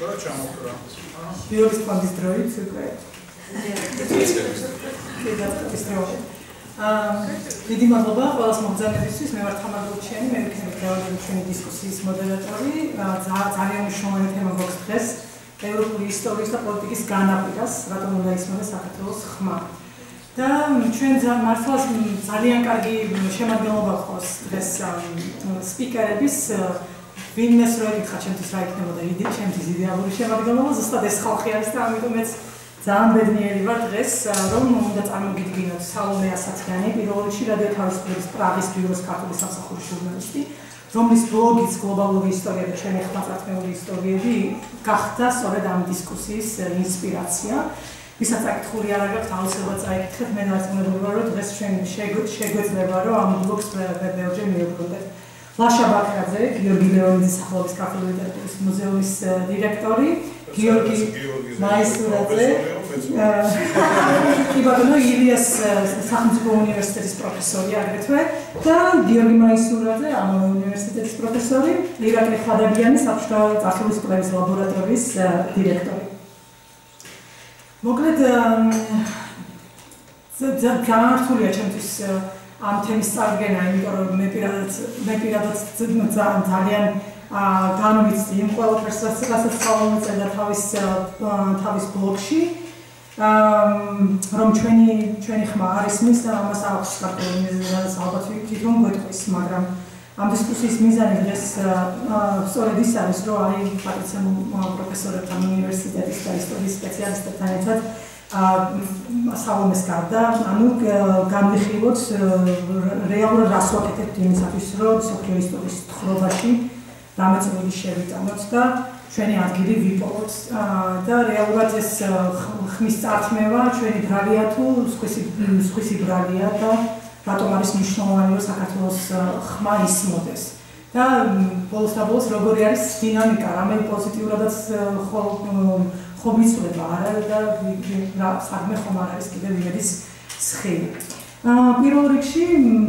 და ჩამოკრა. ბიოლის ფონდის დროით უკვე. აა დიდი მადლობა ყველას მოგზაურობისთვის. მე ვარ თამარ გუჩიანი, მე ვიქნები დღევანდელი ჩვენი დისკუსიის მოდერატორი. ძალიან მნიშვნელოვანი თემა გვაქვს დღეს. ევროპული ისტორიის და პოლიტიკის განაპირას, რატომ უნდა ისმოდა საქართველოს ხმა. და ჩვენ მართლაც ძალიან კარგი შემადგენლობა გვყავს დღეს სპიკერების ვინმეს რო ეკითხა ჩემთვის რა იქნებოდა იდი ჩემთვის იდეალური შემადგენლობა ზუსტად ეს ხალხი არის და ამიტომაც ძალიან ბედნიერი ვარ დღეს რომ უნდა წარმოგიდგინოთ საუმე ასათიანი პირველ რიგში რადიო თავისუფლების პრაღის ბიუროს ქართული სამსახურის ჟურნალისტი რომლის ბლოგის გლობალური ისტორია და ჩემი ხმაწათმეული ისტორიები გახდა სწორედ ამ დისკუსიის ინსპირაცია. ვისაც აკითხული არ აქვს აუცილებლად წაიკითხეთ. მე დარწმუნებული ვარ რომ დღეს ჩვენ შეგვეძლება რომ ამ ბლოგს ბევრჯერ მივუბრუნდეთ ლაშა ბაქრაძე, გიორგი ლეონიძის სახელობის ქართული ლიტერატურის მუზეუმის დირექტორი, გიორგი მაისურაძე, იბადონო ილიას სახელმწიფო უნივერსიტეტის პროფესორი აგრეთვე და გიორგი მაისურაძე, ამავე უნივერსიტეტის პროფესორი, ირაკლი ხადებიანი, საფშტო წარსულის კვლევის ლაბორატორიის დირექტორი. მოკლედ ძალიან რთულია ჩემთვის ამ თემის წარგენა, იმიტომ რომ მე პირადად მე პირადად ძალიან აა განვიცდი იმ ყველაფერს, რასაც სწავლობ და თავის თავის ბლოგში. აა რომ ჩვენი ჩვენი ხმა არის მის და ამას აქვს საკუთარი მიზეზი, ალბათ თვითონ გვეტყვის, მაგრამ ამ დისკუსიის მიზანი დღეს სწორედ ის არის, რომ აი პატრიცია პროფესორებთან უნივერსიტეტის და ისტორიის სპეციალისტებთან ერთად სალომეს გარდა, ანუ განვიხილოთ რეალურად რას ვაკეთებთ იმისათვის, რომ სოფიო ისტორიის თხრობაში დამეწმული შევიტანოთ და ჩვენი ადგილი ვიპოვოთ. და რეალურად ეს ხმის წარქმევა ჩვენი ბრალია თუ სხვისი სხვისი ბრალია და რატომ არის მნიშვნელოვანი რომ საქართველოს ხმა ისმოდეს. და ბოლოს და ბოლოს როგორი არის დინამიკა, რამე პოზიტიურადაც ხო ხო მიცვლება არა და რა საქმე ხომ არ არის კიდევ იმედის ცხელი. აა პირველ რიგში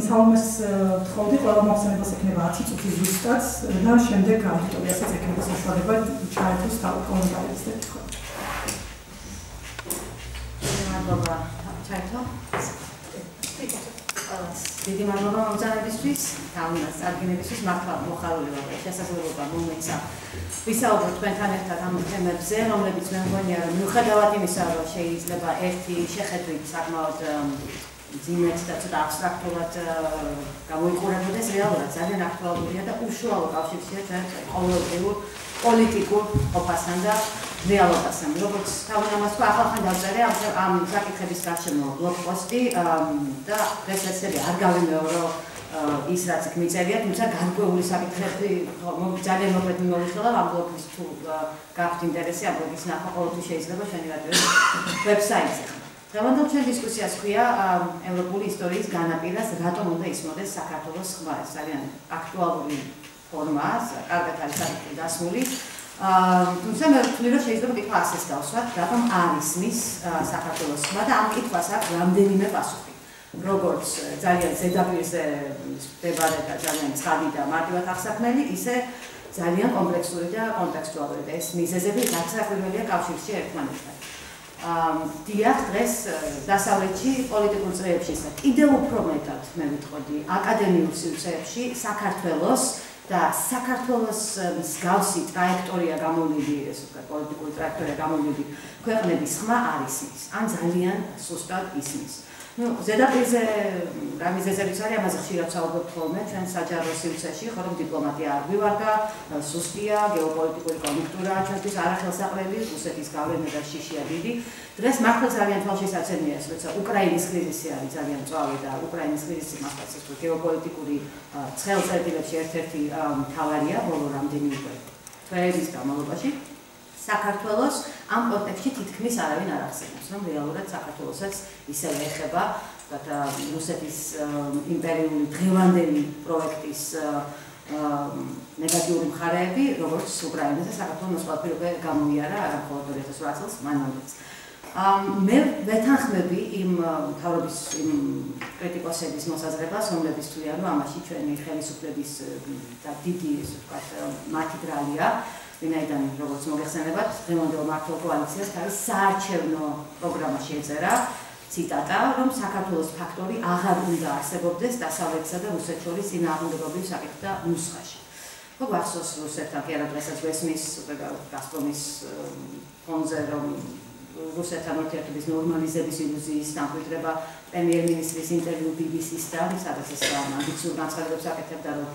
საუბარს თხოვდი ყველა მოხსენებას ექნება 10 წუთი ზუსტად და შემდეგ აუდიტორიასაც ექნება საშუალება ჩაერთოს თავი კომენტარებს და თქო. მადლობა ჩაერთო. დიდი მადლობა მომზადებისთვის, თავის წარგინებისთვის, მართლა მოხარული ვარ შესაძლებლობა მომეცა. ვისაუბროთ თქვენთან ერთად ამ თემებზე, რომლებიც მე მგონია მიუხედავად იმისა, რომ შეიძლება ერთი შეხედვით საკმაოდ ძიმეთ და ცოტა აბსტრაქტულად გამოიყურებოდეს, რეალურად ძალიან აქტუალურია და უშუალო კავშირშია ჩვენ ყოველდღიურ პოლიტიკურ ყოფასთან და რეალობასთან. როგორც თავმოამას თქვა, ახალხან დავწერე ამ ამ საკითხების გარშემო ბლოგპოსტი და დღესაცები არ გავიმეორო ის რაც იქ მიწერია, თუმცა გარკვეული საკითხები ძალიან მოკლედ მიმოვიხილავ ამ ბლოგის თუ გაქვთ ინტერესი ამ ბლოგის ნახვა ყოველთვის შეიძლება შენი რადიოს ვებსაიტზე. დღევანდელ ჩვენ დისკუსიას ქვია ევროპული ისტორიის განაპირას რატომ უნდა ისმოდეს საქართველოს ხმა ეს ძალიან აქტუალური ფორმაა, კარგად არის დასმული. აა თუმცა მე ვთვლი რომ შეიძლება კითხვა ასეც დავსვათ, რატომ არის მის საქართველოს ხმა და ამ კითხვას აქვს რამდენიმე პასუხი. როგორც ძალიან ზედაპირზე მდებარე და ძალიან ცხადი და მარტივად აღსაქმელი, ისე ძალიან კომპლექსური და კონტექსტუალური და ეს მიზეზები გასაკვირველია კავშირში ერთმანეთთან. აა დიახ დღეს დასავლეთში პოლიტიკურ წრეებში და კიდევ უფრო მეტად მე ვიტყოდი აკადემიურ სივრცეებში საქართველოს და საქართველოს მსგავსი ტრაექტორია გამოვლილი ეს უკვე პოლიტიკური ტრაექტორია გამოვლილი ქვეყნების ხმა არის ის ან ძალიან სუსტად ისმის. Ну ზედაპირზე გამიზეზებიც არის ამაზე ხშირად საუბრობთ ხოლმე ჩვენ საჯარო სივრცეში ხო რომ დიპლომატია არ გვივარდა სუსტია გეოპოლიტიკური კონjunktურა ჩვენთვის არახელსაყრელი რუსეთის გავლენა და შიშია დიდი. დღეს მართლა ძალიან თვალშისაცემია ეს როცა უკრაინის კრიზისი არის ძალიან მწვავე და უკრაინის კრიზისი მართლაც ის გეოპოლიტიკური ცხელწერილებში ერთ-ერთი მთავარია ბოლო რამდენიმე თვეების განმავლობაში? საქართველოს ამ კონტექსტში თითქმის არავინ არ ახსენებს, რომ რეალურად საქართველოსაც ისევე ეხება და რუსეთის იმპერიული დღევანდელი პროექტის ნეგატიური მხარეები, როგორც უკრაინას და საქართველოს მოსყიდვე გამოიარა არა მხოლოდ 2008 წელს, მანამდეც. მე ვეთანხმები იმ თავრობის იმ კრიტიკოსების მოსაზრებას, რომლებიც თვლიან, რომ ამაში ჩვენი ხელისუფლების და დიდი, ასე ვთქვათ, მათი დრალია. ვინაიდან როგორც მოგეხსენებათ, დღევანდელ მართლ კოალიციას თავის საარჩევნო პროგრამა შეეწერა ციტატა, რომ საქართველოს ფაქტორი აღარ უნდა არსებობდეს დასავლეთსა და რუსეთს შორის წინააღმდეგობრივ საკითხთა ნუსხაში. მოგახსოვს რუსეთთან კი არა დღესაც ვესმის გასპრომის ფონზე რომ რუსეთთან ურთიერთობის ნორმალიზების ილუზიის დამკვიდრება პრემიერ-მინისტრის ინტერვიუ BBC-სთან, სადაც ის ამბიციურ განცხადებებს აკეთებდა, რომ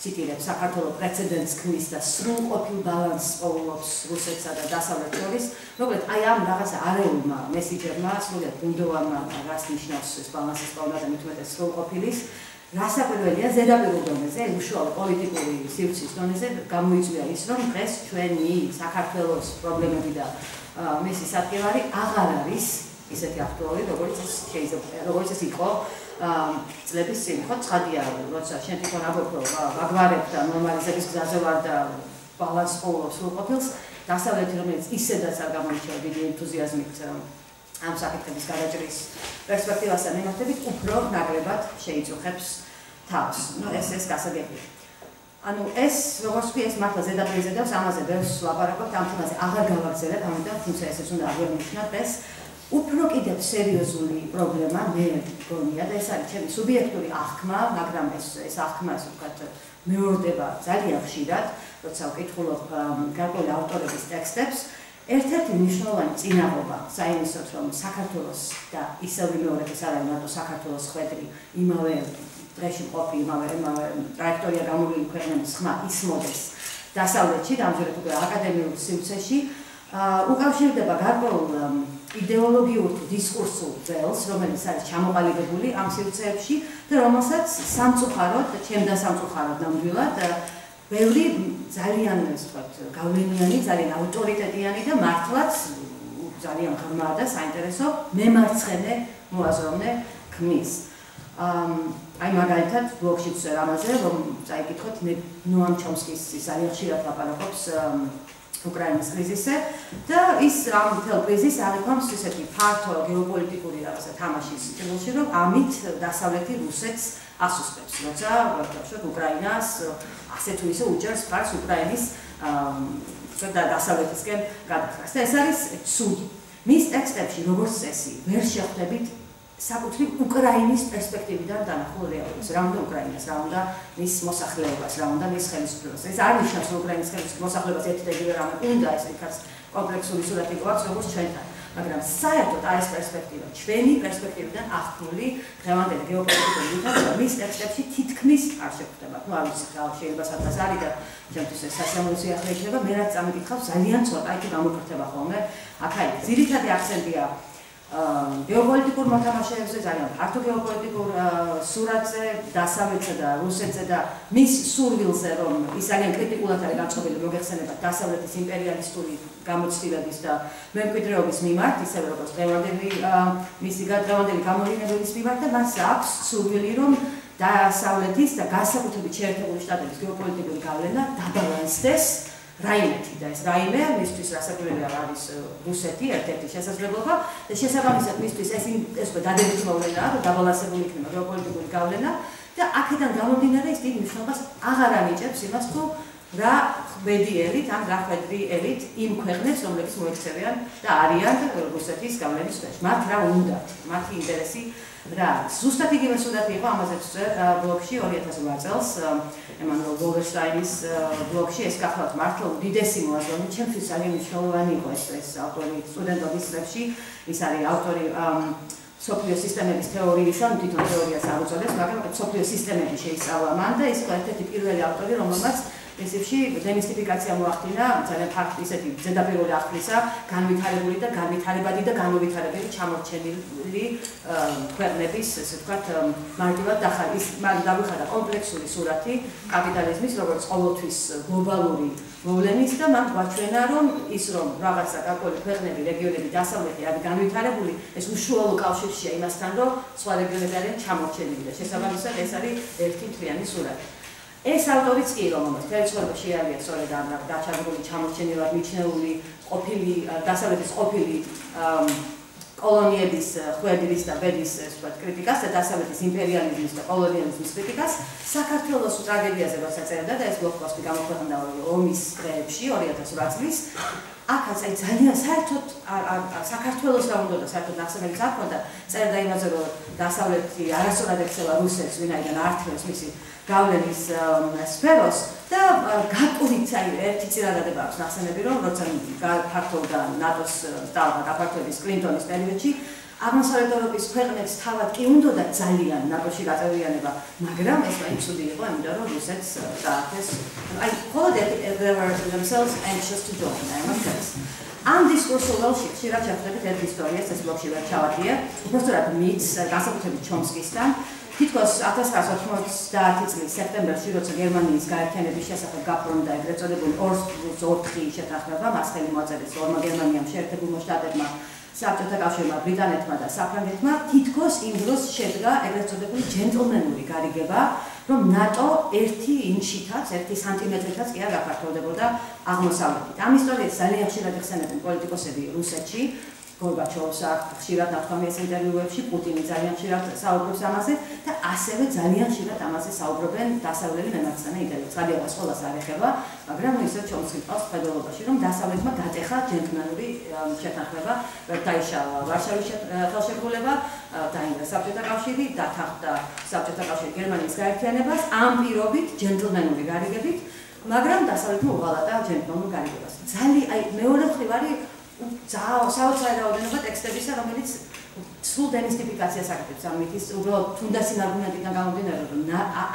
ციტირებ, საქართველოს პრეცედენტს ქმნის და სრულყოფილ ბალანსს პოულობს რუსეთსა და დასავლეთ შორის. მოკლედ, აი ამ რაღაცა არეულმა მესიჯერმა, სრულიად ბუნდოვანმა რას ნიშნავს ეს ბალანსის პოვნა და მithumetes სრულყოფილის რასაკვირველია ზედაპირულ დონეზე, უშუალო პოლიტიკური სივრცის დონეზე გამოიწვია ის, რომ დღეს ჩვენი საქართველოს პრობლემები და მისი საფილარი აღარ არის ისეთი აქტუალური, როგორც ის შეიძლება, როგორც ის იყო წლების წინ ხო ცხადია როცა შენ თვითონ აბოფო ვაგვარებ და ნორმალიზების გზაზე ვარ და ბალანს ყოველს უყოფილს დასავლეთი რომელიც ისედაც არ გამოირჩევა დიდი ენთუზიაზმით ამ საკითხების გადაჭრის პერსპექტივასთან მიმართებით უფრო ნაკლებად შეიწუხებს თავს. ნუ ეს ეს გასაგებია. ანუ ეს როგორც კი ეს მართლა ზედაპირზე და ამაზე ბევრს ლაპარაკობთ ამ თემაზე აღარ გავაგზავნებ ამიტომ თუმცა ესეც უნდა აღვნიშნოთ ეს უფრო კიდევ სერიოზული პრობლემა მე მგონია და ეს არის ჩემი სუბიექტური აღქმა, მაგრამ ეს ეს აღქმა ასე ვთქვათ მეორდება ძალიან ხშირად, როცა ვკითხულობ გარკვეული ავტორების ტექსტებს. ერთ-ერთი მნიშვნელოვანი წინაღობა საინისოთ რომ საქართველოს და ისევ მეორების არის მარტო საქართველოს ხვედრი იმავე დღეში ყოფი იმავე იმავე ტრაექტორია გამოვლილი ქვეყნების ხმა ისმოდეს დასავლეთში, დამჯერად უკვე აკადემიურ სივრცეში, უკავშირდება გარკვეულ იდეოლოგიურ დისკურსულ ძელს, რომელიც არის ჩამოყალიბებული ამ სივრცეებში და რომელსაც სამწუხაროდ, ჩემდა სამწუხაროდ ნამდვილად ბევრი ძალიან ასე ვთქვათ, გავლენიანი, ძალიან ავტორიტეტიანი და მართლაც ძალიან ღრმა და საინტერესო მემარცხენე მოაზროვნე ქმნის. აი მაგალითად ბლოგში ვწერე ამაზე, რომ წაიკითხოთ ნოამ ჩომსკის ძალიან ხშირად ლაპარაკობს უკრაინის კრიზისზე და ის ამ მთელ კრიზისს აღიქვამს ისეთი ფართო გეოპოლიტიკური რაღაცა თამაშის წილში, რომ ამით დასავლეთი რუსეთს ასუსტებს, როცა ვთქვათ, უკრაინას ასე თუ ისე უჭერს ფარს უკრაინის და დასავლეთისკენ გადახრას. და ეს არის ცუდი. მის ტექსტებში როგორც წესი, ვერ შეხვდებით საკუთრივ უკრაინის პერსპექტივიდან დანახულ რეალობას. რა უნდა უკრაინას, რა უნდა მის მოსახლეობას, რა უნდა მის ხელისუფლებას. ეს არ ნიშნავს, უკრაინის მოსახლეობას ერთი და იგივე რამე უნდა ეს იქაც კომპლექსური სურათი გვაქვს, როგორც ჩვენთან. მაგრამ საერთოდ არის პერსპექტივა, ჩვენი პერსპექტივიდან აღქმული დღევანდელი გეოპოლიტიკური ვითარება მის ტექსტებში თითქმის არ შეხვდება. ну, არ ვიცი, რა შეიძლება სადღაც არის და ჩემთვის ეს სასიამოვნო სიახლე იქნება, მე რაც წამიკითხავ, ძალიან ცოტა იქ გამოკრთება ხოლმე. აქ-აქ ძირითადი აქცენტია გეოპოლიტიკურ მოთამაშეებზე ძალიან ფართო გეოპოლიტიკურ სურათზე დასავლეთსა და რუსეთზე და მის სურვილზე რომ ის ძალიან კრიტიკულად არის გაწყობილი მოგეხსენებათ დასავლეთის იმპერიალისტური გამოცდილების და მემკვიდრეობის მიმართ ისე როგორც დღევანდელი მისი გადავანდელი გამოვლენების მიმართ და მას აქვს სურვილი რომ დასავლეთის და განსაკუთრებით შეერთებული შტატების გეოპოლიტიკური გავლენა დაბალანსდეს რაიმეთი და ეს რაიმე მისთვის რასაკვირველია არის რუსეთი ერთ-ერთი შესაძლებლობა და შესაბამისად მისთვის ეს ეს დადებითი მოვლენაა რომ დაბალანსებული იქნება გეოპოლიტიკური გავლენა და აქედან გამომდინარე ის დიდი მნიშვნელობას აღარ ანიჭებს იმას თუ რა ხვედრიელით ან რა ხვედრიელით იმ ქვეყნებს რომლებიც მოიქცევიან და არიან რუსეთის გავლენის ქვეშ. მათ რა უნდათ მათი ინტერესი რა ზუსტად იგივე სურათი იყო ამაზე ბლოგში 2008 წელს ემანუელ გოლდშტაინის ბლოგში ეს გახლავთ მართლა უდიდესი მოაზროვნე ჩემთვის ძალიან მნიშვნელოვანი იყო ეს ეს ავტორი სტუდენტობის წლებში ის არის ავტორი სოფლიო სისტემების თეორიის ან თვითონ თეორიას არ უწოდებს მაგრამ სოფლიო სისტემები შეისწავლა მან და ის ერთ-ერთი პირველი ავტორი რომელმაც პრინციპში დემისტიფიკაცია მოახდინა ძალიან ფაქტი ისეთი ზედაპირული აღთვლისა, განვითარებული და განვითარებადი და განვითარებელი ჩამორჩენილი ქვეყნების, ესე ვთქვათ, მარტივად დახარის, მაგრამ დავიხარა კომპლექსური სურათი კაპიტალიზმის, როგორც ყოველთვის გლობალური მოვლენის და მან გვაჩვენა, რომ ის რომ რაღაცა გარკვეული ქვეყნები, რეგიონები დასავლეთი არის განვითარებული, ეს უშუალო კავშირშია იმასთან, რომ სხვა რეგიონები არიან ჩამორჩენილი და შესაბამისად ეს არის ერთი თვიანი სურათი. ეს ავტორიც კი რომელმაც ფერცხობა შეავია სწორედ ამ დაჩაგრული ჩამორჩენილად მიჩნეული ყოფილი დასავლეთის ყოფილი კოლონიების ხვედრის და ბედის ვთქვათ კრიტიკას და დასავლეთის იმპერიალიზმის და კოლონიალიზმის კრიტიკას საქართველოს ტრაგედიაზე რასაც წერდა და ეს ბლოკპოსტი გამოქვეყნდა ომის დღეებში 2008 წლის აქაც აი ძალიან საერთოდ საქართველოს რა უნდა და საერთოდ ნახსენებიც არ ქონდა წერდა იმაზე რომ დასავლეთი არასწორად ექცევა რუსეთს ვინაიდან ართმევს მისი გავლენის სფეროს და გაკურიც აი ერთი წინადადება აქვს ნახსენები რომ როცა ფართოვდა ნატოს დავა გაფართოების კლინტონის პერიოდში აღმოსავლეთ ევროპის ქვეყნებს თავად კი უნდოდა ძალიან ნატოში გაწევრიანება, მაგრამ ეს მაინც უდი იყო, იმიტომ რომ რუსეთს დააქეს. აი, მხოლოდ they were themselves anxious to join, I must say. ამ დისკურსულში ხშირად შეხვდებით ერთ ისტორიას, ეს ბლოგში ვერ ჩავატიე, უბრალოდ მიც განსაკუთრებით ჩომსკისთან. თითქოს 1990 წლის სექტემბერში, როცა გერმანიის გაერთიანების შესახებ გაფორმდა ეგრეთ წოდებული ორ-ოთხი შეთანხმება, მას ხელი მოაწერეს ორმა გერმანიამ შეერთებულმა შტატებმა საბჭოთა კავშირმა, ბრიტანეთმა და საფრანგეთმა თითქოს იმ დროს შედგა ეგრეთ წოდებული ჯენტლმენური გარიგება, რომ ნატო ერთი ინჩითაც, ერთი სანტიმეტრითაც კი არ გაფართოვდებოდა აღმოსავლეთით. ამ ისტორიას ძალიან ხშირად ეხსენებენ პოლიტიკოსები რუსეთში, გორბაჩოვს აქვს ხშირად ნახტომიეს ინტერვიუებში პუტინი ძალიან ხშირად საუბრობს ამაზე და ასევე ძალიან ხშირად ამაზე საუბრობენ დასავლელი მემარცხენე ინტერვიუებში. ძალიან ყველას არ ეხება, მაგრამ ისე ჩონცხიფავს ფედერალობაში, რომ დასავლეთმა გატეხა ჯენტლმენური შეთანხმება, დაიშალა ვარშავის ხელშეკრულება, დაინგრა საბჭოთა კავშირი, დათანხმდა საბჭოთა კავშირი გერმანიის გაერთიანებას ამ პირობით ჯენტლმენური გარიგებით, მაგრამ დასავლეთმა უღალატა ჯენტლმენურ გარიგებას. ძალიან აი მეორე მხრივ არის საოცარი რაოდენობა ტექსტებისა, რომელიც სულ დემისტიფიკაციას აკეთებს ამ მითის, უბრალოდ თუნდაც იმ არგუმენტიდან გამომდინარე, რომ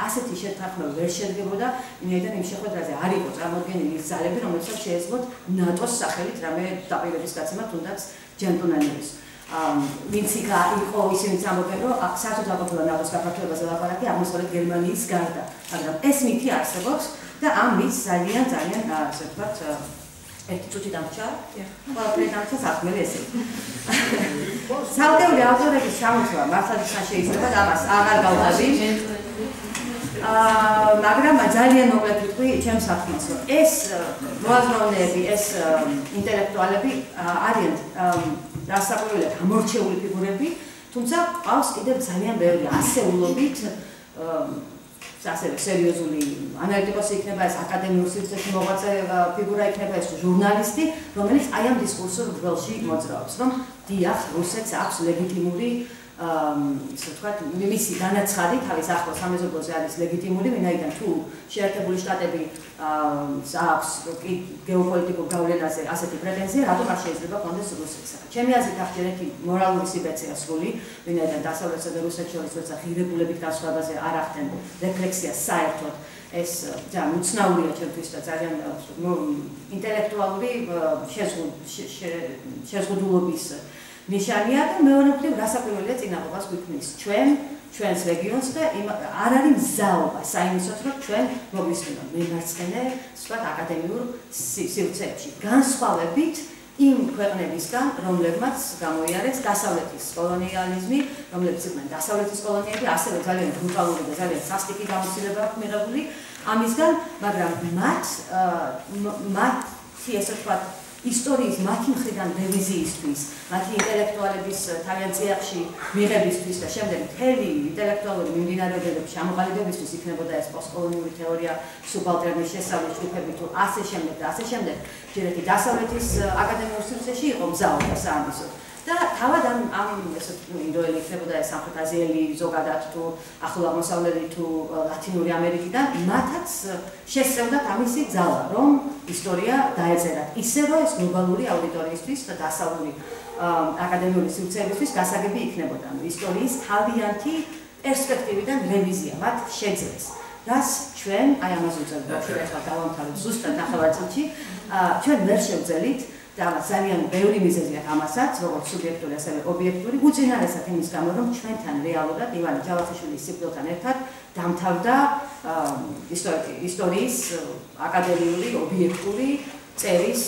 ასეთი შეთანხმება ვერ შედგებოდა, იმედან იმ შეხვედრაზე არ იყო წარმოდგენილი ის ძალები, რომელსაც შეეძლოთ ნატოს სახელით რამე დაპირების გაცემა თუნდაც ჯენტლმენების. ამ ვინც იქა იყო ისინი ამბობენ, რომ საერთოდ აღებულა ნატოს გაფართოებაზე ლაპარაკი აღმოსავლეთ გერმანიის გარდა, მაგრამ ეს მითი არსებობს და ამ მითს ძალიან ძალიან ასე ვთქვათ ერთი წუთი დამჭა. ყველაფერი დამჭა საქმე ესე. საუდეული ავტორების სამუშაო მართლაც შეიძლება და ამას აღარ გავდაბი. აა მაგრამ ძალიან მოკლედ ვიტყვი ჩემს საქმეს რომ ეს მოაზროვნეები, ეს ინტელექტუალები არიან რასაკვირველია გამორჩეული ფიგურები, თუმცა ყავს კიდევ ძალიან ბევრი ასეულობით აა ასევე სერიოზული ანალიტიკოსი იქნება ეს აკადემიურ სივრცეში მოღვაწე ფიგურა იქნება ეს ჟურნალისტი რომელიც აი ამ დისკურსულ გველში მოძრაობს რომ დიახ რუსეთს აქვს ლეგიტიმური ისე ვთქვათ, მისი განაცხადი თავის ახლო სამეზობლოზე არის ლეგიტიმური, ვინაიდან თუ შეერთებული შტატები აქვს გეოპოლიტიკურ გავლენაზე ასეთი პრეტენზია, რატომ არ შეიძლება კონდეს რუსეთსა? ჩემი აზრით ახჯერეთი მორალური სიბეცეა სრული, ვინაიდან დასავლეთსა და რუსეთს შორის როცა ღირებულებით განსხვავებაზე არ ახდენ რეფლექსია საერთოდ ეს ძალიან უცნაურია ჩემთვის და ძალიან ინტელექტუალური შეზღუდულობის ნიშანია და მეორე მხრივ რასაკვირველია წინააღმობას გვიქმნის. ჩვენ ჩვენს რეგიონს და არ არის მზაობა. საინისოთ რომ ჩვენ მოგვისმინოთ მემარცხენე სხვა აკადემიურ სივრცეებში. განსხვავებით იმ ქვეყნებისგან რომლებმაც გამოიარეს დასავლეთის კოლონიალიზმი რომლებიც იყვნენ დასავლეთის კოლონიები ასევე ძალიან ბრუტალური და ძალიან სასტიკი გამოცდილება აქვს მიღებული ამისგან მაგრამ მათ მათ ესე ვთქვათ ისტორიის მათი მხრიდან რევიზიისთვის, მათი ინტელექტუალების თავიანთ წიაღში მიღებისთვის და შემდეგ მთელი ინტელექტუალური მიმდინარეობების შემოყალიბებისთვის იქნებოდა ეს პოსტკოლონიური თეორია, სუბალტერნის შესწავლის ჯგუფები თუ ასე შემდეგ და ასე შემდეგ, ჯერეთი დასავლეთის აკადემიურ სივრცეში იყო მზაობა საამისოდ. და თავად ამ ამ ესე ინდოელი იქნებოდა ეს სამხრეთ-აზიელი ზოგადად თუ ახლო აღმოსავლეთი თუ ლათინური ამერიკიდან მათაც შესწევდათ ამისი ძალა რომ ისტორია დაეწერათ ისე რომ ეს გლობალური აუდიტორიისთვის და დასავლური აკადემიური სივრცეებისთვის გასაგები იქნებოდა. ანუ ისტორიის თავიანთი პერსპექტივიდან რევიზია მათ შეძლეს. რას ჩვენ აი ამაზე ვწერთ ბავშვი ახლა დავამთავრებ ზუსტად ნახევარწუთში ჩვენ ვერ შევძელით და ძალიან ბევრი მიზეზია ამასაც, როგორც სუბიექტური, ასევე ობიექტური, უწინარესად იმის გამო, რომ ჩვენთან რეალურად ივანე ჯავახიშვილის სიკვდილთან ერთად დამთავრდა ისტორიის აკადემიური ობიექტური წერის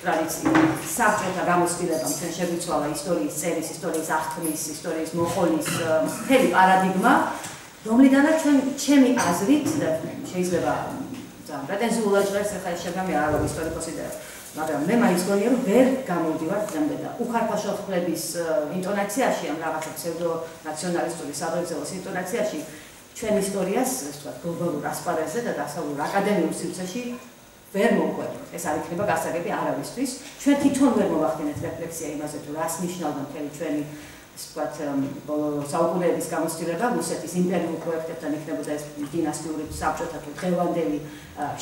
ტრადიცია. საბჭოთა გამოცდილებამ ჩვენ შეგვიცვალა ისტორიის წერის, ისტორიის აღქმის, ისტორიის მოყოლის მთელი პარადიგმა, რომლიდანაც ჩვენ ჩემი აზრით შეიძლება ძალიან პრეტენზიულად ჟღერს ახლა შეგამი არა ისტორიკოსი და მაგრამ მე მაინც გონია რომ ვერ გამოვდივარ ძამდე და უხარფაშო ხლების ინტონაციაში ამ რაღაცა ფსევდო ნაციონალისტური საბრძოლოს ინტონაციაში ჩვენ ისტორიას, ასე ვთქვათ, გლობალურ ასპარეზზე და დასავლურ აკადემიურ სივრცეში ვერ მოგვეყვეთ. ეს არ იქნება გასაგები არავისთვის. ჩვენ თვითონ ვერ მოვახდინეთ რეფლექსია იმაზე, თუ რას ნიშნავდა მთელი ჩვენი ბოლო საუკუნეების გამოცდილება რუსეთის იმპერიულ პროექტებთან იქნებოდა ეს დინასტიური საბჭოთა თუ დღევანდელი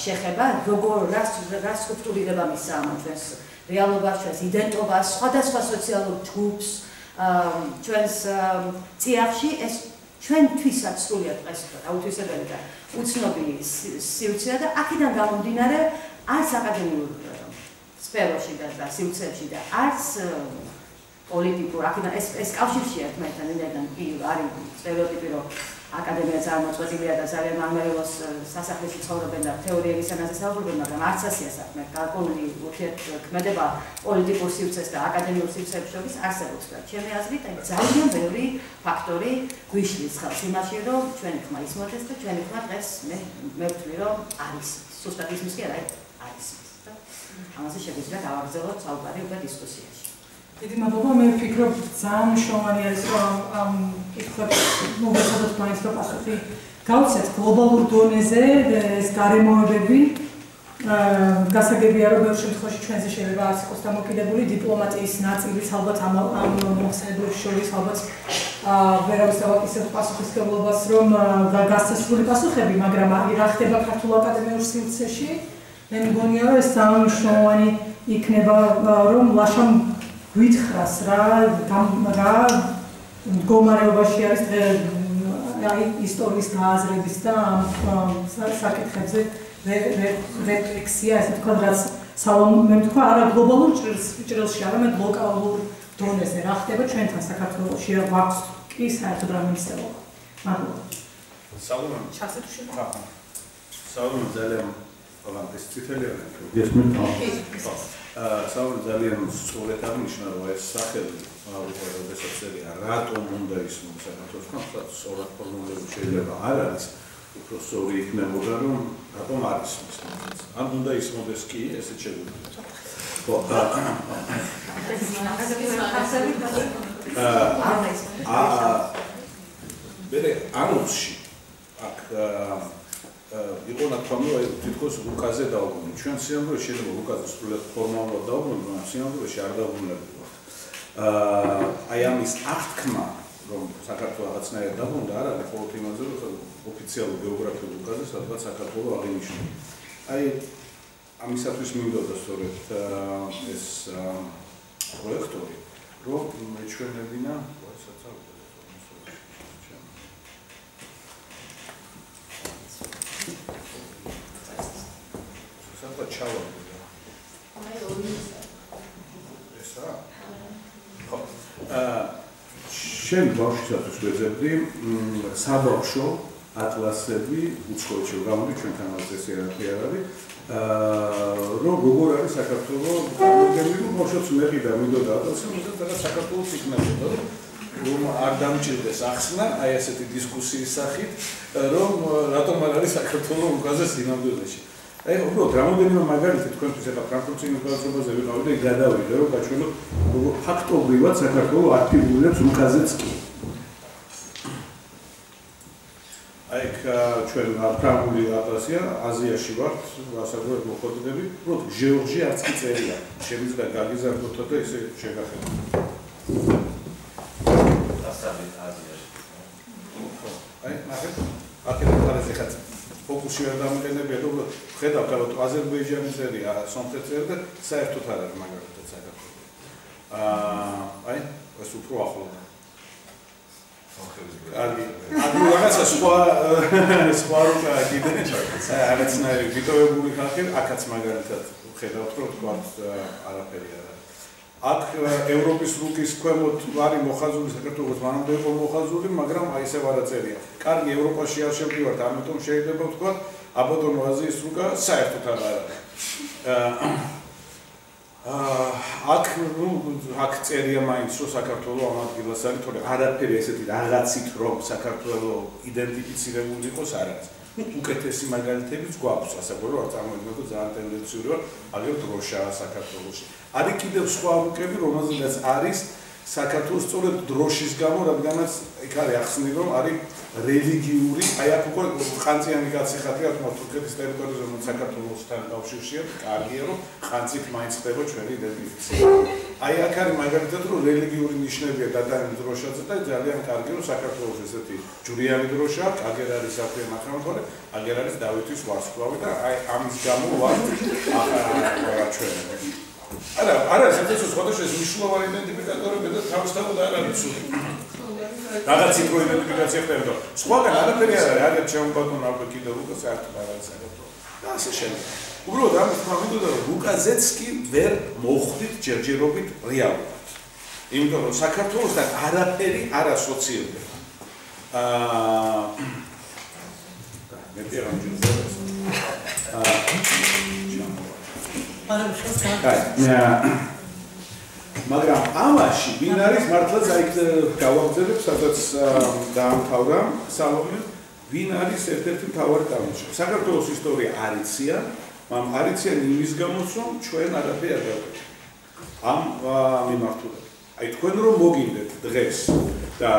შეხება, როგორ რას რას სტრუქტურირება მისცა ამ ჩვენს რეალობას, ჩვენს იდენტობას, სხვადასხვა სოციალურ ჯგუფს, ჩვენს ციახში ეს ჩვენთვისაც სრულიად დღეს აუთვისებელი და უცნობი სიუცია და აქედან გამომდინარე არც აკადემიურ სფეროში და სიუცებში და არც პოლიტიკურ აქედან ეს ეს კავშირში ერთმანეთთან იმედან კი არის სტერეოტიპი რომ აკადემია წარმოწყვეტილია და ძალიან მარმარილოს სასახლეში ცხოვრობენ და თეორიების ენაზე საუბრობენ, მაგრამ არც ასია საქმე. გარკვეული ურთიერთქმედება პოლიტიკურ სივრცეს და აკადემიურ სივრცეებს შორის არსებობს და ჩემი აზრით, აი ძალიან ბევრი ფაქტორი გვიშლის ხალხს იმაში, რომ ჩვენი ხმა ისმოდეს და ჩვენი ხმა დღეს მე მე ვთვლი, რომ არის სუსტად ისმის კი არა, არის. ამაზე შეგვიძლია გავაგრძელოთ საუბარი უკვე დისკუსიაში. დიდი მადლობა. მე ვფიქრობ ძალიან მნიშვნელოვანი არის რომ ამ კითხვებს მოგეცადოთ მაინც რომ პასუხი გავცეთ გლობალურ დონეზე ეს გარემოებები. გასაგებია რომ ბევრ შემთხვევაში ჩვენზე შეიძლება არც იყოს დამოკიდებული დიპლომატიის ნაწილიც ალბათ ამ ამ მოხსენებლებს შორის ალბათ ვერავის დავაკისებ პასუხისგებლობას რომ გასასრული პასუხები მაგრამ რა ხდება ქართულ აკადემიურ სივრცეში? მე მგონია რომ ეს ძალიან მნიშვნელოვანი იქნება რომ ლაშამ გვითხრას რა რა მდგომარეობაში არის აი ისტორიის გააზრების და ამ საკითხებზე რეფლექსია ესე თქვა რაც სალონ მე თქვა არა გლობალურ ჭრილში არამედ ლოკალურ დონეზე რა ხდება ჩვენთან საქართველოში რა გვაქვს კი საერთოდ რა მისწევობა მადლობა. სალონ ჩასეთ შეიძლება სალონ ძალიან ეს ციტელი არის ეს მე საუბარი ძალიან სწორად აღნიშნა რომ ეს სახელი აუცილებლად წერია რატომ უნდა ისმოს საქართველოს კონსტიტუცია სწორად ფორმულირებული შეიძლება არ არის უფრო სწორი იქნებოდა რომ რატომ არ ისმოს ან უნდა ისმოდეს კი ესე შეგვიძლია ხო აა ბერე ანუსში აქ იყო ნათქვამი რომ თითქოს უკაზე დაუბრუნდი. ჩვენ სიამოვნებაში შეიძლება უკაზე სრულად ფორმალურად დაუბრუნდეთ, მაგრამ სიამოვნებაში არ დაუბრუნებთ. აა აი ამის აღთქმა რომ საქართველოს რაღაცნაირად დაბრუნდა არ არის მხოლოდ იმაზე რომ ოფიციალურ გეოგრაფიულ უკაზე სადღაც საქართველოს აღინიშნა. აი ამისათვის მინდოდა სწორედ ეს პროექტორი რომ მეჩვენებინა საერთოდ ჩავარდა. აი ორი ესა. ხო. აა შენ ბავშვისათვის ვეძებდი საბავშვო ატლასები უცხოეთში გამოდი ჩვენთან ერაფი არ არის. აა რო როგორ არის საქართველოს გემი ბავშვებს მეყიდა მინდოდა ატლასები და საქართველოს იქნებოდა რომ არ დამჭირდეს ახსნა აი ასეთი დისკუსიის სახით რომ რატომ არ არის საქართველოს უკაზე სინამდვილეში. აი უბრალოდ რამოდენიმე მაგალითი თქვენთვის ახლა ფრანკფურტის უნივერსიტეტზე ვიყავი და გადავიდე რომ გაჩვენო ფაქტობრივად საქართველოს აქტიურებს უკაზეც კი. აი ჩვენ ფრანგული ატასია აზიაში ვართ გასაგებად მოხდები უბრალოდ ჟეორგი არც კი წერია. შემიძლია გაგიზარდოთ და ესე შეგახება დასაბი აზიაში აი მაგეთ აქეთ არის ეხაც ფოკუსი არ დამიყენებია, რომ ხედავთ, რომ აზერბაიჯანი წერია, სომხეთი წერია და საერთოდ არ არის მაგალითად საქართველოს. აა, აი, ეს უფრო ახლოა. კარგი. ანუ რაღაცა სხვა სხვა რუკა კიდე არაცნაირი ვიტოვებული ხალხი, აქაც მაგალითად ხედავთ, რომ თქვა არაფერი არ. აქ ევროპის რუკის ქვემოთ არის მოხაზული საქართველოს მანამდე იყო მოხაზული, მაგრამ აი ესე ვარაწერია. კარგი ევროპაში არ შევდივართ, ამიტომ შეიძლება ვთქვა, აბატონო აზიის რუკა საერთოდ არ არის. აა აქ ნუ აქ წერია მაინც რომ საქართველოს ამ ადგილას არის, თორე არაფერი ესეთი რაღაცით რომ საქართველოს იდენტიფიცირებული იყოს არ არის. უკეთესი მაგალითებიც გვაქვს, რომ არ წარმოიდგინოთ ძალიან ტენდენციურია, აგერ დროშა საქართველოში. არის კიდევ სხვა უკები, რომელზეც არის საქართველოს სწორედ დროშის გამო, რადგანაც იქ არის ახსნილი, რომ არის რელიგიური, აი აქ უკვე ხანძიანი კაცი ხათია, თქო თურქეთის ტერიტორიაზე, რომელიც საქართველოსთან კავშირშია, კარგია, რომ ხანძით მაინც ხდება ჩვენი იდენტიფიცირება. აი აქ არის მაგალითად, რომ რელიგიური ნიშნებია დადანი დროშაზე და ძალიან კარგი, რომ საქართველოს ესეთი ჯვრიანი დროშა, აგერ არის საფრენ მახამთვალე, აგერ არის დავითის ვარსკვლავი და აი ამის გამო ვარ ახლა ჩვენ არა, არა, საერთოდ სხვადასხვა მნიშვნელოვანი იდენტიფიკატორები და თავისთავად არ არის ცუდი. რაღაც უფრო იდენტიფიკაცია ხდება. სხვაგან არაფერი არ არის, არის ჩემ ბატონ ალბათ კიდე უკვე საერთოდ არ არის საერთოდ. და ასე შემდეგ. უბრალოდ ამით მომიდოდა რომ ლუკაზეც კი ვერ მოხვდით ჯერჯერობით რეალურად. იმიტომ რომ საქართველოსთან არაფერი არ ასოცირდება. აა მე პირამ ჯერ აა მაგრამ ამაში ვინ არის მართლაც აი გავაგზავნებ სადაც დაამთავრა სალონი ვინ არის ერთ-ერთი მთავარი კანონში საქართველოს ისტორია არიცია მაგრამ არიცია იმის გამოც რომ ჩვენ არაფერი არ გავაკეთე ამ მიმართულებით აი თქვენ რომ მოგინდეთ დღეს და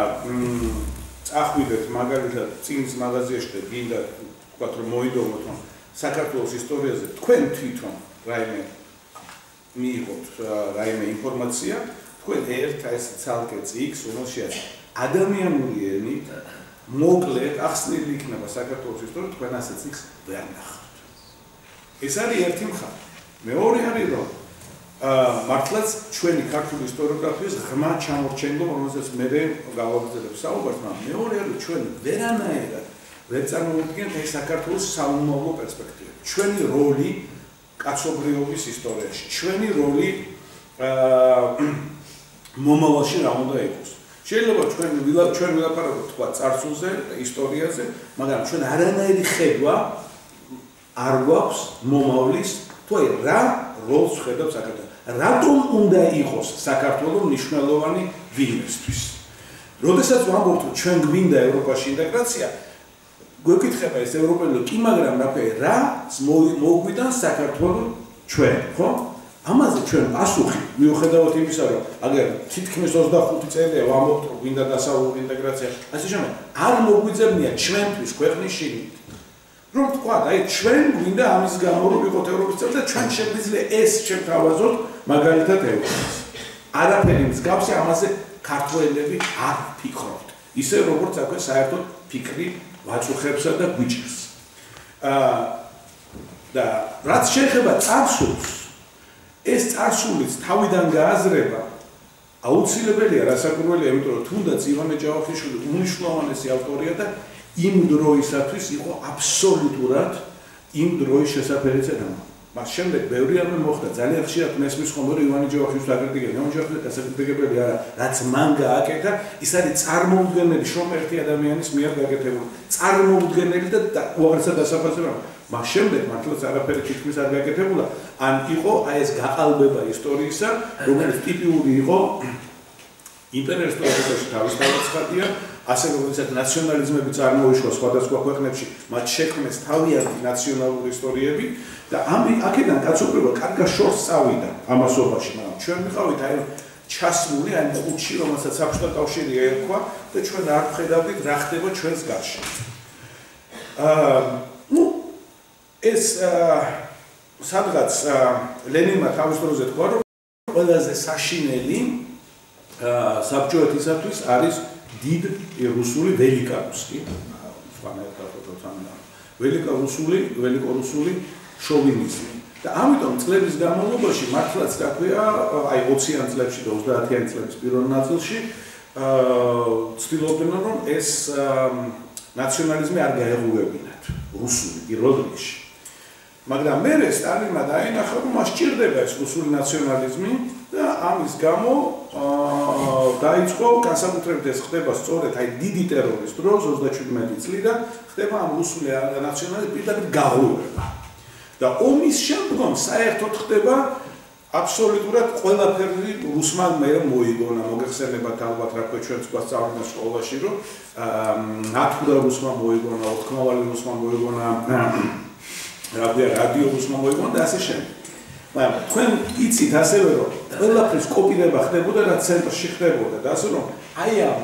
წახვიდეთ მაგალითად წინს მაღაზიაში და გინდა თქვა რომ მოიდომოთ საქართველოს ისტორიაზე თქვენ თვითონ რაიმე მიიღოთ რაიმე ინფორმაცია, თქვენ ერთ ეს ცალკე წიგს, რომელშიც ადამიანური ენით მოკლედ ახსნილი იქნება საქართველოს ისტორია, თქვენ ასე წიგს ვერ ნახავთ. ეს არის ერთი მხარე. მეორე არის რომ მართლაც ჩვენი ქართული ისტორიოგრაფიის ღრმა ჩამორჩენილობა, რომელზეც მე გავაგრძელებ საუბარს, მაგრამ მეორე არის ჩვენ ვერანაირად ვერ წარმოუდგენთ ეს საქართველოს საომავლო პერსპექტივა. ჩვენი როლი კაცობრიობის ისტორიაში, ჩვენი როლი აა მომავალში რა უნდა იყოს. შეიძლება ჩვენ ჩვენ ვილაპარაკოთ თქვა წარსულზე, ისტორიაზე, მაგრამ ჩვენ არანაირი ხედვა არ გვაქვს მომავლის თუ რა როლს ხედავს საქართველოს. რატომ უნდა იყოს საქართველოს მნიშვნელოვანი ვინმესთვის? როდესაც ვამბობთ ჩვენ გვინდა ევროპაში ინტეგრაცია, გვეკითხება ეს ევროპელი კი მაგრამ რა რა მოგვიდან საქართველოს ჩვენ ხო ამაზე ჩვენ პასუხი მიუხედავად იმისა რომ აგერ თითქმის 25 წელია ვამბობთ რომ გვინდა დასავლური ინტეგრაცია ასე შემო არ მოგვიძებნია ჩვენთვის ქვეყნის შიგნით რომ თქვა აი ჩვენ გვინდა ამის გამო რომ ვიყოთ ევროპის წევრი და ჩვენ შეგვიძლია ეს შევთავაზოთ მაგალითად ევროპას არაფერი მსგავსი ამაზე ქართველები არ ფიქრობთ ისე როგორც აქვე საერთოდ ფიქრი ვაწუხებსა და გვიჭერს. აა და რაც შეეხება წარსულს, ეს წარსულიც თავიდან გააზრება აუცილებელია რასაკვირველია, იმიტომ რომ თუნდაც ივანე ჯავახიშვილი უნიშნავანესი ავტორია და იმ დროისათვის იყო აბსოლუტურად იმ დროის შესაძლებელი ცემა. მას შემდეგ ბევრი რამე მოხდა. ძალიან ხშირად მესმის ხომ რომ ივანე ჯავახიშვილის აკრიტიკებენ ივანე ჯავახიშვილის გასაკრიტიკებელი არა რაც მან გააკეთა. ის არის წარმოუდგენელი შრომა ერთი ადამიანის მიერ გაკეთებული. წარმოუდგენელი და უაღრესად დასაფასებელი მას შემდეგ მართლაც არაფერი თითქმის არ გაკეთებულა. ან იყო აი ეს გაყალბება ისტორიისა რომელიც ტიპიური იყო იმპერიალისტური თავისთავად ხადია ასე როგორც ნაციონალიზმები წარმოიშვა სხვადასხვა ქვეყნებში მათ შექმნეს თავიანთი ნაციონალური ისტორიები და ამ აქედან კაცობრიობა კარგა შორს წავიდა ამასობაში, მაგრამ ჩვენ მიყავით აი ჩასმული აი ხუთში, რომელსაც საბჭოთა კავშირი ერქვა და ჩვენ არ ხედავდით რა ხდება ჩვენს გარშემო. აა ნუ ეს სადღაც ლენინმა თავის დროზე თქვა, რომ ყველაზე საშინელი აა საბჭოეთისათვის არის დიდ რუსული თვითონ ამ ველიკარუსული, ველიკორუსული შოვინიზმი. და ამიტომ წლების განმავლობაში მართლაც დაქვია, აი 20-იან წლებში და 30-იან წლების პირველ ნაწილში, აა ცდილობდნენ რომ ეს ნაციონალიზმი არ გაეღუებინათ რუსული პირველ რიგში. მაგრამ მე სტალინმა დაინახა რომ მას ჭირდება ეს რუსული ნაციონალიზმი და ამის გამო აა დაიწყო განსაკუთრებით ეს ხდება სწორედ აი დიდი ტერორის დროს 37 წლიდან ხდება ამ რუსული ნაციონალიზმის პირდაპირ გაღვივება. და ომის შემდგომ საერთოდ ხდება აბსოლუტურად ყველაფერი რუსმან მე მოიგონა მოგეხსენებათ ალბათ რა ქვია ჩვენ თქვა სწავლობდა სკოლაში რომ ნატურა რუსმან მოიგონა ოთხმოვალი რუსმან მოიგონა რა ქვია რადიო რუსმან მოიგონა და ასე შემდეგ მაგრამ თქვენ იცით ასევე რომ ყველაფრის კოპირება ხდებოდა და ცენტრში ხდებოდა და ასე რომ აი ამ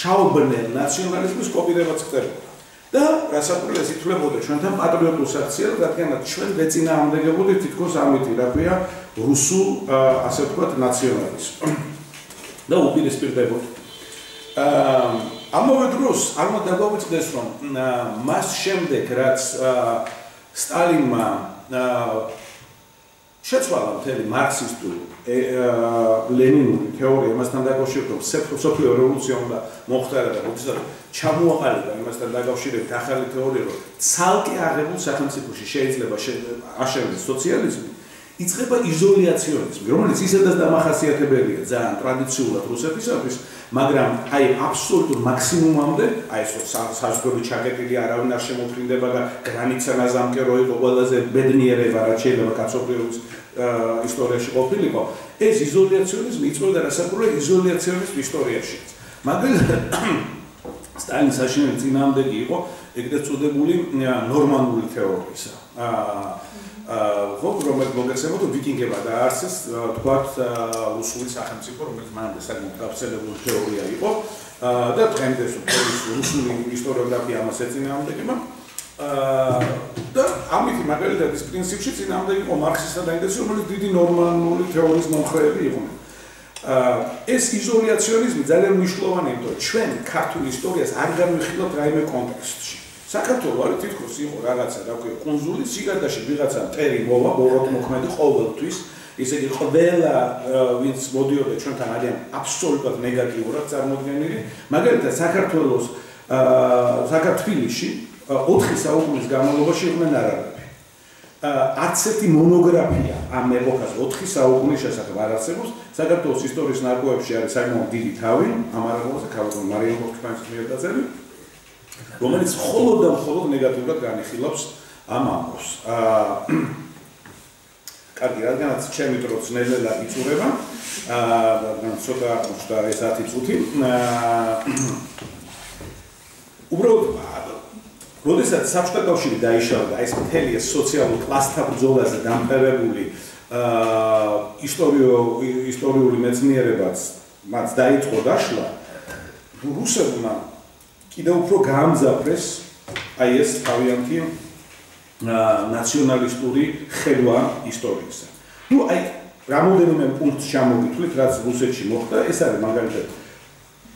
შაუბნელ ნაციონალიზმის კოპირებაც ხდებოდა. და რასაკვირველია ითვლებოდა ჩვენთან პატრიოტულ საქციელად რადგანაც ჩვენ ვეწინააღმდეგებოდით თითქოს ამითი რა ქვია რუსულ ასე ვთქვათ ნაციონალიზმს. და უპირისპირდებოდა. აა ამავე დროს არ უნდა დაგვაუწყდეს რომ მას შემდეგ რაც სტალინმა შეცვალა მთელი მარქსისტული ლენინური თეორია მასთან დაკავშირებით სოფიო რევოლუცია უნდა მოხდარა და როდესაც ჩამოაყალიბა იმასთან დაკავშირებით ახალი თეორია რომ ცალკე აღებულ სახელმწიფოში შეიძლება აშენდეს სოციალიზმი იწება იზოლაციონიზმი რომელიც ისედაც დამახასიათებელია ძალიან ტრადიციულად რუსეთისათვის მაგრამ აი აბსოლუტურ მაქსიმუმამდე აი ეს საზღვრები ჩაკეტილი არავინ არ შემოფრინდება და გრანიცა ნაზამკერო იყო ყველაზე ბედნიერება რაც შეიძლება კაცობრიობის ისტორიაში ყოფილიყო. ეს იზოლაციონიზმი იწოდა რასაკვირველია იზოლაციონიზმის ისტორიაში. მაგრამ სტალინის საშინელი წინააღმდეგი იყო ეგრეთ წოდებული ნორმანდული თეორიისა. აა ხო რომელიც მოგესწრებოდ ვიკინგებმა დაარსეს თქვათ რუსული სახელმწიფო რომელიც მანამდე საკმაოდ გავრცელებული თეორია იყო. და დღემდე რუსული ისტორიოგრაფია ამას ეწინააღმდეგება აა და ამით მაგალითად ის პრინციპში წინააღმდეგ იყო მარქსისა და ენგელსი რომელიც დიდი ნორმალური თეორიის მომხრეები იყვნენ. ეს იზოლაციონიზმი ძალიან მნიშვნელოვანია იმიტომ რომ ჩვენ ქართულ ისტორიას არ განვიხილავთ რაიმე კონტექსტში საქართველოს არის თითქოს იყო რაღაცა რა ქვია კონსული სიგადაში ვიღაცა ტერი მოვა ბოროტ მოქმედი ყოველთვის. ისე იგი ყველა ვინც მოდიოდა ჩვენთან არიან აბსოლუტურად ნეგატიურად წარმოქმნილი მაგალითად საქართველოს საქართველოსში 4 საუკუნის განმავლობაში იყვნენ არაბები. არც ერთი მონოგრაფია ამ ეპოქას 4 საუკუნის შესახებ არ არსებობს. საქართველოს ისტორიის ნარკვევებში არის საკმაოდ დიდი თავი. ამ არაბულზე ქალბატონ მარიამ ბოქტმანის მიერ დაწერილი რომელიც მხოლოდ და მხოლოდ ნეგატიურად განიხილავს ამ ამბავს. აა კარგი, რადგანაც ჩემი დრო ძნელელა იწურება, აა რადგან ცოტა მოხდა ეს 10 წუთი, აა უბრალოდ როდესაც საბჭოთა კავშირი დაიშალა ეს მთელი ეს სოციალურ კლასთა ბრძოლაზე დამყარებული აა ისტორიო ისტორიული მეცნიერებაც მათ დაიწყო დაშლა რუსებმა კიდევ უფრო გაამზაფრეს აი ეს თავიანთი ნაციონალისტური ხედვა ისტორიისა. ნუ აი რამოდენიმე პუნქტს ჩამოვიტვლით, რაც რუსეთში მოხდა, ეს არის მაგალითად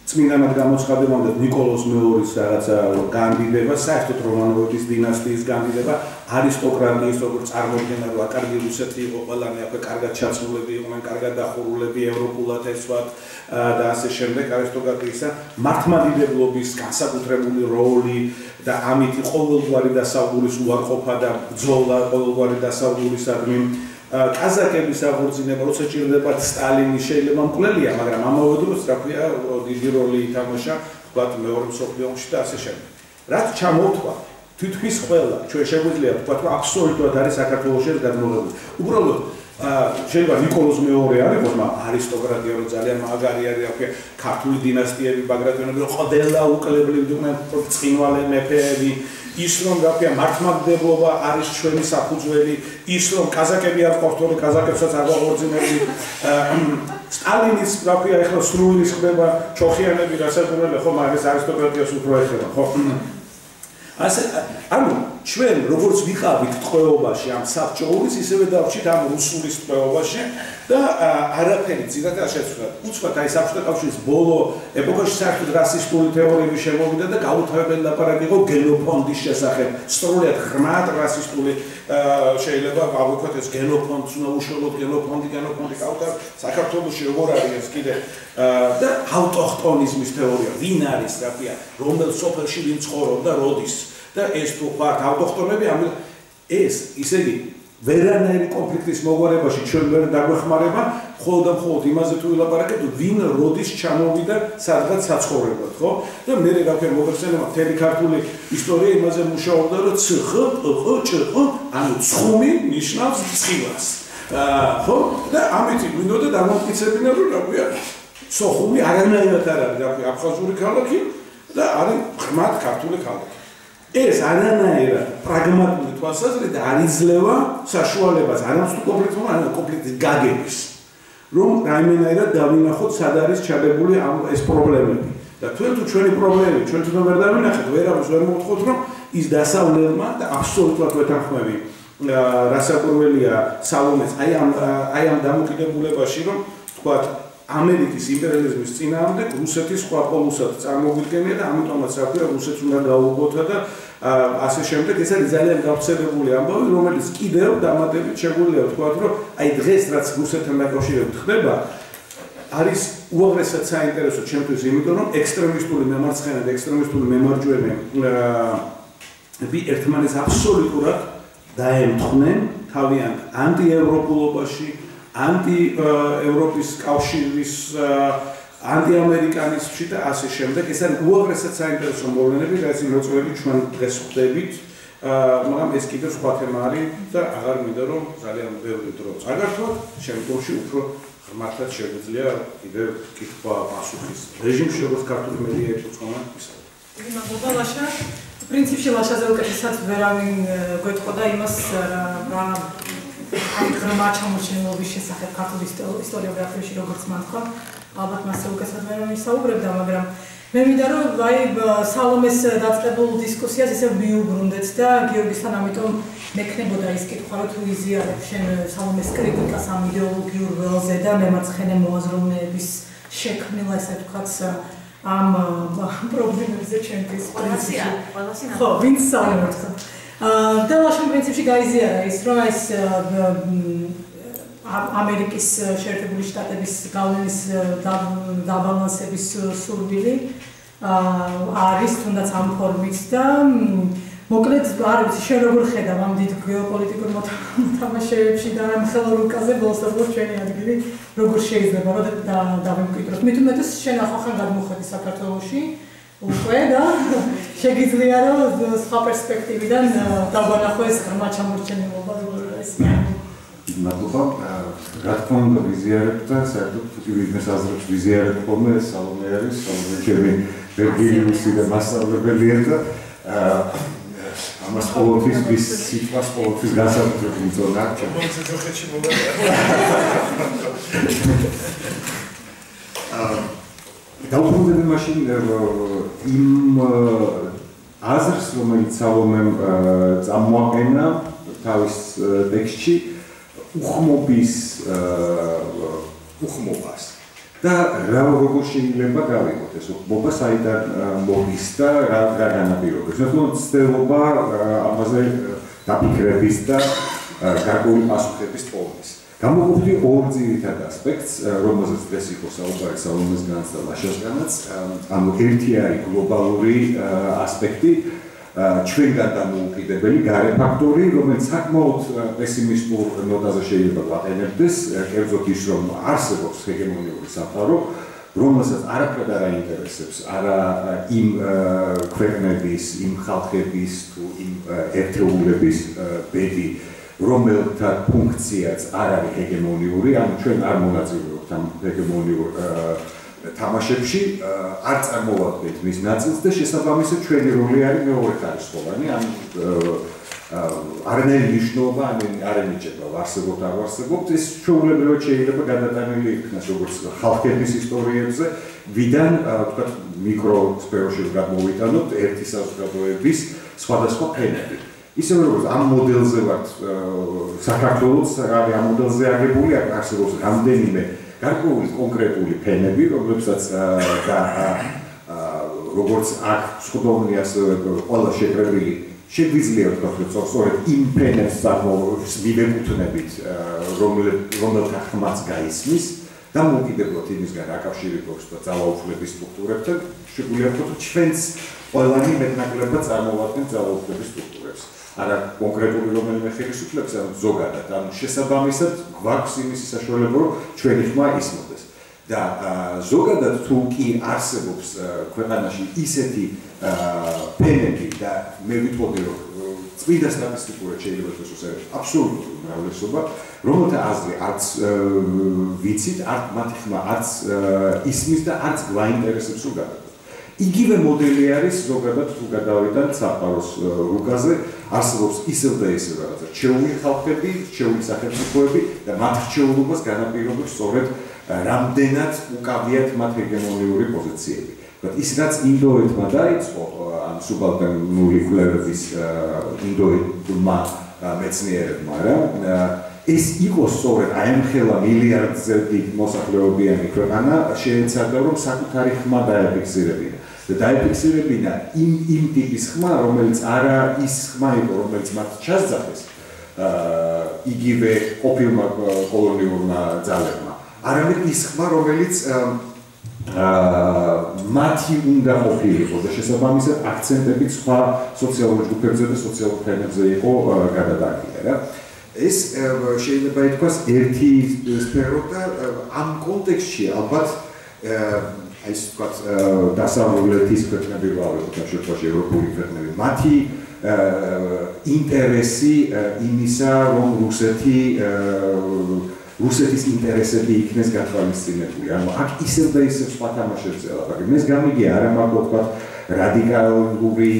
წმინდანად გამოცხადებამდე ნიკოლოზ მეორის რაღაცა განდიდება, საერთოდ რომანოვების დინასტიის განდიდება, არისტოკრატიის როგორც წარმოქმნა რო აკარგი რუსეთი იყო ყველანი აქ კარგად ჩაცმულები იყვნენ, კარგად დახურულები, ევროპულად ესვათ და ასე შემდეგ არისტოკრატიისა. მართლმადიდებლობის განსაკუთრებული როლი და ამით ყოველგვარი დასავლურის უარყოფა და ბრძოლა ყოველგვარი დასავლურისადმი კაზაკების აღორძინება, როცა ჭირდებათ სტალინის შეიძლება მკვლელია, მაგრამ ამავე დროს რა ქვია, დიდი როლი ითამაშა, ვთქვათ, მეორე მსოფლიო ომში და ასე შემდეგ. რაც ჩამოთქვა, თვითონ ყველა ჩვენ შეგვიძლია ვთქვათ, რომ აბსოლუტურად არის საქართველოს გადმოგებული. უბრალოდ შეიძლება ნიკოლოზ მეორე არის ხომ არისტოკრატია რომ ძალიან მაგარი არის აქვე ქართული დინასტიები ბაგრატიონები ყველა უკლებლივ იყვნენ წინვალე მეფეები. ის რომ გაქვია მართლმადიდებლობა არის ჩვენი საფუძველი. ის რომ კაზაკები არ ყავთორი კაზაკებსაც არ გაგვაორძინებდი სტალინის გაქვია ახლა სრულის ხდება ჩოხიანები რაც ეყურება ხომ არის არისტოკრატიას უფრო ეხება ხო? ასე ანუ ჩვენ როგორც ვიყავით ტყვეობაში ამ საბჭოურის ისევე დავრჩით ამ რუსულის ტყვეობაში და არაფერი ძირითადად შეცვლა. უცბად აი საბჭოთა კავშირის ბოლო ეპოქაში საერთოდ რასისტული თეორიები შემოვიდა და გაუთავებელი ლაპარაკი იყო გენოფონდის შესახებ. სწორედ ღრმად რასისტული შეიძლება გავუქოთ ეს გენოფონდს, უნდა უშუალოდ გენოფონდი, გენოფონდი გავუთავ საქართველოსში როგორ არის ეს კიდე და ავტოხტონიზმის თეორია, ვინ არის, რა ქვია, რომელ სოფელში ვინ ცხოვრობდა, როდის და ეს თუ ხართ ავტოხტონები, ამ ეს ისე იგი ვერანაირი კონფლიქტის მოგვარებაში ჩვენ ვერ დაგვეხმარება, ხოლმე და მხოლოდ იმაზე თუ ვილაპარაკებთ, ვინ როდის ჩამოვიდა სადღაც საცხოვრებლად, ხო? და მე რა ქვია მოგხსენება თემი ქართული ისტორია იმაზე მუშაობდა, რომ ცხ, ყ, ჭ, ანუ ცხუმი ნიშნავს ცხილას. ხო და ამით გვინდოდა დამოკიდებინა რომ რა ქვია სოხუმი არანაირად არ არის რა ქვია აფხაზური ქალაქი და არის ღმად ქართული ქალაქი ეს არანაირად პრაგმატული თვალსაზრისით არ იძლევა საშუალებას არამც თუ კონფლიქტს არა კონფლიქტის გაგების რომ რაიმენაირად დავინახოთ სად არის ჩადებული ამ ეს პრობლემები. და თქვენ თუ ჩვენი პრობლემები ჩვენ თვითონ ვერ დავინახეთ ვერავის ვერ მოვთხოვთ რომ ის დასავლელმა და აბსოლუტურად ვეთანხმები რასაკვირველია სალომეს აი ამ აი ამ დამოკიდებულებაში რომ თქვათ ამერიკის იმპერიალიზმის წინააღმდეგ რუსეთის სხვა პოლუსად წარმოგვიდგენია და ამიტომაც ქვია რუსეთს უნდა გაუგოთა და ასე შემდეგ. ეს არის ძალიან გავრცელებული ამბავი რომელიც კიდევ დამატებით შეგვიძლია ვთქვათ რომ აი დღეს რაც რუსეთთან დაკავშირებით ხდება არის უაღრესად საინტერესო ჩემთვის იმიტომ რომ ექსტრემისტული მემარცხენე და ექსტრემისტული მემარჯვენე ები ერთმანეთს აბსოლუტურად დაემთხნენ თავიანთ ანტიევროპულობაში ანტი ევროპის კავშირის ანტიამერიკანიზმში და ასე შემდეგ. ეს არის უაღრესად საინტერესო მოვლენები, რაც მოწვევი ჩვენ დღეს ხვდებით. მაგრამ ეს კიდევ სხვა თემა არის და აღარ მინდა რომ ძალიან ბევრი დრო წაგართვათ, შემდგომში უფრო მართლაც შეგვიძლია კიდევ კითხვა პასუხის რეჟიმში როგორც ქართული მედია ეწონა იგი მაგობა ლაშა პრინციპში ლაშაზე უკეთესად ვერავინ გვეთყოდა იმას რა აი ღრმა ჩამოშენილობის შესახებ ქართული ისტორიოგრაფიაში როგორც მართლა ალბათ მასე უკეთესად მე რომ ისაუბრებდა მაგრამ მე მინდა რომ აი სალომეს დაწყებულ დისკუსიას ისე მიუბრუნდეთ და გიორგისთან ამიტომ მექნებოდა ის კითხვა რომ თუ იზიარებ შენ სალომეს კრიტიკას ამ იდეოლოგიურ ველზე და მემარცხენე მოაზროვნეების შექმნილ ესე ვთქვათ ამ პრობლემებზე ჩემთვის ყველასია ყველასია. ხო ვინც სალომეს და ლაშენ პრინციპში გაიზიარა ის რომ ეს ამერიკის შეერთებული შტატების გავლენის დაბალანსების სურვილი არის თუნდაც ამ ფორმით და მოკლედ არ ვიცი შენ როგორ ხედავ ამ დიდ გეოპოლიტიკურ მოთამაშეებში და ამ ხელოვნურკაზე ბოლოსდაბოლოს ჩვენი ადგილი როგორ შეიძლება? რომ დავიმკვიდროთ. მით უმეტეს შენ ახალ გადმოხედი საქართველოში უკვე და შეგიძლია რომ სხვა პერსპექტივიდან დაგვანახოს ღრმა ჩამორჩენილობა არის. მადლობა რა თქმა უნდა ვიზიარებ და საერთოდ თუ ვიზმეს აზრებს ვიზიარებ ხოლმე სალომე არის სალომე ჩემი ბერგიუსი და მასწავლებელია და ამას ყოველთვის ვის სიტყვას ყოველთვის გასაკუთრებით მიწონა ჩემს ძოხეთში მოგაა აა დაუბრუნდები მაშინ იმ აზრს რომელიც სალომემ წამოაყენა თავის ტექსტში უხმობის უხმობას. და რა როგორ შეიძლება გავიგოთ ეს უხმობა საიდან მოდის და რა რა განაპირობებს? ეს თუნდაც ცდელობა ამაზე დაფიქრების და გარკვეული პასუხების პოვნის გამოგვიყვი ორ ძირითად ასპექტს, რომელზეც დღეს იყო საუბარი სალომესგანაც და ლაშოსგანაც. ანუ ერთი არის გლობალური ასპექტი, ჩვენგან დამოუკიდებელი გარე ფაქტორი, რომელიც საკმაოდ პესიმისტურ ნოტაზე შეიძლება ვაყენებდეს, კერძოდ ის რომ არსებობს ჰეგემონიური საფარო, რომელსაც არაფერ არ აინტერესებს, არა იმ ქვეყნების, იმ ხალხების თუ იმ ერთეულების ბედი რომელთა ფუნქციაც არ არის ჰეგემონიური, ანუ ჩვენ არ მონაწილეობთ ამ ჰეგემონიურ თამაშებში, არ წარმოვადგენთ მის ნაწილს და შესაბამისად ჩვენი როლი არის მეორე ხარისხოვანი, ანუ არანაირი მნიშვნელობა არ ენიჭება არსებობთ არ არსებობთ, ეს ჩვეულებრივად შეიძლება გადატანილი იქნას როგორც ხალხების ისტორიებზე, ვიდან თქვა მიკროსფეროში გადმოვიტანოთ ერთი საზოგადოების სხვადასხვა ფენები. ისევე როგორც ამ მოდელზე ვართ საქართველოს არის ამ მოდელზე აგებული არსებობს რამდენიმე გარკვეული კონკრეტული ფენები რომლებსაც და როგორც აქ სხდომი ასევე ყველა შეკრებილი შეგვიძლია ვთქვათ სწორედ იმ ფენებს წარმოგვიდგენს მივეკუთვნებით რომელთა ხმაც გაისმის და მოგიდებლოთ იმისგან აკავშირებს და ძალაუფლების სტრუქტურებთან შეგვიძლია ვთქვათ რომ ჩვენც ყველანი მეტნაკლებად წარმოვადგენთ ძალაუფლების სტრუქტურებს არა კონკრეტული რომელიმე ხელისუფლების ან ზოგადად ან შესაბამისად გვაქვს იმის საშუალება რომ ჩვენი ხმა ისმოდეს და ზოგადად თუ კი არსებობს ქვეყანაში ისეთი ფენები და მე ვიტყოდი რომ წმინდა სტატისტიკურად შეიძლება იყოს აბსოლუტური მრავლესობა რომელთა აზრი არც ვიცით, არც მათი ხმა არც ისმის და არც გვაინტერესებს უგადოთ. იგივე მოდელი არის ზოგადად თუ გადავიდან საფაროს რუკაზე არსებობს ისევ და ისევ რაღაცა. ჩეული ხალხები, ჩეული სახელმწიფოები და მათ ჩეულობას განაპირობებს სწორედ რამდენად უკავიათ მათ ჰეგემონიური პოზიციები. და ის რაც ინდოეთმა დაიწყო ამ სუბალპინური კვლევების ინდოეთმა მეცნიერებმა რა. ეს იყო სწორედ აი ამ ხელა მილიარდზე დიდ მოსახლეობიანი ქვეყანა შეეცადა რომ საკუთარი ხმა დაეფიქსირებინა და დაეფიქსირებინა იმ იმ ტიპის ხმა რომელიც არა ის ხმა იყო რომელიც მათ ჩასძახეს იგივე ყოფილმა კოლონიურმა ძალებმა. არამედ ის ხმა რომელიც აა მათი უნდა ყოფილიყო და შესაბამისად აქცენტები სხვა სოციალურ ჯგუფებზე და სოციალურ თემებზე იყო გადადაგებული რა. ეს შეიძლება ითქვას ერთი სფერო და ამ კონტექსტში ალბათ აი ეს თქვა დასავლეთის ქვეყნები ვარო და შეფაში ევროპული ქვეყნები მათი ინტერესი იმისა რომ რუსეთი რუსეთის ინტერესები იქნეს გათვალისწინებული. ანუ აქ ისევ და ისევ სხვა თამაშებზე ლაპარაკი. მე გამიგი არა მაგო თქვა რადიკალური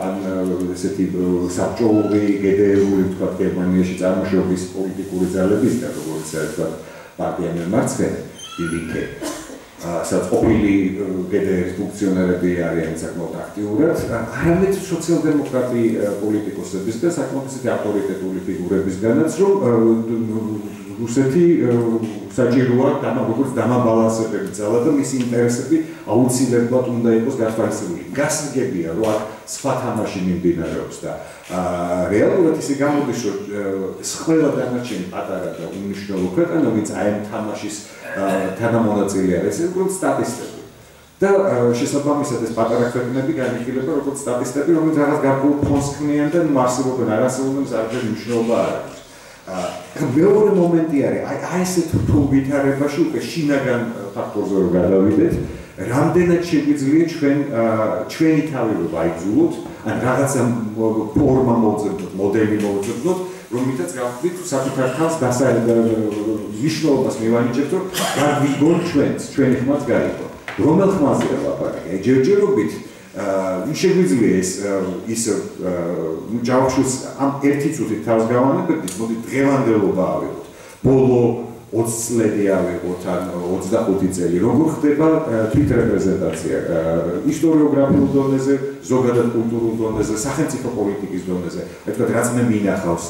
ან ესეთი საბჭოური გედეური თქვა გერმანიაში წარმოშობის პოლიტიკური ძალების და როგორც თქვა პარტია მემარცხენე დილიკე სადაც ყოფილი გედერის ფუნქციონერები არიან საკმაოდ აქტიურად, არამედ სოციალ-დემოკრატი პოლიტიკოსების და საკმაოდ ისეთი ავტორიტეტული ფიგურებისგანაც, რომ რუსეთი საჭიროა დამა როგორც დამაბალანსებელი ძალა და მისი ინტერესები აუცილებლად უნდა იყოს გასწავლილი. გასაგებია, რომ აქ სხვა თამაში მიმდინარეობს და რეალურად ისე გამოდის, რომ ყველა დანარჩენი პატარა და უნიშნელო ქვეყანა, ვინც აი ამ თამაშის თანამონაწილე არის, ეს უფრო სტატისტები. და შესაბამისად ეს პატარა ქვეყნები განიხილება როგორც სტატისტები, რომელიც რაღაც გარკვეულ ფონს ქმნიან და მარსებობენ, არასრულებს არაფერი მნიშვნელობა არ აქვს. მეორე მომენტი არის აი ესე თუ ვითარებაში უკვე შინაგან ფაქტორზე რომ გადავიდეთ რამდენად შეგვიძლია ჩვენ ჩვენი თავი რომ აიძულოთ? ან რაღაცა ფორმა მოძებნოთ მოდელი მოძებნოთ რომლითაც გავხდით საკუთარ თავს დასაერდო მნიშვნელობას მივანიჭებთ რომ გავიგონ ჩვენს ჩვენი ხმაც გაიგო. რომელ ხმაზე ლაპარაკი აი ჯერჯერობით ვინ შეგვიძლია ეს ის ნუ ჯავშუს ამ ერთი წუთით თავს გავანებდით მოდი დღევანდელობა ავიღოთ ბოლო 20 წლები ავიღოთ ან 25 წელი როგორ ხდება თვით რეპრეზენტაცია? ისტორიოგრაფიულ დონეზე ზოგადად კულტურულ დონეზე სახელმწიფო პოლიტიკის დონეზე. მე თქვა რაც მე მინახავს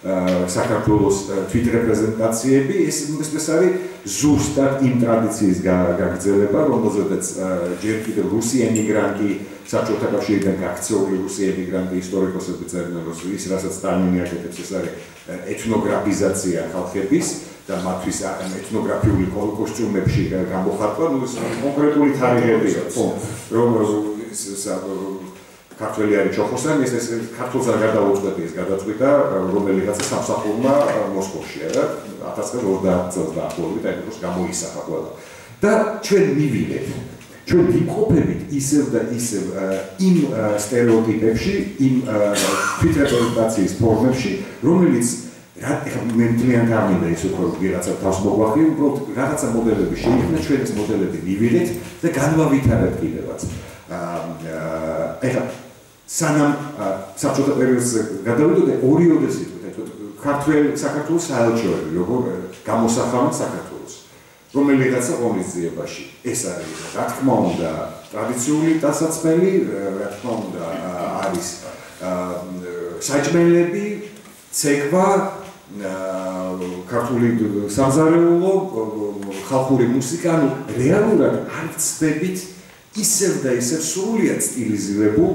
საქართველოს თვით რეპრეზენტაციები ეს ეს არის ზუსტად იმ ტრადიციის გაგრძელება რომელზედაც ჯერ კიდევ რუსი ემიგრანტი საბჭოთა კავშირიდან გაქცეული რუსი ემიგრანტი ისტორიკოსები წერენ რომ ის რასაც სტალინი აკეთებს ეს არის ეთნოგრაფიზაცია ხალხების და მათთვის ეთნოგრაფიული კოსტიუმებში გამოხატვა, ну კონკრეტული თარიღებია, ხო, რომ ქართველი არის ჩოხოსანი, ეს ეს ქართულს არ გადაუწყვეტი ეს გადაწყვიტა რომელიღაცა სამსახურმა მოსკოვშია და 1930 წელს დაახლოებით აი როგორც გამოისახა ყველა. და ჩვენ მივიდეთ ჩვენ ვიმყოფებით ისევ და ისევ იმ სტერეოტიპებში, იმ თვითრეპრეზენტაციის ფორმებში, რომელიც რა ეხლა მე მთლიან გამინდა ის უფრო ვიღაცა თავს მოგვახი უბრალოდ რაღაცა მოდელები შეიქმნა ჩვენ ეს მოდელები მივიღეთ და განვავითარებთ კიდევაც. აა ეხლა სანამ საბჭოთა პერიოდზე გადავიდო და ორიოდე სიტყვით ეთქოთ ქართველ საქართველოს საელჩოები როგორ გამოსახავენ საქართველოს. რომელიღაცა ღონისძიებაში ეს არის რა თქმა უნდა ტრადიციული დასაცმელი რა თქმა უნდა არის საჭმელები ცეკვა ქართული სამზარეულო ხალხური მუსიკა ანუ რეალურად არ ცდებით ისევ და ისევ სრულიად სტილიზირებულ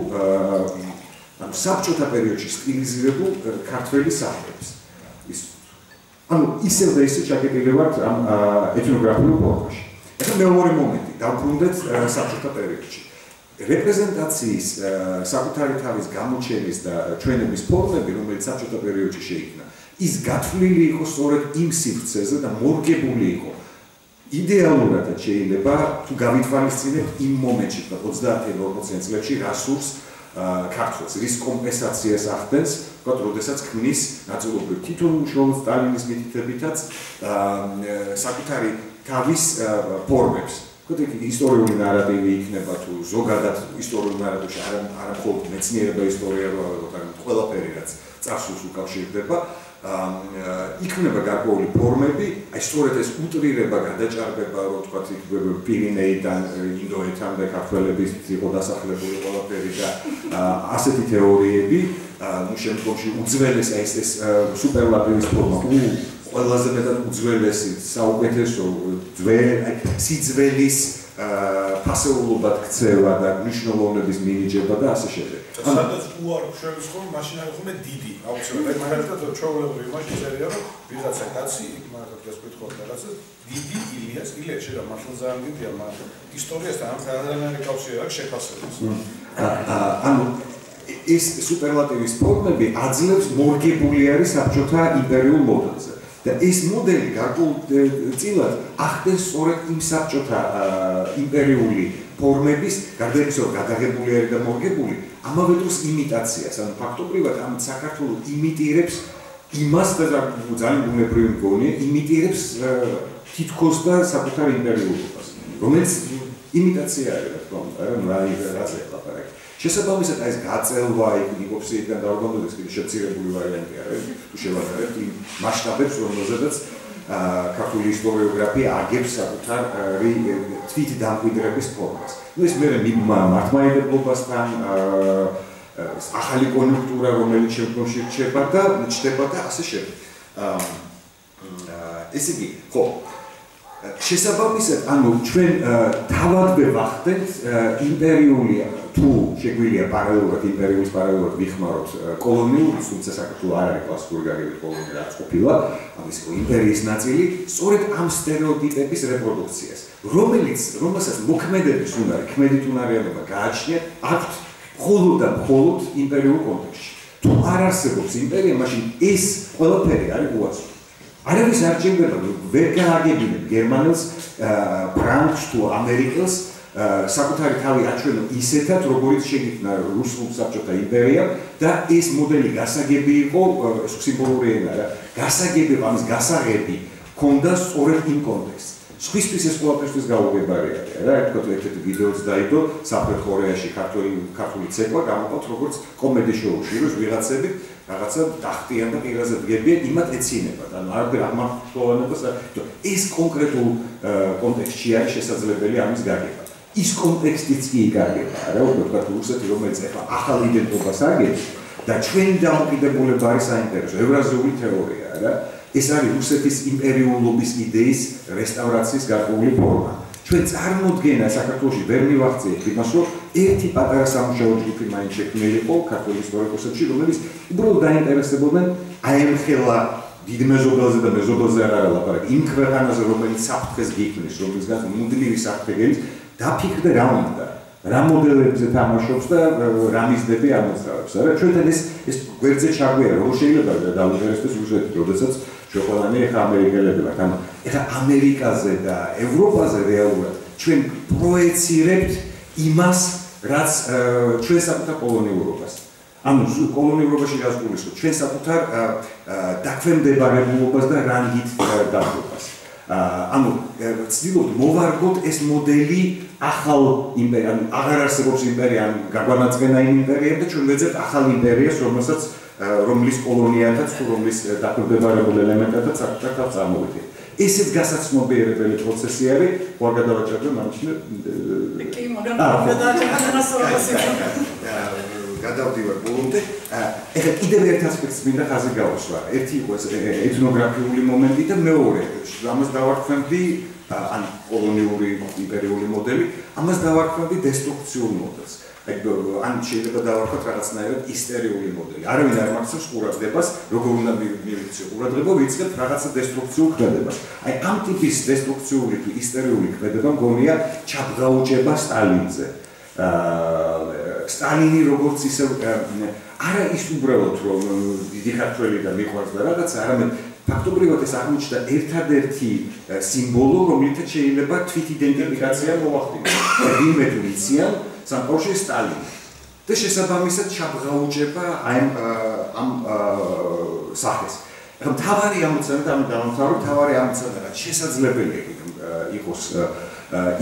ანუ საბჭოთა პერიოდში სტილიზირებულ ქართველი სახელებს. ის ანუ ისევ და ისევ ჩაგებილებად ამ ეთნოგრაფიულ ფორმაში. ახლა მეორე მომენტი, დავბრუნდეთ საბჭოთა პერიოდში. რეპრეზენტაციის საკუთარი თავის გამოჩენის და ჩვენების ფორმები, რომელიც საბჭოთა პერიოდში შეიქმნა, ის გათვლილი იყო სწორედ იმ სივრცეზე და მორგებული იყო. იდეალურადაც შეიძლება თუ გავითვალისწინებთ იმ მომენტში 30-40 წლებში რასურს ქართლს რის კომპენსაციას ახდენს ვთქვათ როდესაც ქმნის ნაწილობრივ თვითონ უშუალოდ სტალინის მითითებითაც საკუთარი თავის ფორმებს. ვთქვათ ისტორიული ნარატივი იქნება თუ ზოგადად ისტორიული ნარატივი არა არა მხოლოდ მეცნიერება ისტორია რა ვთქვათ ან ყველაფერი რაც წარსულს უკავშირდება იქნება გარკვეული ფორმები, აი სწორედ ეს უტრირება, გადაჭარბება, რო თქვა იქ პირინეიდან ინდოეთამდე ქართველების იყო დასახლებული ყველაფერი და ასეთი თეორიები, ну შემდგომში უძველეს აი ეს სუპერლატივის ფორმა, ყველაზე მეტად უძველესი, საუკეთესო ძველი, აი სიძველის ფასეულობად ქცევა და მნიშვნელოვნების მინიჭება და ასე შემდეგ. სადაც უარ შევს ხომ მაშინ არის ხოლმე დიდი აუცილებლად. მაგალითად ჩვეულებრივი მაშინ წერია რომ ვიღაცა კაცი მაგალითად ეს კითხვა რაღაცა დიდი ილიას ილიას შეიძლება მართლა ძალიან დიდია მაგრამ ისტორიასთან ამ რაღაცნაირი კავშირი აქვს შეფასებას ანუ ეს სუპერლატივის ფორმები აძლევს მორგებული არის საბჭოთა იმპერიულ მოდელზე და ეს მოდელი გარკვეულწილად ახდენს სწორედ იმ საბჭოთა იმპერიული ფორმების გარდა იმისა რომ გადაღებული არის და მორგებული ამავე დროს იმიტაციას. ანუ ფაქტობრივად ამ საქართველოს იმიტირებს იმას და ძალიან ბუნებრივი მგონი იმიტირებს თითქოს და საკუთარ იმპერიულობას რომელიც იმიტაცია არის რა თქმა უნდა რა რა ზეპაპარაკ შესაბამისად ეს გაწელვა იქ ნიკოფსიიდან დავრგონდეს კიდე შეცირებული ვარიანტი არის თუ შევადარებთ იმ მასშტაბებს რომელზედაც ქართული ისტორიოგრაფია აგებს საკუთარ თვით დამკვიდრების ფორმას. ну ეს მე მართლმადიდებლობასთან ახალი კონიუნქტურა რომელიც შემდგომში რჩება და რჩება და ასე შემდეგ. აა ესე იგი, ხო, შესაბამისად, ანუ ჩვენ თავად ვახდენთ იმპერიული თუ შეგვიძლია პარალელურად იმპერიულს პარალელურად ვიხმაროთ კოლონიური, თუმცა საქართველო არ არის კლასიკური გაგებით კოლონია რაც ყოფილა, ამის იმპერიის ნაწილი, სწორედ ამ стереოტიპების რეპროდუქციას, რომელიც რომელსაც მოქმედების უნარი, ქმედიტუნარიანობა გააჩნია, აქვს მხოლოდ და მხოლოდ იმპერიულ კონტექსტში. თუ არ არსებობს იმპერია, მაშინ ეს ყველაფერი არის უაცვლო. არავის არ ჭირდება ვერ გააგებინებ გერმანელს, ფრანკს თუ ამერიკელს საკუთარი თავი აჩვენო ისეთად როგორიც შეგიძლია რუსულ საბჭოთა იმპერიამ და ეს მოდელი გასაგები იყო სიმბოლური ენა რა. გასაგები ამის გასაღები ქონდა სწორედ იმ კონტექსტში სხვისთვის ეს ყველაფერთვის გაუგებარი არის რა ერთად ერთ-ერთი ვიდეოც დაიდო საფრთხე კორეაში ქართული ქართული ცეკვა გამოყოთ როგორც კომედი შოუში რომ ვიღაცები რაღაცა დახტიან და პირაზე დგებიან იმათ ეცინება და არაფერ აღმართულობას ეს კონკრეტულ კონტექსტში არის შესაძლებელი ამის გაგება ის კონტექსტიც კი იგაგება რა უფრო თქვა რუსეთი რომელიც ახლა ახალ იდენტობას აგებს და ჩვენი დამოკიდებულება არის საინტერესო. ევრაზიული თეორია რა ეს არის რუსეთის იმპერიულობის იდეის რესტავრაციის გარკვეული ფორმა. ჩვენ წარმოდგენა საქართველოსი ვერ მივახციეთ იმას რომ ერთი პატარა სამუშაო ჯგუფი მაინც შექმნილიყო ქართული ისტორიკოსებში რომელიც უბრალოდ დაინტერესდებოდნენ აი ამ ხელა დიდ მეზობელზე და მეზობელზე არ არა ლაპარაკი. იმ ქვეყანაზე რომელიც საფრთხეს გიქმნის რომელსაც მუდმივი საფრთხე გენის დაფიქრდა რა უნდა რა მოდელებზე თამაშობს და რა მიზნები ამოწევს არა ჩვენთან ეს ეს გვერდზე ჩაგვიერა როგორ შეიძლება დავუჯერესდეს რუსეთი როდესაც შეყოლანი ახლა ამერიკელები ვართ ანუ ეხლა ამერიკაზე და ევროპაზე რეალურად ჩვენ პროექცირებთ იმას რაც ჩვენ საკუთარ კოლონიურობას ანუ კოლონიურობაში გასულისო ჩვენ საკუთარ დაქვემდებარებულობას და რანგით დაბრუნებას ანუ ცდილობთ მოვარგოთ ეს მოდელი ახალ იმპერია ანუ აღარ არსებობს იმპერია ანუ გაგვანაწყენა იმ იმპერიამ და ჩვენ ვეძებთ ახალ იმპერიას რომელსაც რომლის კოლონიათაც თუ რომლის დაქვემდებარებულ ელემენტათაც საკუთარ წარმოვიდგენთ ესეც გასაცნობიერებელი პროცესი არის, ხო გადავაჭერდო მაშინ. კი, მაგრამ გადავაჭერდო მასწავლებელი. გადავდივარ ბოლომდე. ეხლა კიდევ ერთ ასპექტს მინდა ხაზი გავუსვა. ერთი იყო ეს ეთნოგრაფიული მომენტი და მეორე, ამას დავარქვენდი ან კოლონიური იმპერიული მოდელი, ამას დავარქვენდი დესტრუქციულ მოდელს. აი ან შეიძლება დავარქვათ რაღაცნაირად ისტერიული მოდელი. არავინ არ მახსოვს ყურადღებას, როგორ უნდა მივიქცე ყურადღება, ვიწყებ რაღაცა დესტრუქციულ ქმედებას. აი ამ ტიპის დესტრუქციული თუ ისტერიული ქმედება მგონია ჩაბღაუჭება სტალინზე. აა სტალინი როგორც ისე არა ის უბრალოდ რომ დიდი ქართველი და მიყვარს და რაღაცა, არამედ ფაქტობრივად ეს აღმოჩნდა ერთადერთი სიმბოლო, რომელთაც შეიძლება თვით იდენტიფიკაცია მოახდინოს. ვინმე თუ იციან სამყაროში სტალინი. და შესაბამისად ჩაბღაუჭება აი ამ სახეს. რა თავარი ამოცანა და ამ დამთავრდა თავარი ამოცანა რა შესაძლებელი იყოს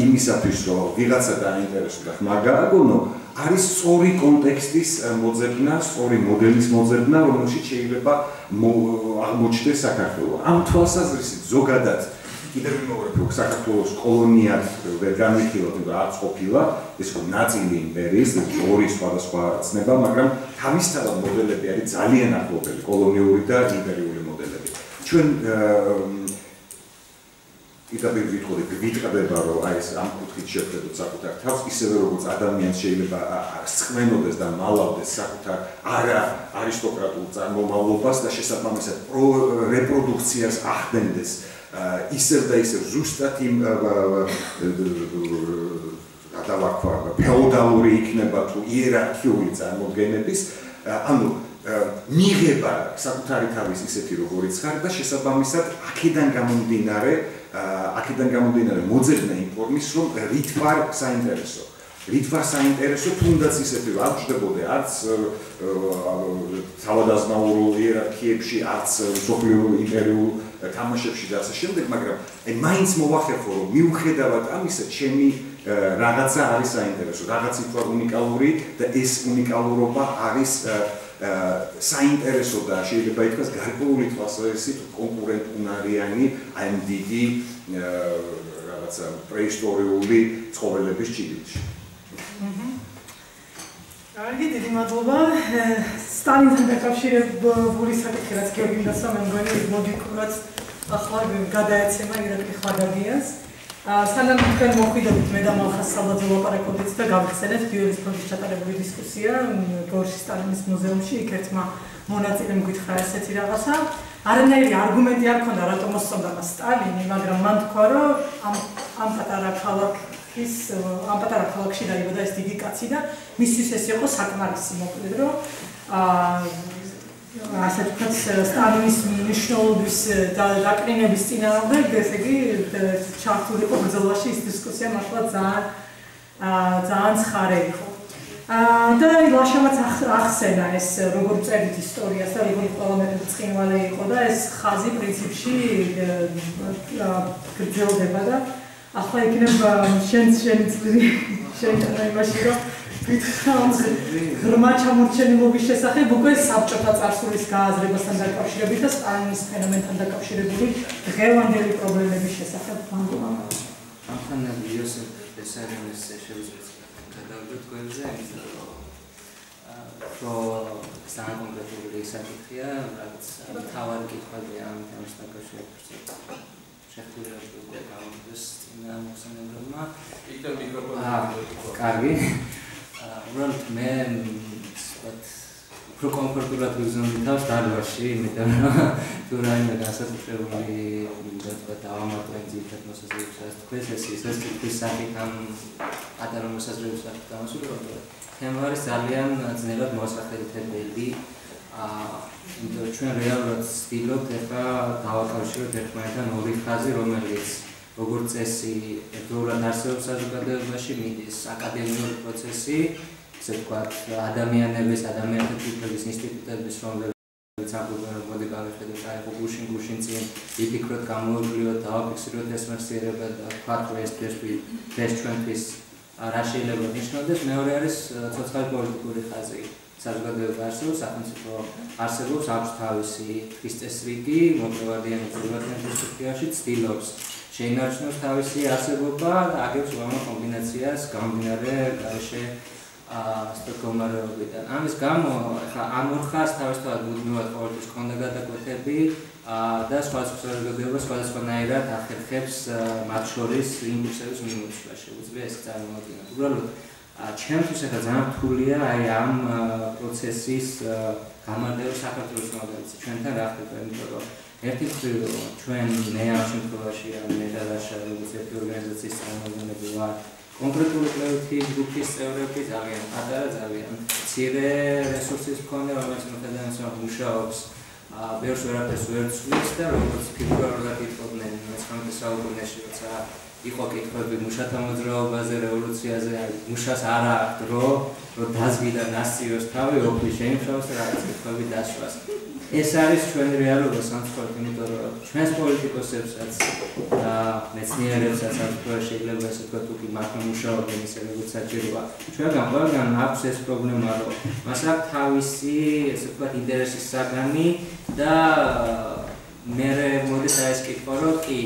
იმისათვის რომ ვიღაცა დაინტერესო და მაგააგონო არის სწორი კონტექსტის მოძებნა, სწორი მოდელის მოძებნა, რომელშიც შეიძლება აღმოჩნდეს საქართველოს. ამ თვალსაზრისით ზოგადად კიდევ მიმოვიდეს საქართველოს კოლონიად ვერ განვიხილოთ და არც ყოფილა ეს ხო ნაწილი იმპერიის ორი სხვადასხვა ცნება, მაგრამ თავისთავად მოდელები არის ძალიან ახლობელი კოლონიური და იმპერიული მოდელები. ჩვენ იტაბი ვიტყოდი ვიტყდება რომ აი ეს ამ კუთხით შევხედოთ საკუთარ თავს ისევე როგორც ადამიანს შეიძლება სწყმენოდეს და მალავდეს საკუთარ არა არისტოკრატულ წარმომავლობას და შესაბამისად რეპროდუქციას ახდენდეს ისევ და ისევ ზუსტად იმ გადავაქვა ფეოდალური იქნება თუ იერარქიული წარმოდგენების ანუ მიღება საკუთარი თავის ისეთი როგორიც ხარ და შესაბამისად აქედან გამომდინარე აქედან გამომდინარე მოძებნა ინფორმის რომ რით ვარ საინტერესო. რით ვარ საინტერესო თუნდაც ისეთი არ ჩდებოდე არც თავადაზნაურულ იერარქიებში არც სოფლიურ იმპერიულ თამაშებში და ასე შემდეგ მაგრამ აი მაინც მოვახერხო რომ მიუხედავად ამისა ჩემი რაღაცა არის საინტერესო. რაღაცით ვარ უნიკალური და ეს უნიკალურობა არის საინტერესო და შეიძლება ითქვას გარკვეული თვალსაზრისით კონკურენტუნარიანი აი ამ დიდი რაღაცა პრეისტორიული ცხოველების ჭიდიში. კარგი, დიდი მადლობა. სტალინთან დაკავშირებული საკითხი რაც გეუბნებოდა, მე მგონი მოდიკურად ახლა გადაეცემა ირაკლი ხვადაგიას. სანამ თქვენ მოხვიდებით მე და მალხას საბაძო ლაპარაკობდით და გავხსენეთ ბიოლის ფონდის ჩატარებული დისკუსია გორში სტალინის მუზეუმში იქ ერთმა მონაწილემ გითხრა ესეთი რაღაცა. არანაირი არგუმენტი არ ქონდა რატომ მოსწონდა სტალინი მაგრამ მან თქვა რომ ამ ამ პატარა ქალაქის ამ პატარა ქალაქში დაიბადა ეს დიდი კაცი და მისთვის ეს იყო საკმარისი მოკლედ რომ აა ასე ვთქვათ, სტალინის მნიშვნელობის დაკრინების წინააღმდეგ, ესე იგი, ჩართული იყო ბრძოლაში ის დისკუსია მართლა ძალიან ძალიან ცხარე იყო. და ლაშავაც ახსენა ეს როგორ წერით ისტორიას და როგორ მეტი წინვალე იყო და ეს ხაზი პრინციპში გრძელდება და ახლა იქნება შენ შენ შენ იმაში რომ ღრმა ჩამორჩენილობის შესახებ უკვე საბჭოთა წარსულის გააზრებასთან დაკავშირებით და სტალინის ფენომენთან დაკავშირებული დღევანდელი პრობლემების შესახებ ვამბობ. ახლა იოსებ ბესარიანის შეგვიძლია გადავიდეთ გვერდზე იმიტომ რომ რო ძალიან კონკრეტული საკითხია, რაც თავად კითხვები ამ თემას დაკავშირებით. შეხვედრა უკვე გავუძეს წინა მოსანებელმა. იქ და მიკროფონი. კარგი. უბრალოდ მე ვთქვათ უფრო კომფორტულად ვიზნები თავს დარბაზში, იმიტომ რომ თუ რაიმე გასაწევრი ვთქვათ დავამატო ძირითად მოსაზრებებს, რაც თქვენ ეს ის ეს ტიპის საკითხი ამ პატარა მოსაზრებებს აქვს გამოსული, თემა არის ძალიან ძნელად მოსახერხებელი. აა იმიტომ ჩვენ რეალურად ვცდილობთ ახლა დავაკავშიროთ ერთმანეთთან ორი ხაზი, რომელიც როგორც წესი ერთდროულად არსებობს საზოგადოებაში მიდის აკადემიური პროცესი, ესე ვთქვათ, ადამიანების, ადამიანთა თვითების ინსტიტუტების რომელიც აღგვიგონებოდი გავიხედოთ აი გუშინ გუშინ წინ ვიფიქროთ გამოვიკვლიოთ დავაფიქსიროთ ეს მეცნიერება და ვთქვათ რომ ეს დღესვე დღეს ჩვენთვის რა შეიძლება ნიშნავდეს მეორე არის ცოცხალი პოლიტიკური ხაზი. საზოგადოება არსებობს სახელმწიფო არსებობს აქვს თავისი ტყის წესრიგი მოკლევადიანი პროვინციაში ცდილობს შეინარჩუნოს თავისი არსებობა აგებს უამრავ კომბინაციას გამდინარე გარშე სტოკომარეობიდან. ამის გამო ხა ამ ორ ხარს თავისთავად მუდმივად ყოველთვის კონდა გადაკვეთები და სხვა საზოგადოება სხვადასხვანაირად ახერხებს მათ შორის იმპულსების მიმოწვა შეუძლია ეს წარმოადგინოს. უბრალოდ ჩემთვის ახლა ძალიან რთულია აი ამ პროცესის გამარჯვება საქართველოს მაგალითად ჩვენთან რა ხდება იმიტომ რომ ერთი მხრივ ჩვენ მე ამ შემთხვევაში ან მე და რაშა როგორც ერთი ორგანიზაციის წარმომადგენლები ვარ კონკრეტული კლებითი ჯგუფის წევრები ძალიან პატარა ძალიან მცირე რესურსის მქონე რომელიც რომ მუშაობს ბევრს ვერაფერს ვერ ცვლის და როგორც ფიგურალურად იტყობდნენ 19 საუკუნეში, როცა იყო კითხვები მუშათა მოძრაობაზე, რევოლუციაზე, მუშას არ აქვს დრო, რომ დაზვიდა ნასციოს თავი, ოფლის შეიმუშავოს და რაღაც კითხვები დასვას. ეს არის ჩვენი რეალობა სამწუხაროდ, იმიტომ რომ ჩვენს პოლიტიკოსებსაც და მეცნიერებსაც ამ შეიძლება ესე ვთქვათ, თუ კი მართლა მუშაობენ ისე როგორც საჭიროა. ჩვენგან ყველგან აქვს ეს პრობლემა, რომ მას აქვს თავისი ესე ვთქვათ ინტერესის საგანი და მე მოდი და ეს კითხვა რომ კი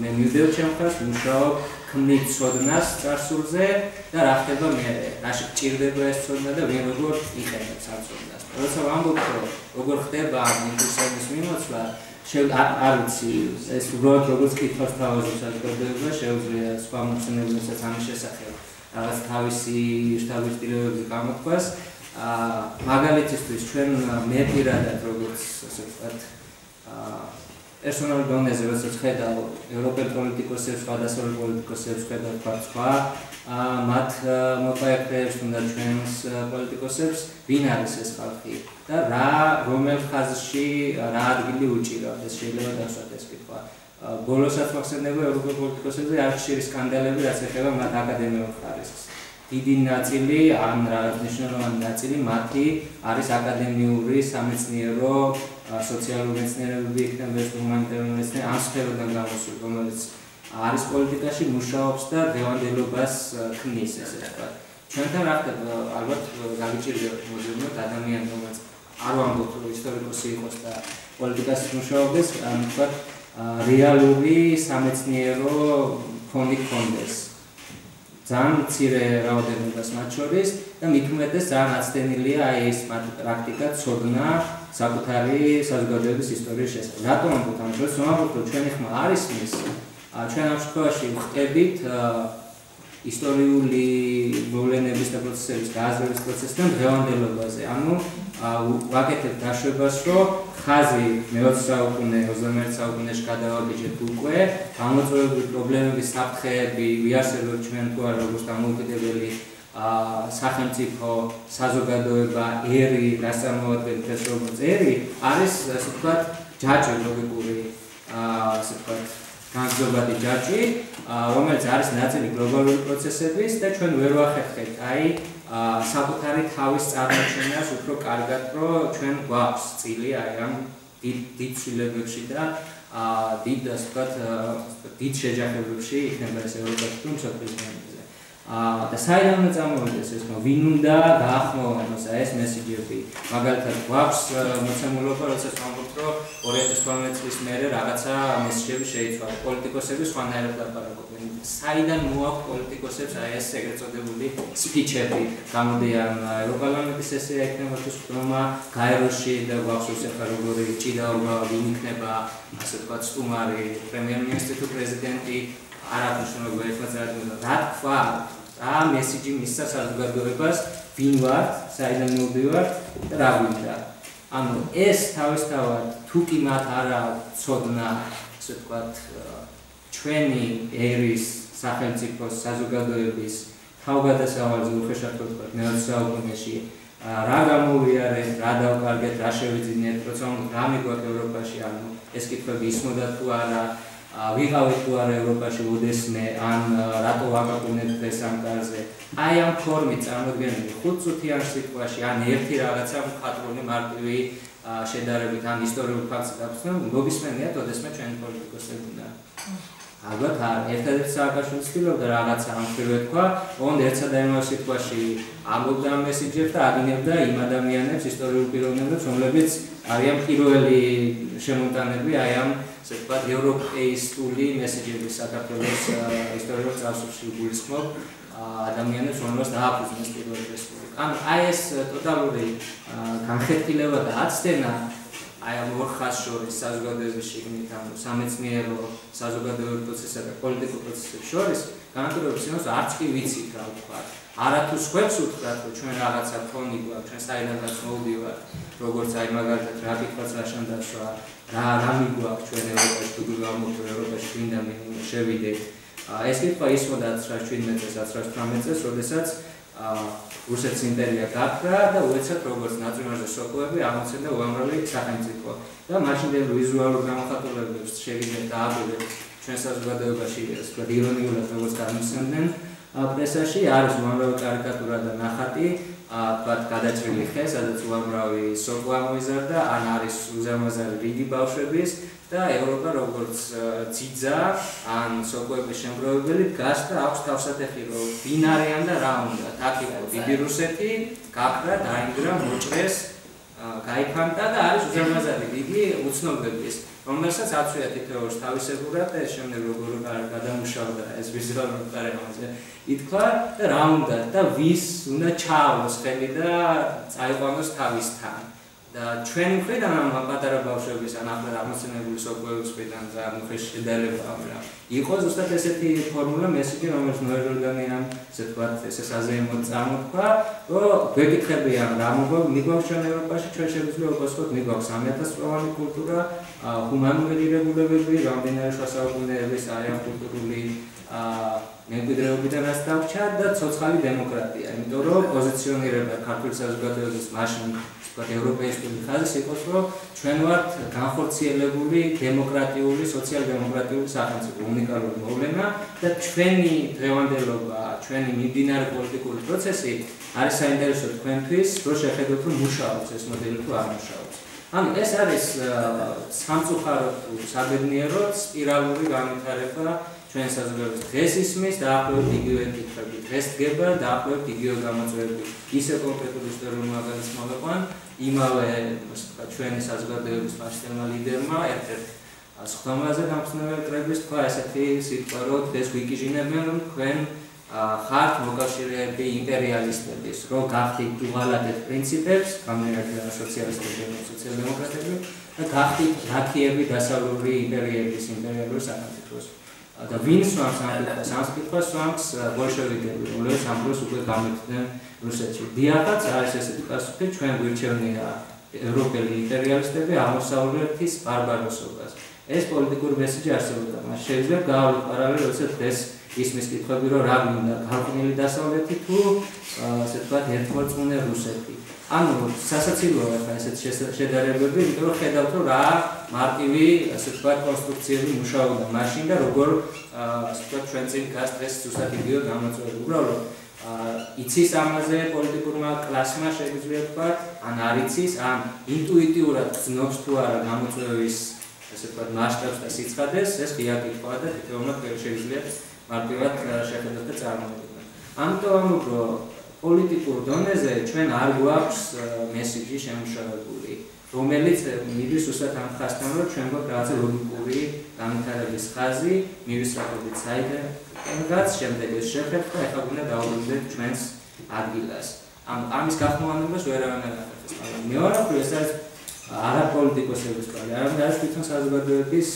მე მივდევ ჩემს მუშაობ ქმნით ცოდნას წარსულზე და რა ხდება მე? რაში გჭირდება ეს ცოდნა და ვინ როგორ იყენებს ამ ცოდნას როცა ვამბობ რომ როგორ ხდება ინდუსტრიის მიმოწვა არ ვიცი ეს უბრალოდ როგორც კითხავს თავაზობს საზოგადოება შეუძლია სხვა მოხსენებლებსაც ამის შესახებ რაღაც თავისი შტაბისტირებები გამოთქვას. აა მაგალითისთვის ჩვენ მე პირადად როგორც ასე ვთქვათ აა პერსონალურ დონეზე როდესაც ხედავ ევროპელ პოლიტიკოსებს, სხვადასხვა პოლიტიკოსებს ხედავ თქვა სხვა აა მათ მოკაიფებს თუნდაც ჩვენს პოლიტიკოსებს ვინ არის ეს ხალხი? და რა რომელ ხაზში რა ადგილი უჭირავს? ეს შეიძლება დავსვათ ეს კითხვა. ბოლოსაც მოხსენდება ევროპელ პოლიტიკოსებზე არ ხშირი სკანდალები რაც ეხება მათ აკადემიურ ხარისხს. დიდი ნაწილი ან რაღაც მნიშვნელოვანი ნაწილი მათი არის აკადემიური სამეცნიერო სოციალური მეცნიერებები იქნება ეს ჰუმანიტარული მეცნიერება ამ სფეროდან გამოსული რომელიც არის პოლიტიკაში მუშაობს და დევანდელობას ქმნის ესე ვთქვათ. ჩვენთან რა ხდება ალბათ გაგიჭირდება მოდერნოთ ადამიანი რომელიც არ ვამბობთ რომ ისტორიკოსი იყოს და პოლიტიკაში მუშაობს, ან ვთქვათ რეალური სამეცნიერო ფონი კონდეს. ძალიან მცირე რაოდენობას მათ შორის და მით უმეტეს ძალიან აცდენილია აი ეს პრაქტიკა ცოდნა საკუთარი საზოგადოების ისტორიის შესახებ. რატომ ამბობთ ამ დროს? ვამბობთ რომ ჩვენი ხმა არის მის ჩვენ ამ შემთხვევაში ვხდებით ისტორიული მოვლენების და პროცესების გააზრების პროცესთან დღევანდელობაზე. ანუ ვაკეთებ დაშვებას, რომ ხაზი მე-20 საუკუნე, 21 საუკუნეში გადავაგიჟეთ უკვე, გამოწვევები, პრობლემები, საფრთხეები, ვიარსებებ ჩვენ თუ არა როგორც დამოუკიდებელი სახელმწიფო საზოგადოება ერი გასამოვადგენ ფესრობო წერი არის ასე ვთქვათ ჯაჭვი ლოგიკური ასე ვთქვათ განზოგადი ჯაჭვი რომელიც არის ნაწილი გლობალური პროცესების და ჩვენ ვერ ვახერხებთ. აი საკუთარი თავის წარმოჩენას უფრო კარგად რომ ჩვენ გვაქვს წილი აი ამ დიდ ცვლილებებში და დიდ ასე ვთქვათ დიდ შეჯახებებში იქნება ეს ევროპაში თუ მსოფლიოს აა და საიდან უნდა წამოვიდეს ეს ნო ვინ უნდა გაახმოვანოს ეს მესიჯები მაგალითად გვაქვს მოცემულობა როდესაც ვამბობთ რომ 2018 წლის მერე რაღაცა მესიჯები შეიცვალა პოლიტიკოსები სხვანაირად ლაპარაკობენ საიდან მოაქვს პოლიტიკოსებს აი ეს ეგრეთ წოდებული სპიჩები? გამოდიან ევროპარლამენტის სესია იქნება თუ სტუმა გაეროში და გვაქვს უსახა როგორი ჭიდაობა ვინ იქნება ასე ვთქვათ სტუმარი პრემიერ-მინისტრი თუ პრეზიდენტი არაფერს უნდა გვეხმარება რა თქვა რა მესიჯი მისცა საზოგადოებას, ვინ ვარ, საიდან მოვდივარ და რა გვინდა. ანუ ეს თავისთავად თუ კი მათ არა ცოდნა, ასე ვთქვათ, ჩვენი ერის სახელმწიფოს საზოგადოების თავგადასავალზე უხეშად ვთქვათ, მე-20 საუკუნეში რა გამოვიარეთ, რა დავკარგეთ, რა შევიძინეთ, როცა რა მიგვაქვს ევროპაში, ანუ ეს კითხვები ისმოდა თუ არა, ვიღავით თუ არა ევროპაში უდესმე ან რატო ვაკაკუნებთ ეს ამ კარზე? აი ამ ფორმით წარმოდგენილი ხუთ წუთიან სიტყვაში ან ერთი რაღაცა მხატვრული მარტივი შედარებით ან ისტორიულ ფაქტს გახსნა მოგისმენიათ ოდესმე ჩვენი პოლიტიკოსები და ალბათ ერთადერთი სააკაშვილის ცდილობდა რაღაცა ამ პირველ თქვა, ოღონდ ერთსა და იმავე სიტყვაში ამბობდა ამ მესიჯებს და აგინებდა იმ ადამიანებს ისტორიულ პიროვნებებს, რომლებიც არიან პირველი შემოტანები აი ამ ასე ვთქვათ ევროპეისტული მესიჯების საქართველოს ისტორიულ წარსულში გულისხმობ ადამიანებს, რომლებსაც დააფუძნეს პირველი რესპუბლიკა. ანუ აი ეს ტოტალური განხეთქილება და აცდენა აი ამ ორ ხაზ შორის საზოგადოების შიგნით ანუ სამეცნიერო საზოგადოებრივ პროცესსა და პოლიტიკურ პროცესებს შორის განაპირობებს იმას არც კი ვიცით რა ვთქვა არათუ სხვებს უთხრათ რომ ჩვენ რაღაცა ფონი გვაქვს ჩვენ საიდანაც მოვდივართ როგორც აი მაგალითად რა კითხვაც რა შანდაცვა რა რა მიგვაქვს ჩვენ ევროპაში თუ გამოვიდეთ ევროპაში გვინდა მინიმუმ შევიდეთ. ეს კითხვა ისმოდა 1917 წელს 1918 წელს როდესაც რუსეთის იმპერია გაქრა და უეცრად როგორც ნაციონალიზმი სოკოები ამოცენდა უამრავი სახელმწიფო. და მაშინდელ ვიზუალურ გამოხატულებებს შეიძლება დააგვიროთ ჩვენ საზოგადოებაში ეს ვთქვათ ირონიულად როგორც გამოსცემდნენ პრესაში არის უამრავი კარიკატურა და ნახატი. ვთქვათ გადაჭრილი ხე სადაც უამრავი სოკო ამოიზარდა ან არის უზარმაზარი რიგი ბავშვების და ევროპა როგორც ძიძა ან სოკოების შემგროვებელი დგას და აქვს თავსატეხი რომ ბინარიან და რა უნდა. აქ იყო დიდი რუსეთი გაქრა დაინგრა მოჭრეს გაიფანტა და არის უზარმაზარი რიგი უცნობების რომელსაც აწვია თითოეულს თავისებურად და ეს შემდეგ როგორ გადამუშავდა ეს ვიზუალური პარამეტრები ითქვა და რა უნდა და ვის უნდა ჩაავლოს ხელი და წაიყვანოს თავისთან. და ჩვენი მხრიდან ამ პატარა ბავშვების ან ახლა აღმოცენებული სოკოების მხრიდან და მუხის შედარება რა იყო ზუსტად ესეთი ფორმულა მესიჯი რომელიც ნოეროდანიან ესე თქვა ესე საზეიმო წარმოთქვა რომ გვეკითხებიან რა მიგვაქვს ჩვენ ევროპაში ჩვენ შეგვიძლია უყოსოთ მიგვაქვს 3000 წლოვანი კულტურა ჰუმანური რეგულებები რამდენიმე შესაძლებლობების არიან კულტურული მემკვიდრეობიდან დავრჩა და ცოცხალი დემოკრატია იმიტომ რომ პოზიციონირება ქართული საზოგადოების მაშინ ვთქვათ, ევროპეისტული ხაზის იყოს, რომ ჩვენ ვართ განხორციელებული დემოკრატიული, სოციალ-დემოკრატიული სახელმწიფო, უნიკალური მოვლენა და ჩვენი დღევანდელობა, ჩვენი მიმდინარე პოლიტიკური პროცესი არის საინტერესო თქვენთვის, რომ შეხედოთ, რომ მუშაობს ეს მოდელი თუ არ მუშაობს. ანუ ეს არის სამწუხაროდ თუ საბედნიერო სპირალური განვითარება ჩვენ საზოგადოების დღეს ისმის დაახლოებით იგივე კითხვები დღეს დგება დაახლოებით იგივე გამოწვევები. ისე კონკრეტული ისტორიული მაგალითს მოვეყვან იმავე ასე ვთქვათ ჩვენი საზოგადოების მასშტაბმა ლიდერმა ერთ-ერთ სხდომაზე გამხსნელი კრების თქვა ესეთი სიტყვა რომ დღეს ვიკიჟინებენ რომ თქვენ ხართ მოკავშირეები იმპერიალისტების რომ გახდით უღალატეთ პრინციპებს გამერაკეა სოციალისტები და სოციალ-დემოკრატები და გახდით რაქიები დასავლური იმპერიების იმპერიალური სახელმწიფოს და ვინ სვამს ამ სამსკითხვას სვამს ბოლშევიკები, რომლებიც ამ დროს უკვე გამეფდნენ რუსეთში. დიახაც არის ესეთი პასუხი, ჩვენ გვირჩევნია ევროპელი იმპერიალისტები აღმოსავლეთის ბარბაროსობას. ეს პოლიტიკური მესიჯი არსებობდა. მას შეიძლება გავავლოთ პარალელი, როცა დღეს ისმის კითხვები, რომ რა გვინდა, გარყვნილი დასავლეთი თუ ასე ვთქვათ, ერთმორწმუნე რუსეთი. ანუ სასაცილოა ხა ესეთ შედარებები, იმიტომ რომ ხედავთ რომ რა მარტივი ასე ვთქვათ კონსტრუქციები მუშაობდა მაშინ და როგორ ასე ვთქვათ ჩვენ წინ გას დღეს ზუსტად იგივე გამოწვევები. უბრალოდ იცის ამაზე პოლიტიკურმა კლასმა შეგვიძლია ვთქვათ, ან არ იცის, ან ინტუიტიურად გძნობს თუ არა გამოწვევის ასე ვთქვათ მასშტაბს და სიცხადეს, ეს ღია კითხვაა და თითოეულმა შეიძლება მარტივად შეხედოთ და წარმოვიდგინოთ. ამიტომ რომ პოლიტიკურ დონეზე ჩვენ არ გვაქვს მესიჯი შემუშავებული, რომელიც მიდის უბრალოდ ამ ხასთან, რომ ჩვენ გვაქვს რაღაცა ლოგიკური განვითარების ხაზი, მივისწრაფოთ საერთოდ შემდეგ ეს შეხედვა ეხლა უნდა დაუბრუნდეთ ჩვენს ადგილას. ამ ამის გახმოვანებას ვერავინ არ ახერხებს. მეორე მხრივ ეს არის არაპოლიტიკოსების პარი, არამედ არის თვითონ საზოგადოების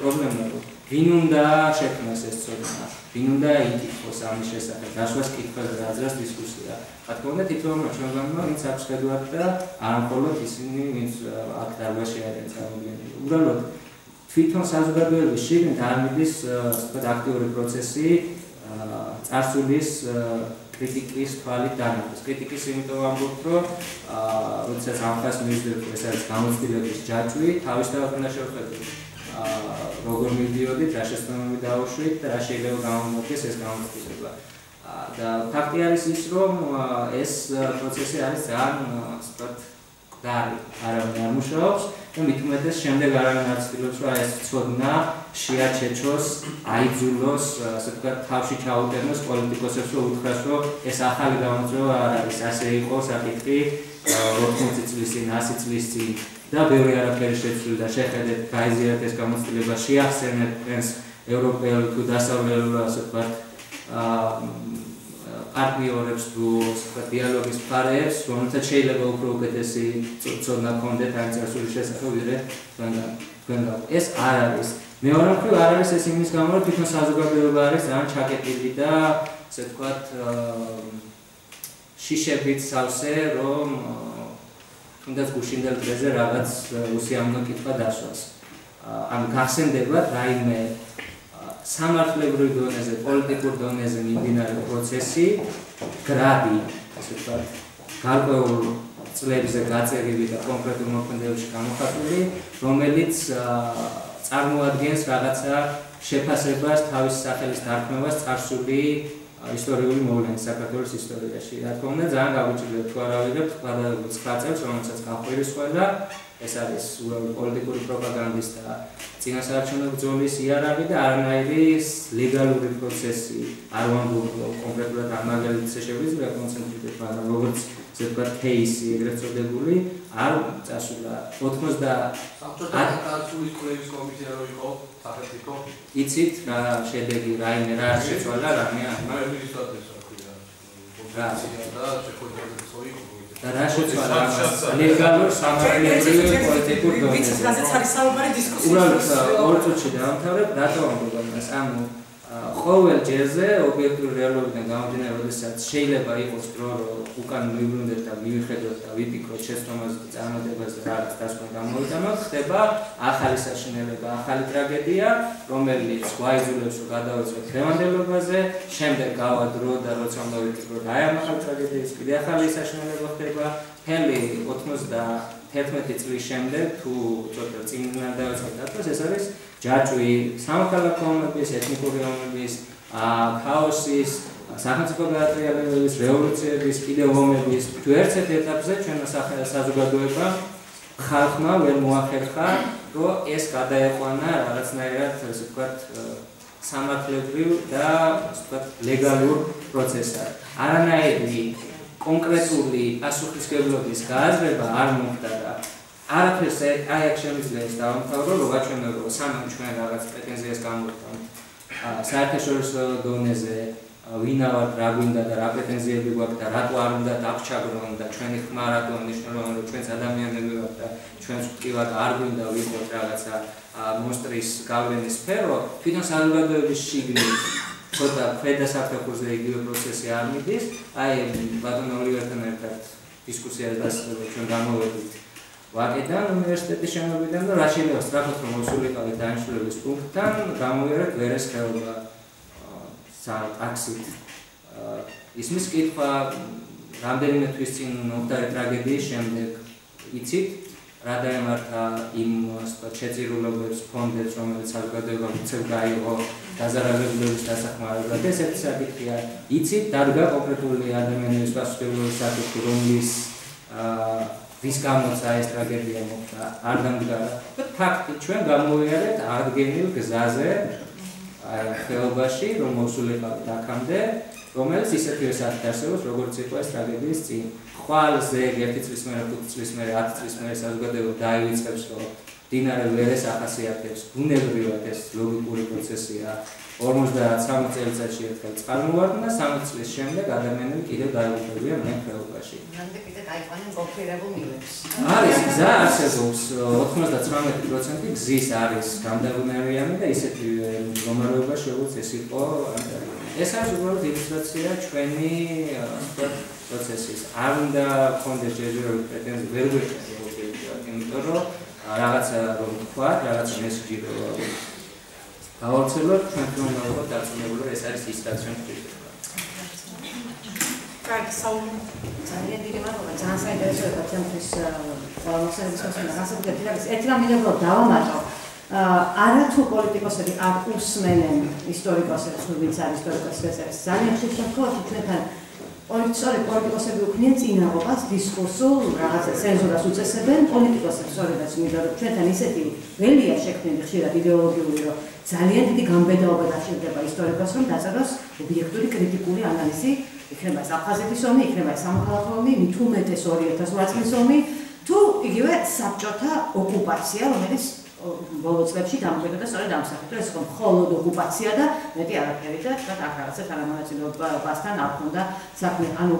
პრობლემა, ვინ უნდა შექმნას ეს ცოდნა? ვინ უნდა იკითხოს ამის შესახებ? დაშვას კითხვა და აზრას დისკუსია. რა თქმა უნდა, თითოეულმა ჩვენგანმა ვინც აქვს ხედვა და არ მხოლოდ ისინი, ვინც აქ დარბაზში არიან წარმოდგენილი. უბრალოდ თვითონ საზოგადოების შიგნით არ მიდის თქვა აქტიური პროცესი წარსულის კრიტიკის თვალით დანახოს. კრიტიკის იმიტომ ამბობთ, რომ აა როდესაც ამხას მივიძებთ, ეს არის გამოცდილების ჯაჭვი, თავისთავად უნდა შევხედოთ. როგორ მიდიოდით, რა შეცდომები დაუშვით და რა შეიძლება გამომოქეს ეს გამოცდილება. და ფაქტი არის ის, რომ ეს პროცესი არის ძალიან სწორად დარი, არავინ არ მუშაობს და მით უმეტეს შემდეგ არავინ არ ცდილობს, რომ ეს ცოდნა შეაჩეჩოს, აიძულოს, ასე ვთქვათ, თავში ჩაუტენოს პოლიტიკოსებს, რომ უთხრას, რომ ეს ახალი გამოწვევა არ არის, ასე იყო საკითხი 80 წლის წინ, 100 წლის წინ და ბევრი არაფერი შეცვლილი და შეხედეთ გაიზიარეთ ეს გამოცდილება. შეახსენეთ ეს ევროპელ თუ დასავლელ ასე ვთქვათ პარტნიორებს თუ ვთქვათ დიალოგის ფარეებს რომელთაც შეიძლება უფრო უკეთესი ცოდნა კონდეთ ამ წესური შესახებ ვიდრე თქვენგან თქვენგან ეს არ არის. მეორე მხრივ არ არის ეს იმის გამო რომ თვითონ საზოგადოება არის ძალიან ჩაკეტილი და ასე ვთქვათ შიშებით სავსე რომ თუნდაც გუშინდელ დღეზე რაღაც უსიამოვნო კითხვა დასვას. ან გახსენდებათ რაიმე სამართლებრივ დონეზე, პოლიტიკურ დონეზე მიმდინარე პროცესი, გრადი, ასე ვთქვათ, გარკვეულ წლებზე გაწერილი და კონკრეტულ მოქმედებებში გამოხატული, რომელიც წარმოადგენს რაღაცა შეფასებას თავის სახელის დარქმევას წარსული ისტორიული მოვლენის საქართველოს ისტორიაში. რა თქმა უნდა, ძალიან გაგვიჭირდება თუ არა ვიღებთ ყველა 9 წელს, რომელსაც გახვირისხვალა ეს არის უბრალოდ პოლიტიკური პროპაგანდის და წინასაარჩევნო ბრძოლის იარაღი და არანაირი ლეგალური პროცესი არ ვამბობ კონკრეტულად ამ მაგალითზე შეგვიძლია კონცენტრირდეს, მაგრამ როგორც ესე ვთქვათ, თეისი, ეგრეთ წოდებული, არ წასულა 90 საბჭოთა კაცური კვლევის კომისია რო იყო სახელმწიფო. იცით რა შედეგი რაიმე რა შეცვალა რამე ამ მილისტრატეს აქვია. რა და შეხვედრაზე წოიყო და რა შეცვალა ლეგალურ სამართლებრივ პოლიტიკურ დონეზე. ვიცით, რაზეც არის საუბარი დისკუსიაში. უბრალოდ ორ წუთში დავამთავრებ, რატო ამბობ ამას? ანუ ყოველ ჯერზე ობიექტური რეალობიდან გამომდინარე, როდესაც შეიძლება იყოს დრო, რომ უკან მივიბრუნდეთ და მივიხედოთ და ვიფიქროთ შეცდომაზე და წარმატებაზე რა არის დასკვნა გამოვიტანოთ, ხდება ახალი საშინელება, ახალი ტრაგედია, რომელიც გვაიძულებს რომ გადავეცოთ ხევანდელობაზე, შემდეგ გავა დრო და როცა უნდა ვიფიქროთ აი ამ ახალ ტრაგედიას, კიდე ახალი საშინელება ხდება, ჰელი 91 წლის შემდეგ თუ ცოტა წინ უნდა დავეცოთ დათოს, ეს არის ჯაჭვი, სამოქალაქო ომების, ეთნიკური ომების, ქაოსის, სახელმწიფო გადატრიალების, რევოლუციების, კიდევ ომების თუ ერთ-ერთ ეტაპზე ჩვენო საზოგადოება ხალხმა ვერ მოახერხა, რომ ეს გადაეყვანა რაღაცნაირად, ასე ვთქვათ, სამართლებრივ და ასე ვთქვათ, ლეგალურ პროცესად. არანაირი კონკრეტული პასუხისგებლობის გააზრება არ მოხდა და არაფერს აი აქ შემიძლია ეს დავამთავრო, ვაჩვენო რომ სანამ ჩვენ რაღაც პრეტენზიას გამოვთქვამთ საერთაშორისო დონეზე ვინა ვარ რა გვინდა და რა პრეტენზიები გვაქვს და რატო არ უნდა დაგჩაგრონ და ჩვენი ხმა რატო მნიშვნელოვანია რომ ჩვენს ადამიანები ვართ და ჩვენს ტკივად არ გვინდა ვიყოთ რაღაცა მონსტრის გავლენის სფერო თვითონ საზოგადოების შიგნით. ცოტა ქვედა საფეხურზე იგივე პროცესი არ მიდის. აი ბატონ ოლივერთან ერთად დისკუსიას დასწრება ჩვენ გამოვედით ვაკედან უნივერსიტეტის შენობიდან და რა შეიძლება სწრაფად რომ მოსულიყავით დანიშნულების პუნქტთან გამოვიარეთ ვერეს ხეობა სააქსით ისმის კითხვა რამდენიმე თვის წინ მომდარე ტრაგედიის შემდეგ იცით რა დაემართა იმ შეწირულობებს ფონდებს რომელიც საზოგადოება უცებ გაიღო დაზარალებულების დასახმარებლად ეს ერთი საკითხია. იცით დადგა კონკრეტული ადამიანების პასუხისმგებლობის საკითხი რომლის აა ვის გამოც აი ეს ტრაგედია მოხდა არ დამდგარა. ფაქტი ჩვენ გამოვიარეთ აღდგენილ გზაზე აი ხეობაში რომ მოსულიყავთ აქამდე რომელიც ისეთივე საათი არსებობს როგორც იყო ეს ტრაგედიის წინ. ხვალზე ერთი წლის მერე 5 წლის მერე 10 წლის მერე საზოგადოება დაივიწყებს რომ დინარე ვერეს ახასიათებს ბუნებრივად ეს ლოგიკური პროცესია 53 წელიწადში ერთხელ წარმოარდნა 3 წლის შემდეგ ადამიანები კიდევ დაიწყებიან მეფეობაში. ნამდვილად კიდე დაიყვანენ გოფირებულ მილებს. არის გზა არსებობს 99% გზის არის გამდაგუნარიანი და ისეთი რომაროება შეუძლია ეს იყო ეს არის უბრალოდ ილუსტრაცია ჩვენი პროცესის. არ უნდა კონდეს ჯერჯერობით პრეტენზია ვერ გვექნება იმიტომ რომ რაღაცა რომ თქვა, რაღაცა მესიჯი რომ რომ უნდა დაწუნებული ეს არის ის რაც ჩვენ ვთქვით. კარგი, საუბარი. ძალიან დიდი მადლობა, ძალიან საინტერესოა ჩემთვის მოსალის მოსულა. გასაგებია, ერთი რამ მინდა რომ დავამატო. არა თუ პოლიტიკოსები არ უსმენენ ისტორიკოსებს, თუ ვინც არის ისტორიკოსები, ძალიან ხშირ შემთხვევაში ჩვენთან პოლიტიკოსები პოლიტიკოსები უქმნიან წინაღობას დისკურსულ რაღაცა ცენზურას უწესებენ პოლიტიკოსებს სწორედაც მინდა რომ ჩვენთან ისეთი ველია შექმნილი ხშირად იდეოლოგიური რომ ძალიან დიდი გამბედაობა დაჭირდება ისტორიკოს რომ დაწეროს ობიექტური კრიტიკული ანალიზი იქნება საფხაზეთის ომი იქნება სამოქალაქო ომი მით უმეტეს 2008 წლის ომი თუ იგივე საბჭოთა ოკუპაცია რომელიც ბოლო წლებში დამკვიდრდა სწორედ ამ საკითხზე, ეს იყო მხოლოდ ოკუპაცია და მეტი არაფერი და თქვა აქ რაღაცა თანამონაწილეობასთან არ ქონდა საქმე. ანუ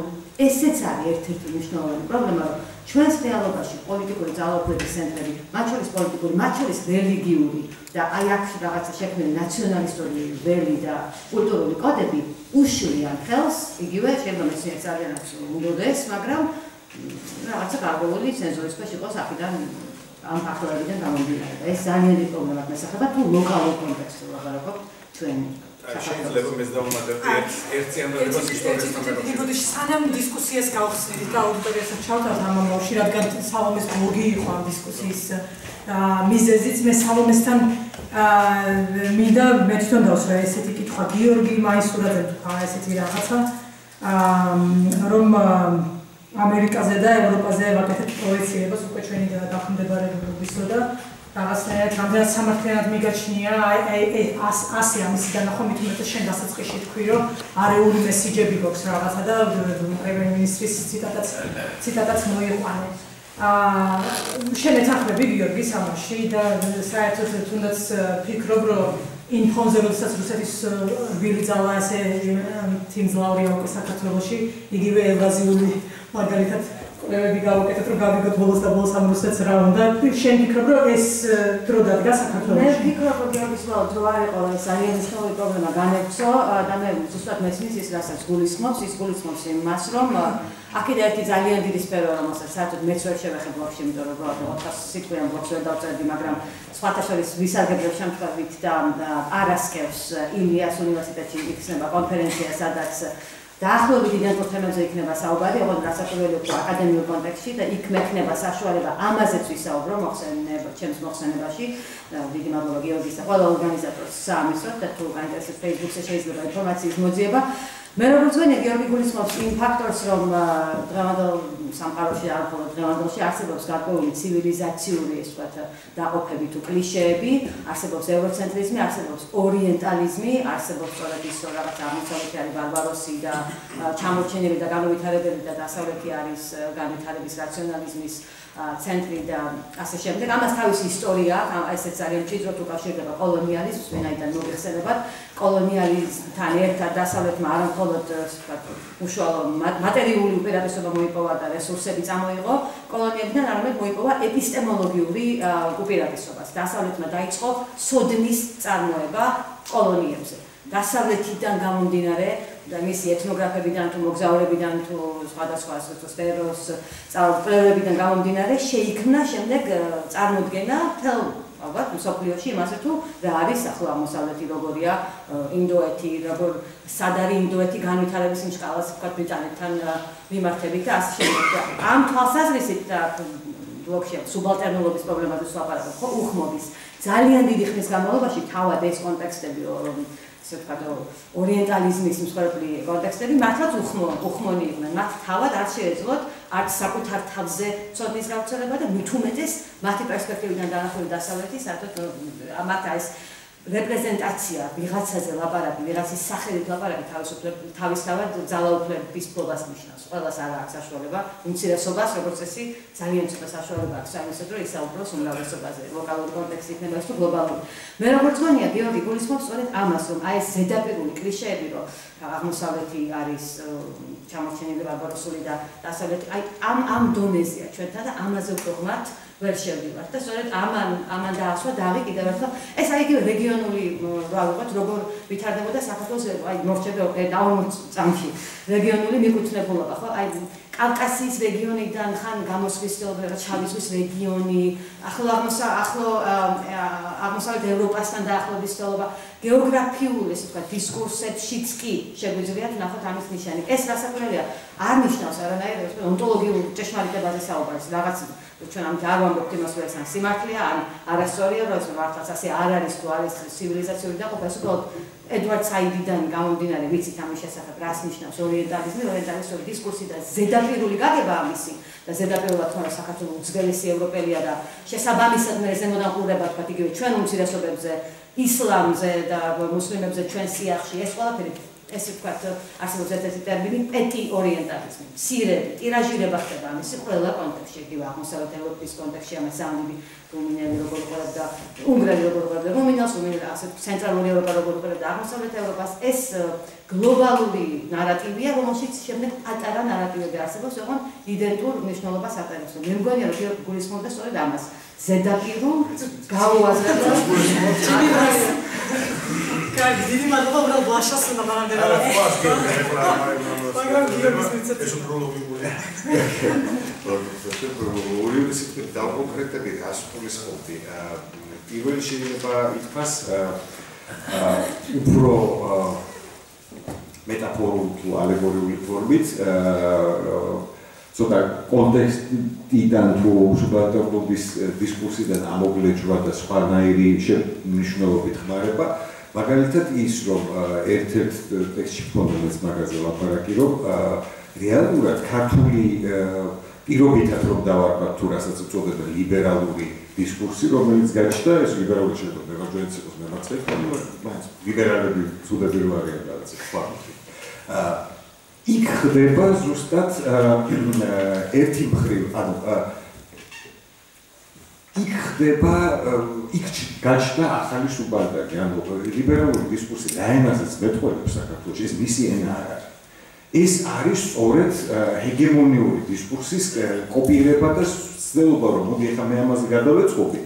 ესეც არის ერთ-ერთი მნიშვნელოვანი პრობლემა, რომ ჩვენს რეალობაში პოლიტიკური ძალაუფლების ცენტრები, მათ შორის პოლიტიკური, მათ შორის რელიგიური და აი აქ რაღაცა შექმნილი ნაციონალისტური ველი და კულტურული კოდები უშლიან ხელს, იგივე შეიძლება მეცნიერ ძალიან აქვს უნდოდეს, მაგრამ რაღაცა გარკვეული ცენზურის ქვეშ იყოს აქედან ამ ფაქტორებიდან გამომდინარე. ეს ძალიან დიდი პრობლემაა, მესახება თუ ლოკალურ კონტექსტში ვაბარაკობ ჩვენ შეიძლება მეც დავუმატებდი ერთიანობას ისტორიასთან მეგოდი სანამ დისკუსიას გავხსნით და აუდიტორიასაც ჩავთვალთ ამ ამბავში რადგან სალომეს ბლოგი იყო ამ დისკუსიის მიზეზიც. მე სალომესთან მინდა მე თვითონ დავსვა ესეთი კითხვა. გიორგი მაისურაძე თქვა ესეთი რაღაცა. რომ ამერიკაზე და ევროპაზე ვაკეთებ პროექციებას უკვე ჩვენი დაახლოებებისო და რაღაცნაირად რამდენად სამართლიანად მიგაჩნია აი ასე ამისიდან ახლა მით უმეტეს შენ დასაწყისში თქვი რომ არეული მესიჯები გვაქვს რაღაცა და პრემიერ-მინისტრის ციტატაც ციტატაც მოიყვანე. აა შენ ეთანხმები გიორგის ამაში და საერთოდ თუნდაც ფიქრობ რომ ინფონზე როდესაც რუსეთის რბილი ძალა ესე თიმზლავრია უკვე საქართველოში იგივე ევაზიული მაგალითად კვლევები გავაკეთეთ რომ გავიგოთ ბოლოს და ბოლოს ამ რუსეთს რა უნდა. შენ ფიქრობ რომ ეს დრო დადგა საქართველოში? მე ფიქრობ რომ გიორგის ბოლო დრო არ იყო ეს ძალიან მნიშვნელოვანი პრობლემა განეცო და მე ზუსტად მესმის ის რასაც გულისხმობს ის გულისხმობს იმას რომ აქედა ერთი ძალიან დიდი სფერო რომელსაც საერთოდ მეც ვერ შევეხებ ბლოგში იმიტომ რომ ბოლოს 400 სიტყვიან ბლოგს ვერ დავწერდი მაგრამ სხვათა შორის ვისარგებლებ შემთხვევით და არასკევს ილიას უნივერსიტეტში იქნება კონფერენცია სადაც დაახლოებით იდენტურ თემებზე იქნება საუბარი, ოღონდ გასაკვირველი უფრო აკადემიურ კონტექსტში და იქ მექნება საშუალება ამაზეც ვისაუბრო მოხსენება ჩემს მოხსენებაში. დიდი მადლობა გიორგის და ყველა ორგანიზატორს საამისოდ და თუ გაინტერესებს Facebook-ზე შეიძლება ინფორმაციის მოძიება. მე როგორც ვენე გიორგი გულისხმობს იმ ფაქტორს რომ დღევანდელ სამყაროში არ მხოლოდ დღევანდელში არსებობს გარკვეული ცივილიზაციური ეს ვთქვათ დაყოფები თუ კლიშეები არსებობს ევროცენტრიზმი არსებობს ორიენტალიზმი არსებობს სწორედ ის რაღაც აღმოსავლეთი არის ბარბაროსი და ჩამორჩენილი და განუვითარებელი და დასავლეთი არის განვითარების რაციონალიზმის ცენტრი და ასე შემდეგ. ამას თავისი ისტორია, ესეც ძალიან მჭიდროდ უკავშირდება კოლონიალიზმს, ვინაიდან მოიხსენებათ კოლონიალიზმთან ერთად დასავლეთმა არ მხოლოდ უშუალო მატერიული უპირატესობა მოიპოვა და რესურსები წამოიღო კოლონიებიდან, არამედ მოიპოვა ეპისტემოლოგიური უპირატესობა. დასავლეთმა დაიწყო სოდნის წარმოება კოლონიებზე. დასავლეთიდან გამომდინარე და მისი ეთნოგრაფებიდან თუ მოგზაურებიდან თუ სხვადასხვა სფეროს წარწერებიდან გამომდინარე შეიქმნა შემდეგ წარმოდგენა თელ ალბათ მსოფლიოში იმასე თუ რა არის ახლა აღმოსავლეთი როგორია ინდოეთი როგორ სად არის ინდოეთი განვითარების მსკალას ვთქვათ ბრიტანეთთან მიმართებით და ასე შემდეგ. ამ თვალსაზრისით ბლოკში სუბალტერნულობის პრობლემაზე ვსვაპარებ ხო უხმობის ძალიან დიდი ხნის განმავლობაში თავად ეს კონტექსტები რომ ისე ვთქვათ, ორიენტალიზმის მსხვერპლი კონტექსტები მართლაც უხმო უხმონი იყვნენ. მათ თავად არ შეეძლოთ არც საკუთარ თავზე ცოდნის გავრცელება და მით უმეტეს მათი პერსპექტივიდან დაახლოებით დასავლეთის, მათ ეს რეპრეზენტაცია ვიღაცაზე ლაპარაკი, ვიღაცის სახელით ლაპარაკი თავისუფლებ თავისთავად ძალაუფლების ფლობას ნიშნავს. ყველას არ აქვს საშუალება, უმცირესობას, როგორც წესი, ძალიან ცოტა საშუალება აქვს ამისად, რომ ისაუბროს უმრავლესობაზე, ლოკალური კონტექსტი იქნება თუ გლობალური. მე როგორც გონია, გიორგი გულისხმობს სწორედ ამას, რომ აი ეს ზედაპირული კლიშეები, რომ აღმოსავლეთი არის ჩამორჩენილი ბარბაროსული და დასავლეთი, აი ამ ამ დონეზეა ჩვენთან და ამაზე უფრო ღმართ ვერ შევდივართ და სწორედ ამან ამან დაასვა დავი კიდევ ერთხელ ეს აი იგივე რეგიონული რა ვიყოთ როგორ ვითარდებოდა საქართველოს აი მორჩება დაუნ წამში რეგიონული მიკუთვნებულობა ხო? აი კავკასიის რეგიონიდან ხან გამოსვლის თეორია ჩავის ზღვის რეგიონი ახლო ახლო აღმოსავლეთ ევროპასთან დაახლოების თეორია გეოგრაფიული ესე ვთქვა დისკურსებშიც კი შეგვიძლია ნახოთ ამის ნიშანი. ეს რასაკვირველია. არ ნიშნავს არანაირ ონტოლოგიურ ჭეშმარიტებაზე საუბარს. რაღაც ჩვენ ამ არ ვამბობთ იმას რომ ეს ან სიმართლეა ან არასწორია რომ ეს მართლაც ასე არ არის თუ არის ცივილიზაციური დაყოფა ეს უბრალოდ ედვარდ საიდიდან გამომდინარე ვიცით ამის შესახებ რას ნიშნავს ორიენტალიზმი ორიენტალისტური დისკურსი და ზედაპირული გაგება ამისი. და ზედაპირულად თორე საქართველოს უძველესი ევროპელია და შესაბამისად მე ზემოდან ყურება თქვა იგივე ჩვენ უმცირესობებზე ისლამზე და მუსლიმებზე ჩვენ სიახში ეს ყველაფერი ესე ვთქვათ, არსებობს ერთ-ერთი ტერმინი პეტი ორიენტალიზმი. სირები, ტირაჟირება ხდება ამისი ყველა კონტექსტში, იგივე აღმოსავლეთ ევროპის კონტექსტში ამას ამბობი რუმინელი როგორ და უნგრელი როგორ ყოფილა, რუმინელს რუმინელი ასე ცენტრალური ევროპა როგორ ყოფილა და აღმოსავლეთ ევროპას ეს გლობალური ნარატივია, რომელშიც შემდეგ პატარა ნარატივები არსებობს, ოღონდ იდენტურ მნიშვნელობას ატარებს. მე მგონია რომ გულისხმობდა სწორედ ამას. ზედაპირულ გაუაზრებას კარგი, დიდი მადლობა უბრალოდ ბლაშას უნდა მაგარად. არა, ბლაშ გიგე, მაგრამ ეს პროლოგია. უნივერსიტეტი და კონკრეტები გასული სხობდი. პირველი შეიძლება ითქვას უფრო მეტაფორული თუ ალეგორიული ფორმით ცოტა კონტექსტიდან თუ სუბალტერნობის დისკურსიდან ამოგლეჯვა და სხვანაირი მნიშვნელობით ხმარება. მაგალითად ის რომ ერთ-ერთ ტექსტში ფონდებს მაგაზე ლაპარაკი რომ რეალურად ქართული პირობითად რომ დავარქვათ თუ რასაც უწოდებენ ლიბერალური დისკურსი რომელიც გაჩნდა ეს ლიბერალური შეიძლება მეგობრებს იყოს მემარცხე ხოლმე მაინც ლიბერალები ცუდები რო არიან რაღაც ფორმით აა იქ ხდება ზუსტად ერთი მხრივ ანუ იქ ხდება იქ გაჩნდა ახალი სუბალტერნატივი ანუ ლიბერალური დისკურსი დაემაზეს მეტყველებს საქართველოს ეს მისი ენა არ არის. ეს არის სწორედ ჰეგემონიური დისკურსის კოპირება და ცდილობა რომ მოდი ახლა მე ამაზე გადავეწყობი.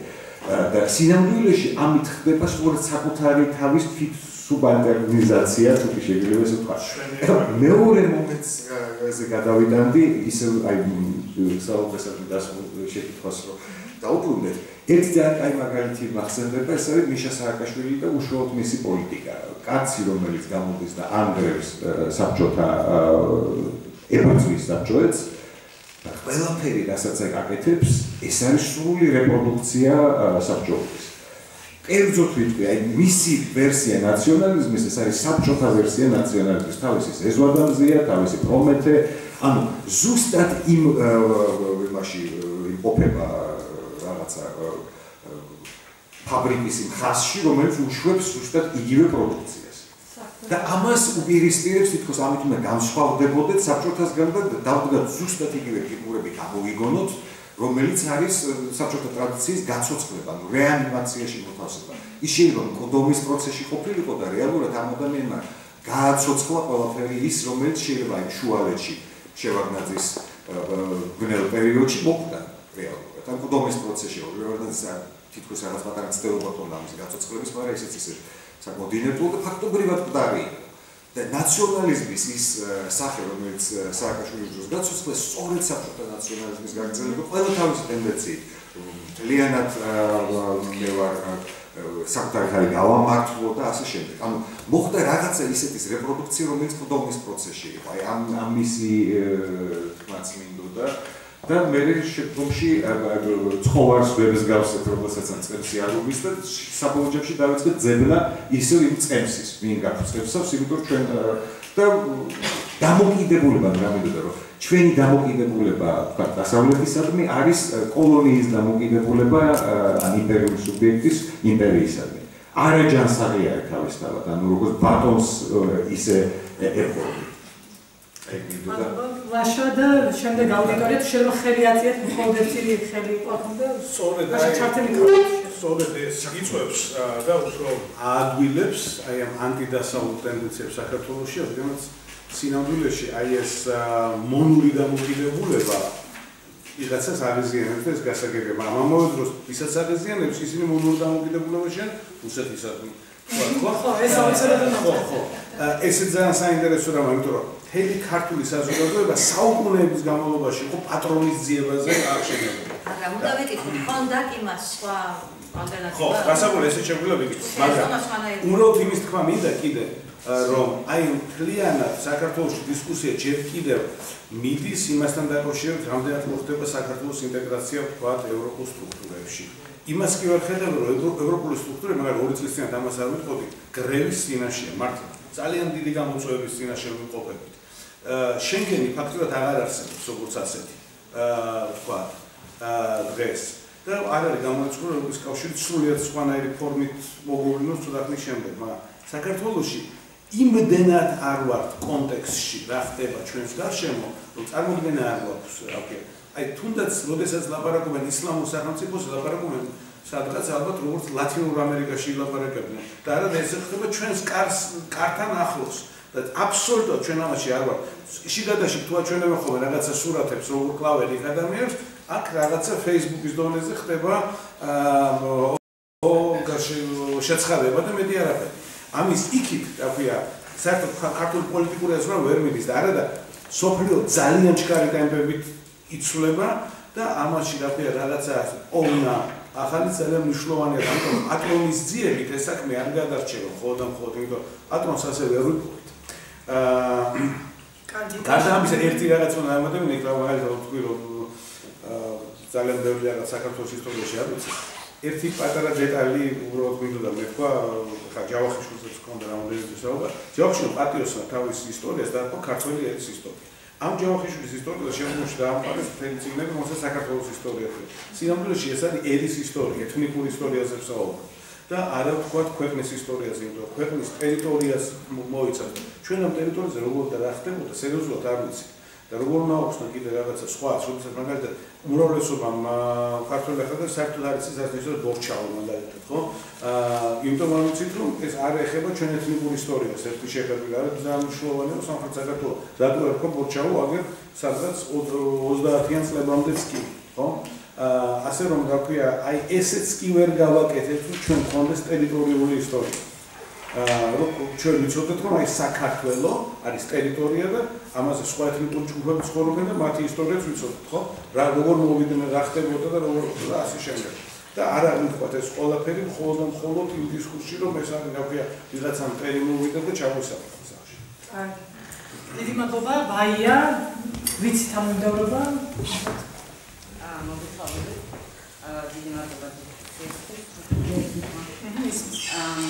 და სინამდვილეში ამით ხდება სწორედ საკუთარი თავის თვით სუბალტერნიზაცია თუ კი შეიძლება ესე ვთქვა. მეორე მომენტს ესე გადავიდანდი ისე აი საუბრესად დასმულ შეკითხვას რომ დაუბრუნდეთ ერთ ძალიან კაი მაგალითი მახსენდება ეს არის მიშა სააკაშვილი და უშუალოდ მისი პოლიტიკა. კაცი რომელიც გამოდის და ანგრევს საბჭოთა ებრძვის საბჭოებს და ყველაფერი რასაც აკეთებს ეს არის სრული რეპროდუქცია საბჭოების. კერძოდ ვიტყვი, აი მისი ვერსია ნაციონალიზმის ეს არის საბჭოთა ვერსია ნაციონალიზმის, თავისი ზეზვადამზია, თავისი პრომეთე, ანუ ზუსტად იმ იმაში იმყოფება რაღაცა ფაბრიკის იმ ხაზში, რომელიც უშვებს ზუსტად იგივე პროდუქციას. და ამას უპირისპირებს თითქოს ამით უნდა განსხვავდებოდეთ საბჭოთასგან და დავდგათ ზუსტად იგივე ფიგურები გამოვიგონოთ, რომელიც არის საბჭოთა ტრადიციის გაცოცხლება, ანუ რეანიმაციაში მოთავსება. ის შეიძლება კოდომის პროცესში ყოფილიყო და რეალურად ამ ადამიანმა გააცოცხლა ყველაფერი ის, რომელიც შეიძლება იმ შუალედში შევარდნაძის გნელ პერიოდში მოხდა რეალურად. ან კოდომის პროცესში რეალურად თითქოს რაღაც პატარა ცდელობა ქონდა ამის გაცოცხლების, მაგრამ ისიც ისე საკმაოდ დინერტულ და ფაქტობრივად მკვდარი იყო. და ნაციონალიზმის ის სახე, რომელიც სააკაშვილის დროს გაცოცხლეს, სწორედ საბჭოთა ნაციონალიზმის გაგრძელება ყველა თავისი ტენდენციით მთლიანად მე ვარ საკუთარი გავამართლო და ასე შემდეგ. ანუ მოხდა რაღაცა ისეთის რეპროდუქცია, რომელიც კოდომის პროცესში იყო. აი ამ ამისი თმაც მინდოდა და მე შემდგომში ცხოვარს ვერს გავსეთ რომელსაც ამ წემსი არის და საბოლოო ჯამში დავიწყეთ ძებნა ისე იმ წემსის ვინ გაფწევსავს იმიტომ ჩვენ და დამოკიდებულება რამედოდა რომ ჩვენი დამოკიდებულება თქვა დასავლეთისადმი არის კოლონიის დამოკიდებულება ან იმპერიული სუბიექტის იმპერიისადმი. არაჯანსაღი არის თავისთავად ანუ როგორც ბატონს ისე ეპოქი ლაშა და შემდეგ აუდიტორია თუ შეიძლება ხელი აწიეთ მხოლოდ ერთი ხელი ყოფნა და სწორედ აი კრიტიკა სწორედ ეს იწვევს და უფრო აადვილებს აი ამ ანტიდასავლურ ტენდენციებს საქართველოში რადგანაც სინამდვილეში აი ეს მონური დამოკიდებულება ვიღაცას აღიზიანებს და ეს გასაგებია. მაგრამ ამავე დროს ვისაც აღიზიანებს ისინი მონური დამოკიდებულებაში რუსეთისადმი ხო ხო ეს არის ხო ხო. ეს ძალიან საინტერესო რამაა იმიტომ რომ თელი ქართული საზოგადოება საუკუნეების განმავლობაში იყო პატრონის ძიებაზე აღშენებული. მაგრამ უნდა ვიკითხოთ, ხონდა კი მას სხვა ალტერნატივა? ხო, გასაგებია ესე შეგვიძლია ვიკითხოთ, მაგრამ უბრალოდ იმის თქვა მინდა კიდე რომ აი მთლიანად საქართველოს დისკუსია ჯერ კიდევ მიდის იმასთან დაკავშირებით, რამდენად მოხდება საქართველოს ინტეგრაცია ვთქვათ ევროპულ სტრუქტურებში. იმას კი ვერ ხედავ რომ ევროპული სტრუქტურები, მაგრამ ორი წლის წინ ამას არ ვიტყოდი, გრევის წინაშეა მართლა. ძალიან დიდი გამოწვევების წინაშე ვიყოფებით. შენგენი ფაქტურად აღარ არსებობს როგორც ასეთი. აა თქვა დღეს და არ არის გამოიწვია როგორც კავშირი სრულიად სხვანაირი ფორმით მოგვივლინოს თუ დახნის შემდეგ, მაგრამ საქართველოსში იმდენად არ ვარ კონტექსტში რა ხდება ჩვენს გარშემო, რომ წარმოქმნა არ გვაქვს, ვქი. აი თუნდაც, როდესაც ლაპარაკობენ ისლამურ სახელმწიფოს, ლაპარაკობენ სადღაც ალბათ როგორც ლათინურ ამერიკაში ლაპარაკებენ. და არა ეს ხდება ჩვენს კარს კართან ახლოს. და აბსოლუტურად ჩვენ ამაში არ ვარ. შიგადაში თუ ჩვენ ემახობა რაღაცა სურათებს როგორ კლავერი ადამიანს, აქ რაღაცა Facebook-ის დონეზე ხდება აა ო შეცხადება და მედი არაფერი. ამის იქით, რა ქვია, საერთოდ ქართული პოლიტიკური აზრა ვერ მიდის და არა და სოფლიო ძალიან ჩქარი ტემპებით იცვლება და ამაში რა ქვია რაღაცა ოვნა ახალი ძალიან მნიშვნელოვანია, ამიტომ პატრონის ძიებით ეს საქმე არ გადარჩება და მხოლოდ, იმიტომ პატრონს ასე ვერ ვიპოვეთ. გარდა ამისა ერთი რაღაც უნდა ამოდებინე, იქ მაგალითად ვთქვი რომ ძალიან ბევრი რაღაც საქართველოს ისტორიაში არ ვიცი. ერთი პატარა დეტალი უბრალოდ მინდოდა მეთქვა, ხა ჯავახიშვილს ჰქონდა რამოდენიმე საუბა. ჯავახიშვილი პატიოსმა თავის ისტორიას დაყო ქართველი ერის ისტორია. ამ ჯავახიშვილის ისტორიას შემოშ დაამყარეს მთელი წიგნები, რომელსაც საქართველოს ისტორია ქვია. სინამდვილეში ეს არის ერის ისტორია, ეთნიკური ისტორიაზე საუბარი. და არა ვთქვა ქვეყნის ისტორიაზე, იმიტომ რომ ქვეყნის ტერიტორიას მოიცავს. ჩვენ ამ ტერიტორიაზე როგორ და რა ხდებოდა, სერიოზულად არ ვიცი. და როგორ მაქვს კიდე რაღაცა სხვა, როდესაც მაგალითად უმრავლესობამ ქართული ახლა და საერთოდ არის ის ასე ისე ბორჩაო მაგალითად, ხო? აა იმიტომ რომ ვიცით რომ ეს არ ეხება ჩვენ ეთნიკური ისტორიას, ერთი შეხედვით არის ძალიან მნიშვნელოვანი რომ სამხრეთ საქართველოს რატო ერქვა ბორჩაო აგერ სადღაც 30-იან წლებამდეც კი, ხო? აა ასე რომ გაქვია, აი ესეც კი ვერ გავაკეთეთ ჩვენ გქონდეს ტერიტორიული ისტორია. აა რომ ჩვენ ვიცოდეთ რომ აი საქართველო არის ტერიტორია და ამაზე სხვა ეთნიკური ჯგუფები ცხოვრობენ და მათი ისტორიაც ვიცოდეთ, ხო? რა როგორ მოვიდნენ, რა ხდებოდა და როგორ და ასე შემდეგ. და არა მithქვათ ეს ყველაფერი მხოლოდ და მხოლოდ იმ დისკუსში რომ ეს არის გაქვია ვიღაცამ ტერი მოვიდა და ჩამოსავალ სახში. აი დიდი მადლობა ბაია ვიცით ამ უნდაობა მოგესალმებით. დიდი მადლობა. აა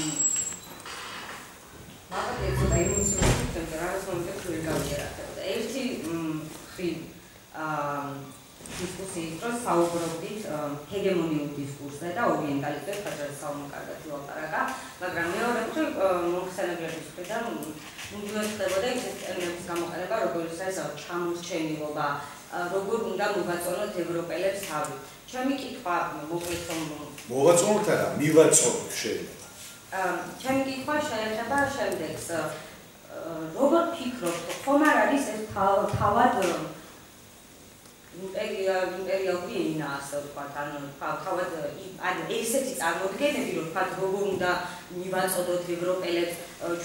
მაგათ ეცოდა ემოციური ტემპერატურას მომწევი გავიარა. ერთი ხრი აა დისკუსიის დროს საუბრობდით ჰეგემონიურ დისკურსზე და ორიენტალისტებს ხაჭარ საუბარად ლაპარაკა, მაგრამ მეორე თუ მოხსენებლების მხრიდან მუდმივად ხდებოდა ის ტერმინების გამოყენება, როგორც ეს ჩამორჩენილობა, როგორ უნდა მოვაწონოთ ევროპელებს თავი. ჩემი კითხვა მოკლედ რომ მოვაწონოთ არა, მივაწონოთ შეიძლება. ჩემი კითხვა შეეხება შემდეგს. როგორ ფიქრობთ, ხომ არ არის ეს თავად იმპერია იმპერიალური ენა ასე ვთქვათ, ანუ თავად ანუ ესეთი წარმოდგენები, რომ ვთქვათ, როგორ უნდა მივაწოდოთ ევროპელებს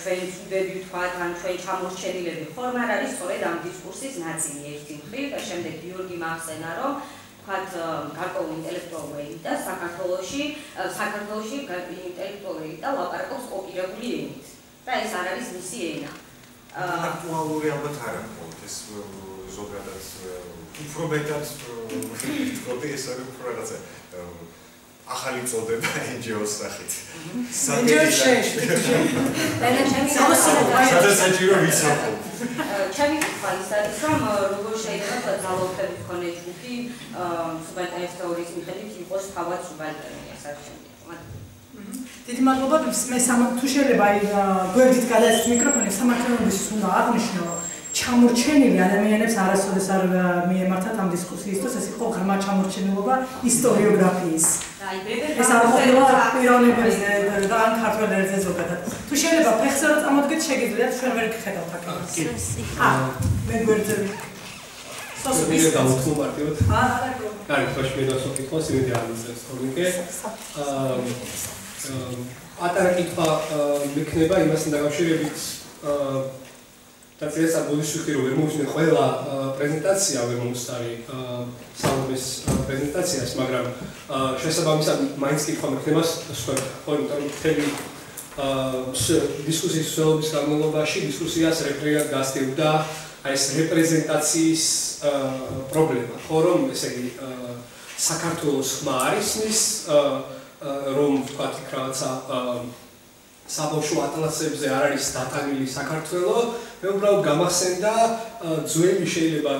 ჩვენ ცუდები ვთქვათ, ან ჩვენ ჩამორჩენილები, ხომ არ არის სწორედ ამ დისკურსის ნაწილი ერთი მხრივ და შემდეგ გიორგი მახსენა, რომ ვთქვათ, გარკვეულ ინტელექტუალურ ელიტას საქართველოში, საქართველოში ინტელექტუალური ელიტა ლაპარაკობს კოპირებული ენით. და ეს არ არის მისი ენა. აქტუალური ალბათ არ არის ეს ზოგადად უფრო მეტად ვთქვი ეს არის უფრო რაღაცა ახალი წოდება NGO-ს სახით. NGO-ს და ჩემი სადაცაჭირო ვისაუბრო. ჩემი თვალის არის რომ როგორ შეიძლება ძალაუფლების მქონე ჯგუფი სუბალტერნის თეორიის მიხედვით იყოს თავად სუბალტერნი ასე შემდეგ. დიდი მადლობა მე სამ თუ შეიძლება აი გვერდით გადაეცეთ მიკროფონი სამართლებრივი უნდა აღნიშნო ჩამორჩენილი ადამიანებს არასოდეს არ მიემართათ ამ დისკუსიისთვის ეს იყო ღრმა ჩამორჩენილობა ისტორიოგრაფიის ეს არ ყოფილა პიროვნებაზე და ან ქართველებზე ზოგადად. თუ შეიძლება ფეხზე რომ წამოდგეთ შეგიძლიათ ჩვენ ვერ გხედავთ აქ. ა მე სოსმის გამოთქო მარტივად აა კარგი ხო შეიძლება სოფიკოს იმედი არ მიწევს ქრონიკე. აა პატარა კითხვა მექნება იმასთან დაკავშირებით აა და ეს აგულიშუქი რომ მოვხსნე ყველა პრეზენტაცია ვერ მომსწარი საუბრის პრეზენტაციას, მაგრამ შესაბამისად მაინც კითხვა მექნება სხვა ხო იმიტომ რომ თემი დისკუსიის სოლობის განმავლობაში დისკუსიას რეფერენტ გასდევდა აი ეს რეპრეზენტაციის პრობლემა, ხო რომ ესე იგი საქართველოს ხმა არის ის რომ თქვა იქ რაღაცა საბავშვო ატლასებზე არ არის დატანილი საქართველო, მე უბრალოდ გამახსენდა ძველი შეიძლება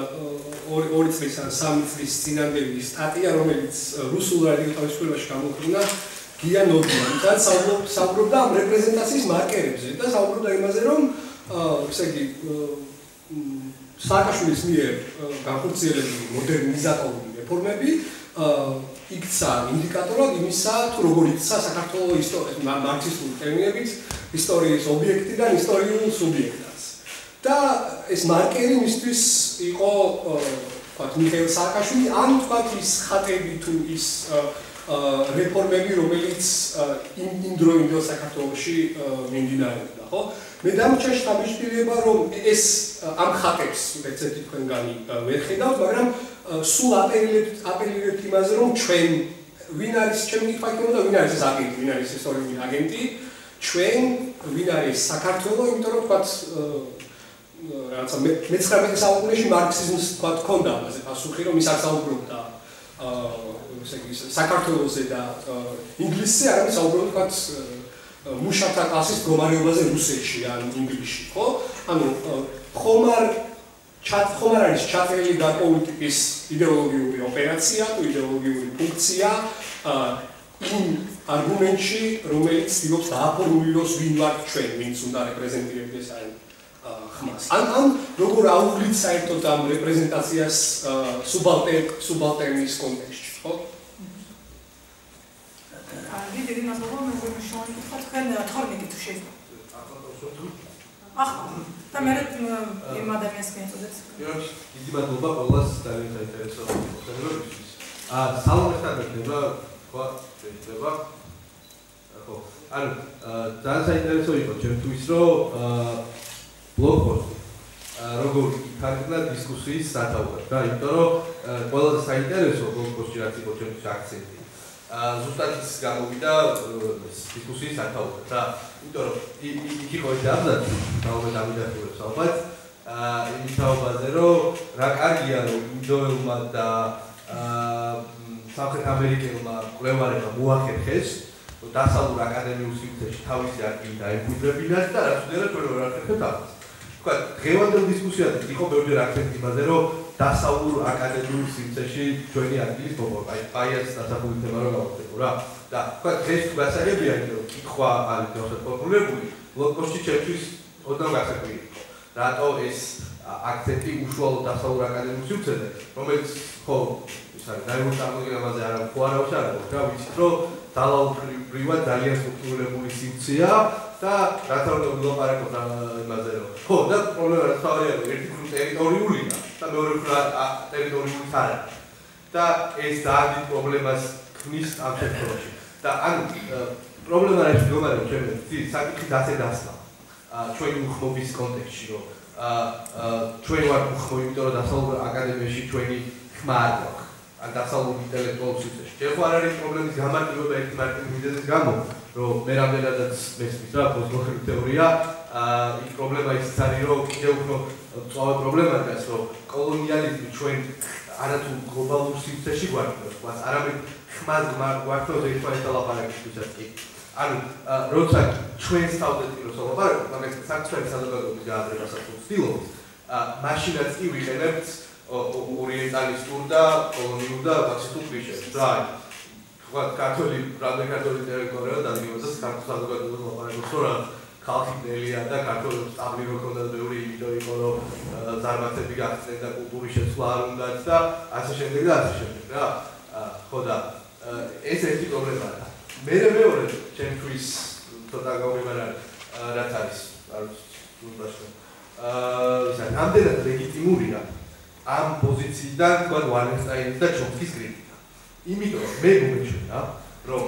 ორი წლის ან სამი წლის წინანდელი სტატია, რომელიც რუსულ რადიო თავისუფლებაში გამოქვეყნა გია ნოდმანი და საუბრობდა ამ რეპრეზენტაციის მარკერებზე და საუბრობდა იმაზე, რომ ესე იგი სააკაშვილის მიერ განხორციელებული მოდერნიზატორული რეფორმები იქცა ინდიკატორად იმისა, თუ როგორ იქცა საქართველოს ისტორია მარქსისტული ტერმინებით ისტორიის ობიექტიდან ისტორიულ სუბიექტად. და ეს მარკერი მისთვის იყო თქვა მიხეილ სააკაშვილი, ან თქვა ის ხატები თუ ის რეფორმები, რომელიც იმ იმ დროინდელ საქართველოში მიმდინარეობდა, ხო? მე დამჭერ შთაბეჭდილება, რომ ეს ამ ხატებს ეცეთი თქვენგანი ვერ ხედავთ, მაგრამ სულ აპელირებთ აპელირებთ იმაზე რომ ჩვენ ვინ არის ჩემი იქნება და ვინ არის ეს აგენტი, ვინ არის ისტორიული აგენტი? ჩვენ ვინ არის საქართველოს, იმიტომ რომ თქვათ რაღაცა მე-19 საუკუნეში მარქსიზმს თქვათ ქონდა ამაზე პასუხი, რომ ის არ საუბრობდა აა ესე იგი საქართველოსზე და ინგლისზე, არამედ საუბრობდა თქვათ მუშათა კლასის მდგომარეობაზე რუსეთში ან ინგლისში, ხო? ანუ ხომ არ ხომ არ არის ჩაწერილი გარკვეული ტიპის იდეოლოგიური ოპერაცია, თუ იდეოლოგიური ფუნქცია იმ არგუმენტში, რომელიც ცდილობს დააფორმულოს ვინ ვართ ჩვენ, ვინც უნდა რეპრეზენტირებდეს აი. ან ან როგორ აუღლით საერთოდ ამ რეპრეზენტაციას სუბალტერ სუბალტერნის კონტექსტში, ხო? აი, დიდი მასალა მე გვიმშოვანი, ხო თქვენ 12 თუ შეიძლება. ახლა და მე იმ ადამიანს მიეწოდეთ. დიდი მადლობა ყველას ძალიან საინტერესო ხერხებისთვის. აა სალომესთან ერთება თქვა შეიძლება ხო ანუ ძალიან საინტერესო იყო ჩემთვის რომ აა ბლოგპოსტი როგორ იქნა დისკუსიის სათავე. და იმიტომ რომ ყველაზე საინტერესო ბლოგპოსტი რაც იყო ჩემთვის აქცენტი ზუსტად ის გამოვიდა დისკუსიის სათავე და იმიტომ რომ იქ იყო ის აბზაცი თავზე დამიდახურებს ალბათ. აა იმის თაობაზე რომ რა კარგია რომ ინდოელმა და სამხრეთ ამერიკელმა კვლევარებმა მოახერხეს დასავლურ აკადემიურ სივრცეში თავისი ადგილი დაემკვიდრებინათ და რაც უდერა ჩვენ ვერ ახერხებთ ამას. თქვა დღევანდელ დისკუსიაზე იყო ბევრი აქცენტი იმაზე რომ დასავლურ აკადემიურ სივრცეში ჩვენი ადგილი მოყვა. აი ფაიას დასახული თემა რომ გავხდებო რა. და თქვა დღეს თუ გასაგებია რომ კითხვა არის პოპულარული ბლოგპოსტი ჩემთვის ოდნავ გასაკვირი იყო. რატო ეს აქცენტი უშუალოდ დასავლურ აკადემიურ სივრცეზე რომელიც ხო არის დაიმოს წარმოდგენაზე არ ხო არა უშარებო და ვიცით რომ დალაუფლება ძალიან სტრუქტურირებული სივრცეა და რათა უნდა ვილაპარაკოთ იმაზე რომ ხო და პრობლემა რა თავია ერთი ხრი ტერიტორიულია და მეორე ხრი ტერიტორიული ხარა და ეს ძალიან პრობლემას ქმნის შემთხვევაში. და ან პრობლემა რა ის მდგომარეობა ჩვენ ის საკითხი დასე დასლა ჩვენი უხმობის კონტექსტში რომ აა ჩვენ ვარ უხმო იმიტომ რომ დასავლურ აკადემიაში ჩვენი ხმა არ გვაქვს ან დასავლურ ინტელექტუალურ სივრცეში. ხო არ არის პრობლემის გამარტივება ერთი მარტივი მიზეზის გამო, რომ მე რამდენადაც მესმის რა პოსტმოდერნ თეორია, აა ის პრობლემა ის არის, რომ კიდევ უფრო წავე პრობლემა დგას, რომ კოლონიალიზმი ჩვენ არათუ გლობალურ სივრცეში გვაქვს, მას არამედ ხმად გვაქვს ერთმანეთს დალაპარაკისთვისაც კი. ანუ როცა ჩვენ სტუდენტებს ვსაუბრობთ, მაგრამ საქმე საზოგადოების გააზრებასაც ვცდილობთ, აა მაშინაც კი ვიყენებთ ორიენტალისტურ და კოლონიურ და ფაშისტურ კლიშეს. რა არის? თქვა კათოლი, რამე კათოლი ტერიტორია და იმასაც ქართულ საზოგადოებას ლაპარაკობს, რომ ხალხი ნელია და ქართულებს სტაბლი რო ქონდა ბევრი იმიტომ იყო რომ ზარმაცები გახსნეს და კულტურის შეცვლა არ უნდათ და ასე შემდეგ და ასე შემდეგ რა. ხო და ეს ერთი პრობლემაა. მე მეორე ჩემთვის ცოტა გამიმარა რაც არის, არ ვიცი, თუნდაც აა ისა რამდენად ლეგიტიმურია ამ პოზიციიდან თქვა ვალენსტაინის და ჩომსკის კრიტიკა. იმიტომ რომ მე მომეჩვენა, რომ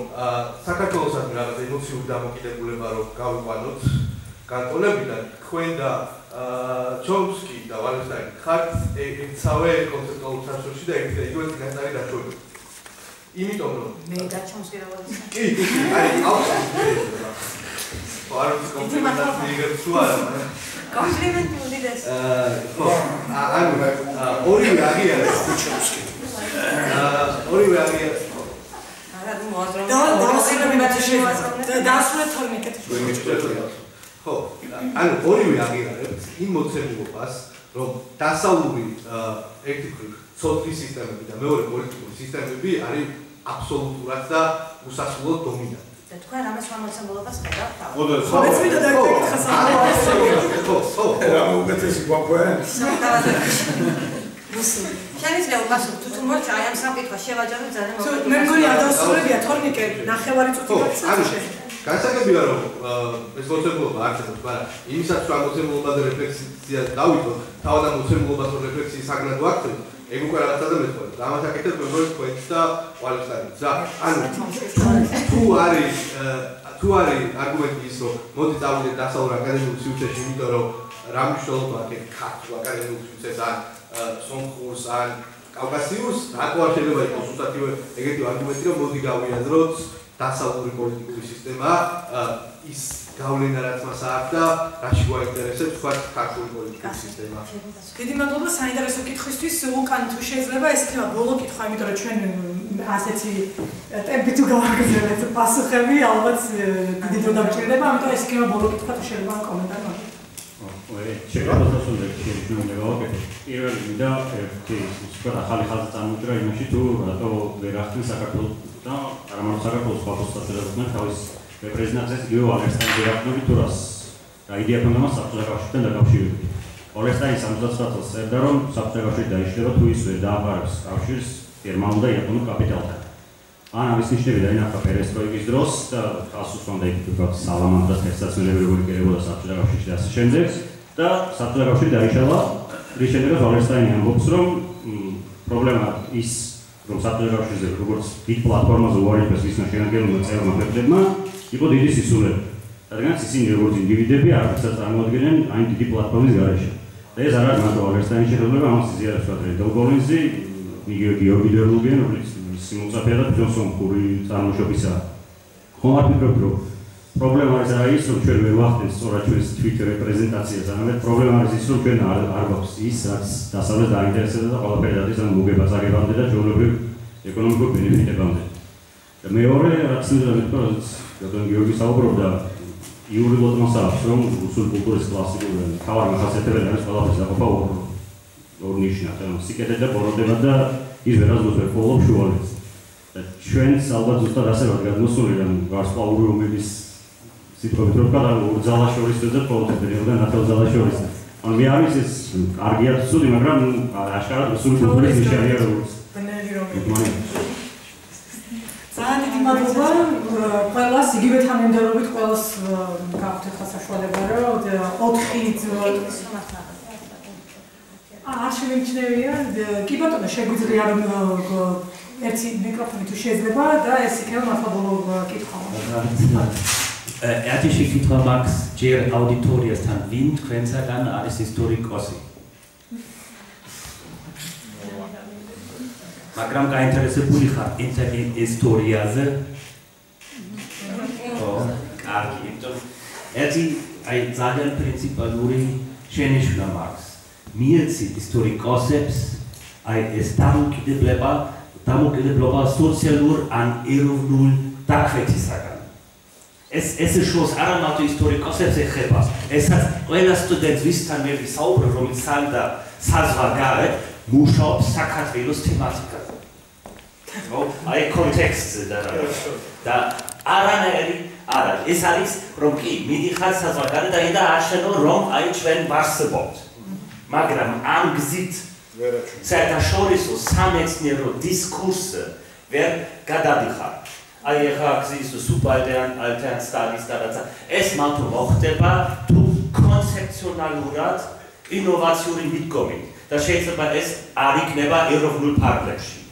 საქართველოსთან რაღაც ემოციური დამოკიდებულება რო გავიყვანოთ კანტონებიდან, თქვენ და ჩომსკი და ვალენსტაინი ხართ ერთსავე კონცეპტუალურ ჩარჩოში და ერთ იგივე წინასწარი დაშვებული. იმიტომ რომ მე და ჩომსკი და ვალენსტაინი კი, კი, აი, აუცილებლად. ვარც კომპლიმენტი იგებ თუ არა? კომპლიმენტი უდიდეს. აა ხო, ანუ ორივე აღიარეს ქუჩოვსკი. აა ორივე აღიარეს. არა, მოაზროვნე. და დაასრულებინათ შეიძლება. დაასრულეთ თორმეტი. ხო, ანუ ორივე აღიარებს იმ მოცემულობას, რომ დასავლური ერთი ქვი სოციალური სისტემები და მეორე პოლიტიკური სისტემები არის აბსოლუტურად და უსასრულოდ დომინანტი. და თქვენ რამეს მომოცემულობას ხედავთ ხო მეც მინდა დაიკვირდეთ ხასა. ხო, ხო. რა უკეთესი გვაქვს? შეიძლება უპასუხოთ თუ თუ მოჭა აი ამ სამკითხვა შევაჯამებ ძალიან მოგეთ. მე მგონი ადასრულებია თორნიკე ნახევარი წუთი გასაგებია. გასაგებია რომ ეს მოცემულობა არ შეიძლება, მაგრამ იმისაც რომ მოცემულობაზე რეფლექსია დავითოთ, თავად ამ მოცემულობას რეფლექსიის საგნად ვაქცევთ, ეგ უკვე რაღაცა და მეტყვა. და ამას აკეთებ მეგობრებს თქვენს და ყვალისტანის. და ანუ თუ არის თუ არის არგუმენტი ის რომ მოდი წავიდეთ დასავლურ აკადემიურ სივრცეში, იმიტომ რომ რა მნიშვნელობა აქვს ქართულ აკადემიურ სივრცეს ან სომხურს ან კავკასიურს რატო არ შეიძლება იყოს უსათივე ეგეთი არგუმენტი რომ მოდი გავიაზროთ დასავლური პოლიტიკური სისტემა ის გავლენა რაც მას აქვს და რაში გვაინტერესებს თქვა ქართული პოლიტიკური სისტემა. დიდი მადლობა საინტერესო კითხვისთვის. უკან თუ შეიძლება ეს იქნება ბოლო კითხვა, იმიტომ რომ ჩვენ ასეთი ტემპი თუ გავაგზავნეთ პასუხები, ალბათ დიდი დრო დამჭირდება, ამიტომ ეს იქნება ბოლო კითხვა თუ შეიძლება კომენტარი მოგვიყვება. ой, შეიძლება დასუნდე შეიძლება გავაკეთო. პირველი მინდა ერთი სხვა ახალი ხალხი წარმოჭრა იმაში თუ რატო ვერ ახდენ საქართველოს და არა μόνο საქართველოს სხვა პოსტატელებს თავის პრეზიდენტებს იგივე ვალერსტაინი დაგნობი თუ რას და იდეა ქონდა საბჭოთა კავშირთან დაკავშირებით. ვალერსტაინი 79 წელს წერდა რომ საბჭოთა კავშირი დაიშლება თუ ის ვერ დააბარებს კავშირს გერმანულ და იაპონურ კაპიტალთან. ან ამის ნიშნები დაინახა პერესტროიკის დროს და ხასუსონდა იქ თქვა სალამანდრას თესაცნელები როგორი კერებოდა საბჭოთა კავშირში და ასე შემდეგ და საბჭოთა კავშირი დაიშალა რის შემდეგაც ვალერსტაინი ამბობს რომ პრობლემა ის რომ საბჭოთა კავშირზე როგორც დიდ პლატფორმაზე უარიფეს ის ნაშენაგებმა წევრმა ფერდებმა იყო დიდი სისულელე. რადგან ისინი როგორც ინდივიდები არაფერს წარმოადგენენ აი დიდი პლატფორმის გარეშე. და ეს არ არის მარტო ალერსტაინის შეხედულება, ამას იზიარებს პატრიოტ დოლგოლინზი, იგივე გიორგი დერლუგენ, რომელიც სიმულსაფერად ჯონსონ პური წარმოშობისა. ხომ არ ფიქრობთ, რომ პრობლემა ის არის ის, რომ ჩვენ ვერ ვახდენთ სწორად ჩვენს თვით რეპრეზენტაციას, არამედ პრობლემა არის ის, რომ ჩვენ არ არ გვაქვს ის, რაც დასავლეთ დაინტერესებდა და ყველაფერი არის ამ მოგება წაგებამდე და ჩვეულებრივ ეკონომიკურ ბენეფიტებამდე. და მეორე რაც მინდა ვიტყვი, რომ ბატონ გიორგი საუბრობდა? იური ლოტმას აქვს რომ რუსული კულტურის კლასიკური თავარ მახასიათებელი არის ყველაფერს დაყოფა ორ ორ ნიშნად ანუ სიკეთე და ბოროტება და ის ვერასდროს ვერ ფოლობს შუალედს. და ჩვენს ალბათ ზუსტად ასე ვარ გადმოსული რომ გასწავლური ომების სიტყვებით რომ კადარ ორ ძალაშორის და პოლიტიკები და ნათელ ძალაშორის ანუ მე არის ეს კარგია ცუდი მაგრამ აშკარად რუსული კულტურის ნიშანია როგორც ბნელი რომ ძალიან დიდი მადლობა ყველას იგივე თანმიმდევრობით ყველას გაქვთ ახლა საშუალება რომ 4 აა შემიჩნევია კი ბატონო შეგვიძლია რომ ერთი მიკროფონი თუ შეიძლება და ეს იქნება მართლა ბოლო კითხვა. ერთი შეკითხვა მაქვს ჯერ აუდიტორიასთან ვინ თქვენსაგან არის ისტორიკოსი მაგრამ გაინტერესებული ხარ ინტერნეტ ისტორიაზე? ო, კარგი, იმიტომ ერთი აი ძალიან პრინციპალური შენიშვნა მაქვს. მიეცი ისტორიკოსებს აი ეს დამოკიდებულება, დამოკიდებულება სოციალურ ან ეროვნულ დაქვეთისაგან. ეს ეს შოს არა მარტო ისტორიკოსებს ეხება, ესაც ყველა სტუდენტს ვისთან მე ვისაუბრებ, რომელიც სალდა საზღვარგარეთ მუშაობს საქართველოს თემატიკაზე. ხო აი კონტექსტზე და და არანაირი არა ეს არის რომ კი მიდიხარ საზღვარგარეთ და ინდა აშენო რომ აი ჩვენ ვარსებობთ. მაგრამ ამ გზით საერთაშორისო სამეცნიერო დისკურსი ვერ გადადიხარ. აი ახლა გზის სუპერდენ ალტერნატ სტადიის და რაცა ეს მარტო მოხდება თუ კონცეფციონალურად ინოვაციური მიდგომით და შეიძლება ეს არ იქნება ეროვნულ ფარგლებში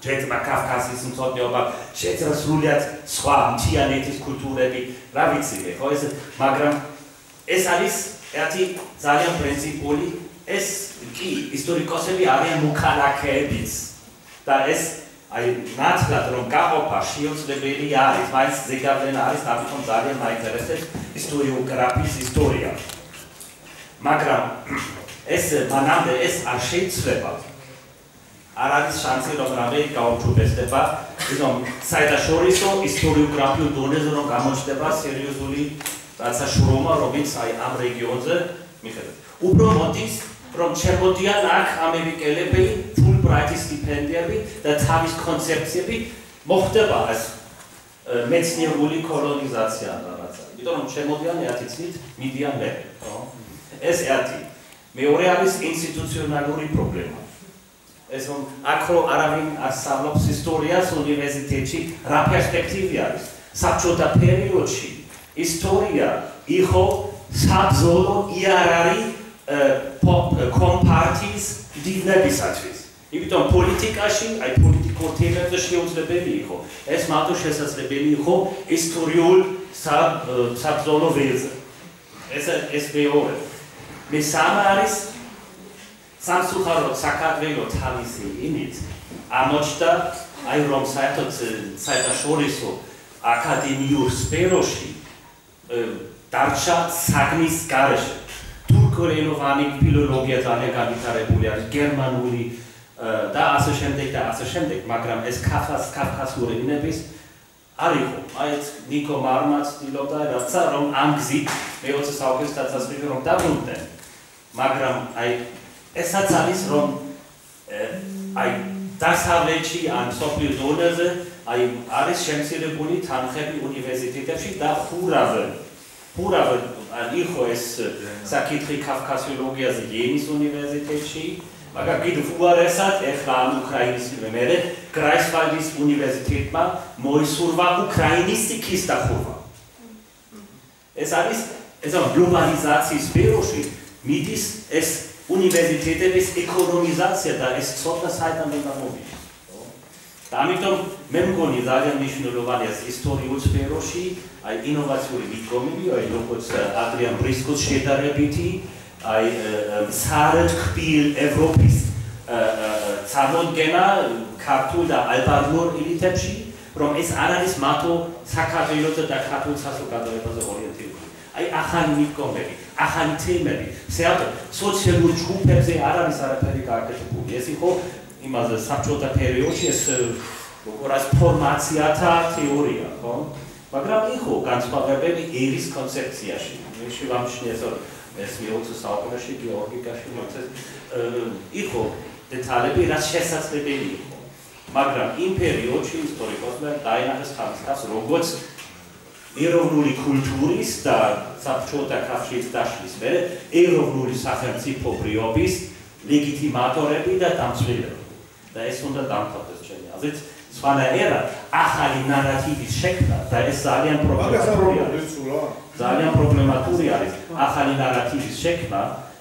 შეიძლება კავკასიის მწოდნეობა, შეიძლება სრულიად სხვა მთიანეთის კულტურები, რა ვიცი მე, ხო ეს, მაგრამ ეს არის ერთი ძალიან პრინციპული, ეს კი ისტორიკოსები არიან მუქალაკეებიც. და ეს აი ნაცვლად რომ გაყოფა შეუძლებელი არის, მაინც ზეგავლენა არის, თვითონ ძალიან მაინტერესებს ისტორიოგრაფიის ისტორია. მაგრამ ეს მანამდე ეს არ შეიძლება არ არის შანსი რომ რამე გაუჩუბესდება ისომ საერთაშორისო ისტორიოგრაფიულ დონეზე რომ გამოჩნდება სერიოზული რაცა შრომა რომელიც აი ამ რეგიონზე მიხედავთ უფრო მოდის რომ შემოდიან აქ ამერიკელები ფულ ბრაიტის სტიპენდიები და თავის კონცეფციები მოხდება ეს მეცნიერული კოლონიზაცია და რაცა. იმიტომ რომ შემოდიან ერთი წით მიდიან მე ხო. ეს ერთი მეორე არის ინსტიტუციონალური პრობლემა ეს რომ აქ რო არავინ ასწავლობს ისტორიას უნივერსიტეტში, რა პერსპექტივი არის? საბჭოთა პერიოდში ისტორია იყო საბზოლო იარარი კომპარტიის დიდებისათვის. იმიტომ პოლიტიკაში, აი პოლიტიკურ თემებზე შეუძლებელი იყო. ეს მარტო შესაძლებელი იყო ისტორიულ საბზოლო ველზე. ეს ეს მეორე. მე სამ არის სამსუხარო საქართველო თავისი იმით ამოჩდა აი რომ საერთოდ საერთაშორისო აკადემიურ სფეროში დარჩა საგნის garaშე თურქულენოვანი ფილოლოგია ძალიან განვითარებული არის გერმანული და ასე შემდეგ და ასე შემდეგ მაგრამ ეს კაფას კაფკასური ენების არისო აი ეს ნიკო მარმაც ცდილობდა რაცა რომ ამ გზით მე-20 საუკუნის დასაწყისში რომ დაბრუნდნენ მაგრამ აი ესაც არის რომ აი დასავლეთში ან სოფლიო ზონაზე აი არის შემცირებული თანხები უნივერსიტეტებში და ხურავენ ან იხო ეს საკითხი კავკასიოლოგიაზე იენის უნივერსიტეტში მაგრამ კიდევ უარესად ეხლა ამ უკრაინის მერე გრაისვალდის უნივერსიტეტმა მოისურვა უკრაინის სიქის დახურვა. ეს არის ეს ამ გლობალიზაციის სფეროში მიდის ეს უნივერსიტეტების ეკონომიზაცია და ეს ცოტა საერთოდ უნდა მოვიდეს. და ამიტომ მე მგონი ძალიან მნიშვნელოვანია ისტორიულ სფეროში, აი ინოვაციური მიდგომები, აი როგორც ადრიან ბრისკოს შედარებითი, აი საერთკბილ ევროპის წარმოდგენა ქართულ და ალბანურ ელიტებში, რომ ეს არ არის მათო საქართველოს და ქართულ საზოგადოებაზე ორიენტირებული. აი ახალი მიდგომები, ახალი თემები. საერთოდ სოციალურ ჯგუფებზე არ არის არაფერი გაკეთებული. ეს იყო იმაზე საბჭოთა პერიოდში ეს როგორაც ფორმაციათა თეორია, ხო? მაგრამ იყო განსხვავებები ერის კონცეფციაში. მე შევამჩნიე ეს ეს მეოცე საუკუნეში გეორგიკაში მოწეს იყო დეტალები, რაც შესაძლებელი იყო. მაგრამ იმ პერიოდში ისტორიკოსმა დაინახეს ხალხს როგორც ეროვნული კულტურის და საბჭოთა კავშირის დაშლის მერე ეროვნული სახელმწიფობრიობის ლეგიტიმატორები და დამცველები. და ეს უნდა დამთავრდეს ჩემი აზრით. სხვანაირად ახალი ნარატივის შექმნა და ეს ძალიან პრობლემატური არის. ძალიან პრობლემატური არის ახალი ნარატივის შექმნა,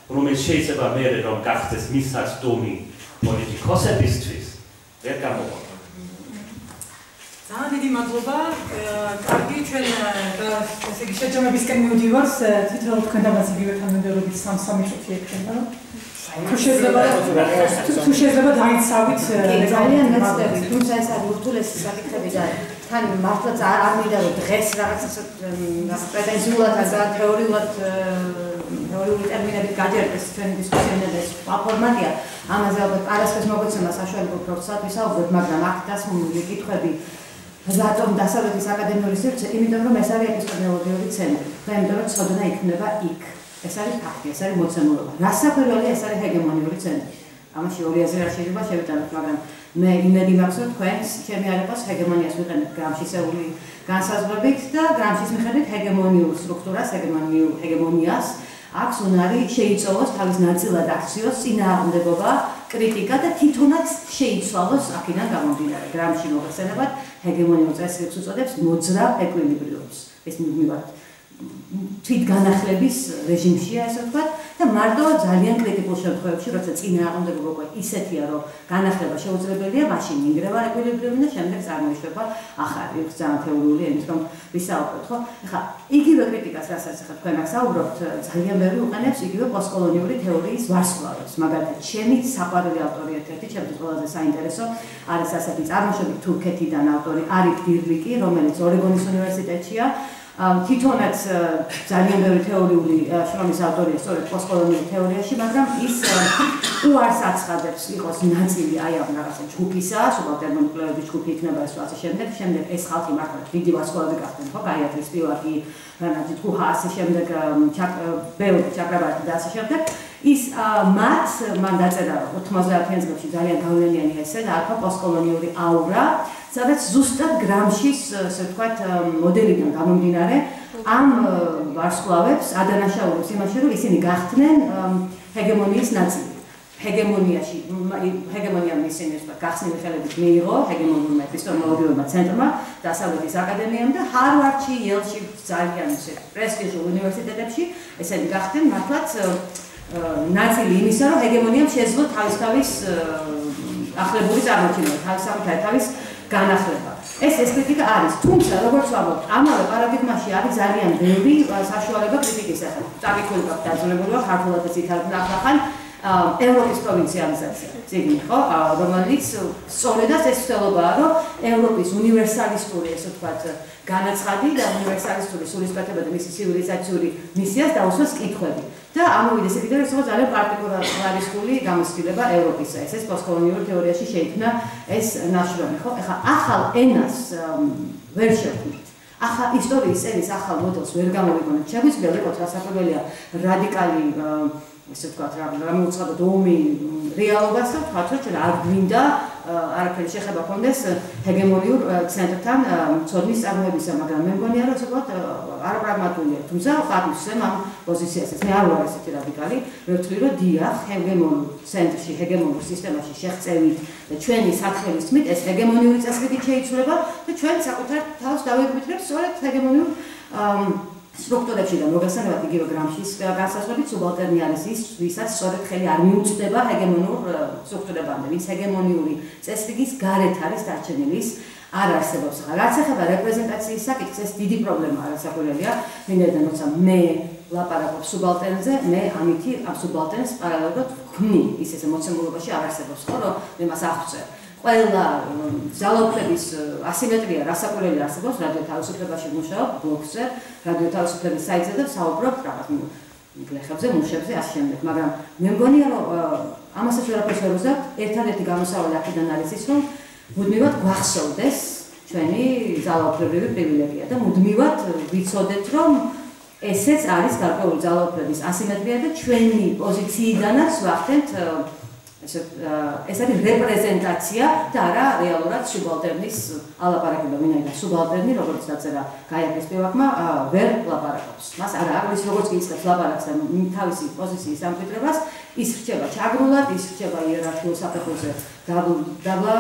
რომელიც შეიძლება მერე რომ გახდეს მისაცდომი პოლიტიკოსებისთვის, ვერ გამოვა. ძალიან დიდი მადლობა. კარგი, ჩვენ ესე იგი შეჯამებისკენ მივდივართ. თითოეულ თქვენ და მას იგივე თანამდებობით სამ-სამი წუთი ექნება. თუ შეიძლება თუ შეიძლება დაიცავით ძალიან მეცდები, თუმცა ეს არის ურთულესი საკითხები და თან მართლაც არ მინდა რომ დღეს რაღაც ასე პრეტენზიულად და თეორიულად თეორიული ტერმინებით გაჯერდეს ჩვენი დისკუსია და ეს ფორმატია. ამაზე ალბათ არასდროს მოგვეცემა საშუალება პროფესორად ვისაუბროთ, მაგრამ აქ დასმული კითხვები რატომ დასავლეთის აკადემიური სივრცე? იმიტომ რომ ეს არის ეპისტემოლოგიური ცენტრი. და იმიტომ რომ ცოდნა იქნება იქ. ეს არის ფაქტი, ეს არის მოცემულობა. რასაკვირველია ეს არის ჰეგემონიური ცენტრი. ამაში ორი აზრი არ შეიძლება შევიტანოთ, მაგრამ მე იმედი მაქვს, რომ თქვენს ჩემი არაფას ჰეგემონიას ვიყენებთ გრამშისეული განსაზღვრებით და გრამშის მიხედვით ჰეგემონიურ სტრუქტურას, ჰეგემონიურ ჰეგემონიას აქვს უნარი შეიწოვოს თავის ნაწილად აქციოს წინააღმდეგობა კრიტიკა და თვითონაც შეიცვალოს აქედან გამომდინარე გრამში მოხსენებად ჰეგემონიურ წესრიგს უწოდებს მოძრავ ეკვილიბრიუმს. ეს მიგმივართ თვით განახლების რეჟიმშია ასე ვთქვათ და მარტო ძალიან კრიტიკულ შემთხვევებში, როცა წინააღმდეგობა უკვე ისეთია, რომ განახლება შეუძლებელია, მაშინ ინგრევა ეკვილიბრიუმი და შემდეგ წარმოიშვება ახალი ძალიან თეორიული ენით, რომ ვისაუბროთ, ხო? ეხლა იგივე კრიტიკას, რასაც ახლა თქვენ აღსაუბრობთ, ძალიან ბევრი უყენებს იგივე პოსტკოლონიური თეორიის ვარსკვლავებს. მაგალითად, ჩემი საყვარელი ავტორი ერთ-ერთი, ჩემთვის ყველაზე საინტერესო არის ასეთი წარმოშობით თურქეთიდან ავტორი არიფ დირბიკი, რომელიც ორეგონის უნივერსიტეტშია. თვითონაც ძალიან ბევრი თეორიული შრომის ავტორია სწორედ პოსტკოლონიურ თეორიაში, მაგრამ ის უარს აცხადებს იყოს ნაწილი აი ამ რაღაცა ჯგუფისა, სუბალტერნული კვლევების ჯგუფი იქნება ეს ასე შემდეგ, შემდეგ ეს ხალხი მართლა დიდი ვარსკვლავები გახდნენ, ხო? გაიათრის პილაკი, რანაჯი თუჰა ასე შემდეგ ბევრი ჩაკრაბატი და ასე შემდეგ. ის მათ მან დაწერა 90-იან წლებში ძალიან გავლენიანი ესე და აქა პოსტკოლონიური აურა სადაც ზუსტად გრამშის, ასე ვთქვათ, მოდელიდან გამომდინარე, ამ ვარსკვლავებს ადანაშაულებს იმაში, რომ ისინი გახდნენ ჰეგემონიის ნაწილი. ჰეგემონიაში, ჰეგემონიამ ისინი ვთქვათ, გახსნილი ხელებით მიიღო ჰეგემონიურმა ეპისტემოლოგიურმა ცენტრმა, დასავლეთის აკადემიამ და ჰარვარდში, იელში ძალიან ისე პრესტიჟულ უნივერსიტეტებში ესენი გახდნენ მართლაც ნაწილი იმისა, რომ ჰეგემონიამ შეძლო თავის-თავის ახლებური წარმოჩენა, თავის-თავის თავის განახლება. ეს ესთეტიკა არის, თუმცა როგორც ვამბობ, ამავე პარადიგმაში არის ძალიან ბევრი საშუალება კრიტიკის წაკითხული გაქვს დაძლებულება ქართულადაც ითარგმნა ახლა ხან ევროპის პროვინციალიზაცია. ციგნი ხო რომელიც სწორედაც ეს ცდილობაა რომ ევროპის უნივერსალისტური ესე ვთქვათ განაცხადი და უნივერსალისტური სულისკვეთება და მისი ცივილიზაციური მისიას დაუსვას კითხვები და ამოვიდეს ეგ კიდევ ისე ძალიან პარტიკულარისტული გამოცდილება ევროპისა. ეს ეს პოსტკოლონიურ თეორიაში შეიქმნა ეს ნაშრომი ხო? ეხლა ახალ ენას ვერ შევქმნით. ახლა ისტორიის ენის ახალ მოდელს ვერ გამოვიგონებთ შეგვიძლია ვიყოთ რასაკვირველია რადიკალი ესე ვთქვათ რა გამოუცხადოთ ომი რეალობას და ვთქვათ რომ არ გვინდა არაფერი შეხება კონდეს ჰეგემონიურ ცენტრთან ცოდნის წარმოებისა, მაგრამ მე მგონია რომ ვთქვათ არაპრაგმატულია. თუმცა ყავისემ ამ პოზიციასაც მე არ ვარ ესეთი რადიკალი, მე ვთვლი რომ დიახ, ჰეგემონურ ცენტრში, ჰეგემონურ სისტემაში შეღწევით და ჩვენი საქმეების თმით ეს ჰეგემონიური წესრიგით შეიცვლება და ჩვენ საკუთარ თავს დავეკვითრებთ სწორედ ჰეგემონიურ სტრუქტურებში და მოგესალმებით იგივე გრამშის განსაზღვრებით სუბალტერნი არის ის, ვისაც სწორედ ხელი არ მიუწვდება ჰეგემონურ სტრუქტურებამდე, ვინც ჰეგემონიური წესრიგის გარეთ არის დარჩენილი, არ არსებობს. რაც ეხება რეპრეზენტაციის საკითხს, ეს დიდი პრობლემაა, რასაკვირველია, ვინაიდან როცა მე ლაპარაკობ სუბალტერნზე, მე ამითი ამ სუბალტერნს პარალელურად ვქმნი, ის ესე მოცემულობაში არ არსებობს, ხო, რომ მე მას აღწევ. ყველა ძალაუფლების ასიმეტრია რასაკვირველი არსებობს რადიო თავისუფლებაში მუშაობ ბლოგზე რადიო თავისუფლების საიტზე და საუბრობ რაღაც გლეხებზე მუშებზე ასე შემდეგ. მაგრამ მე მგონია რომ ამასაც ვერაფერს ვერ უზავთ ერთადერთი გამოსავალი აქედან არის ის რომ მუდმივად გვახსოვდეს ჩვენი ძალაუფლებრივი პრივილეგია და მუდმივად ვიცოდეთ რომ ესეც არის გარკვეული ძალაუფლების ასიმეტრია და ჩვენი პოზიციიდანაც ვახდენთ ესე ეს არის რეპრეზენტაცია და არა რეალურად სუბალტერნის ალაპარაკება. ვინაიდან სუბალტერნი როგორც დაწერა გაიაკის პევაკმა ვერ ლაპარაკობს. მას არა აღლის როგორც კი იწყებს ლაპარაკს და თავისი პოზიციის ამკვიდრებას ის რჩება ჩაგრულად ის რჩება იერარქიულ საფეხურზე დაბლა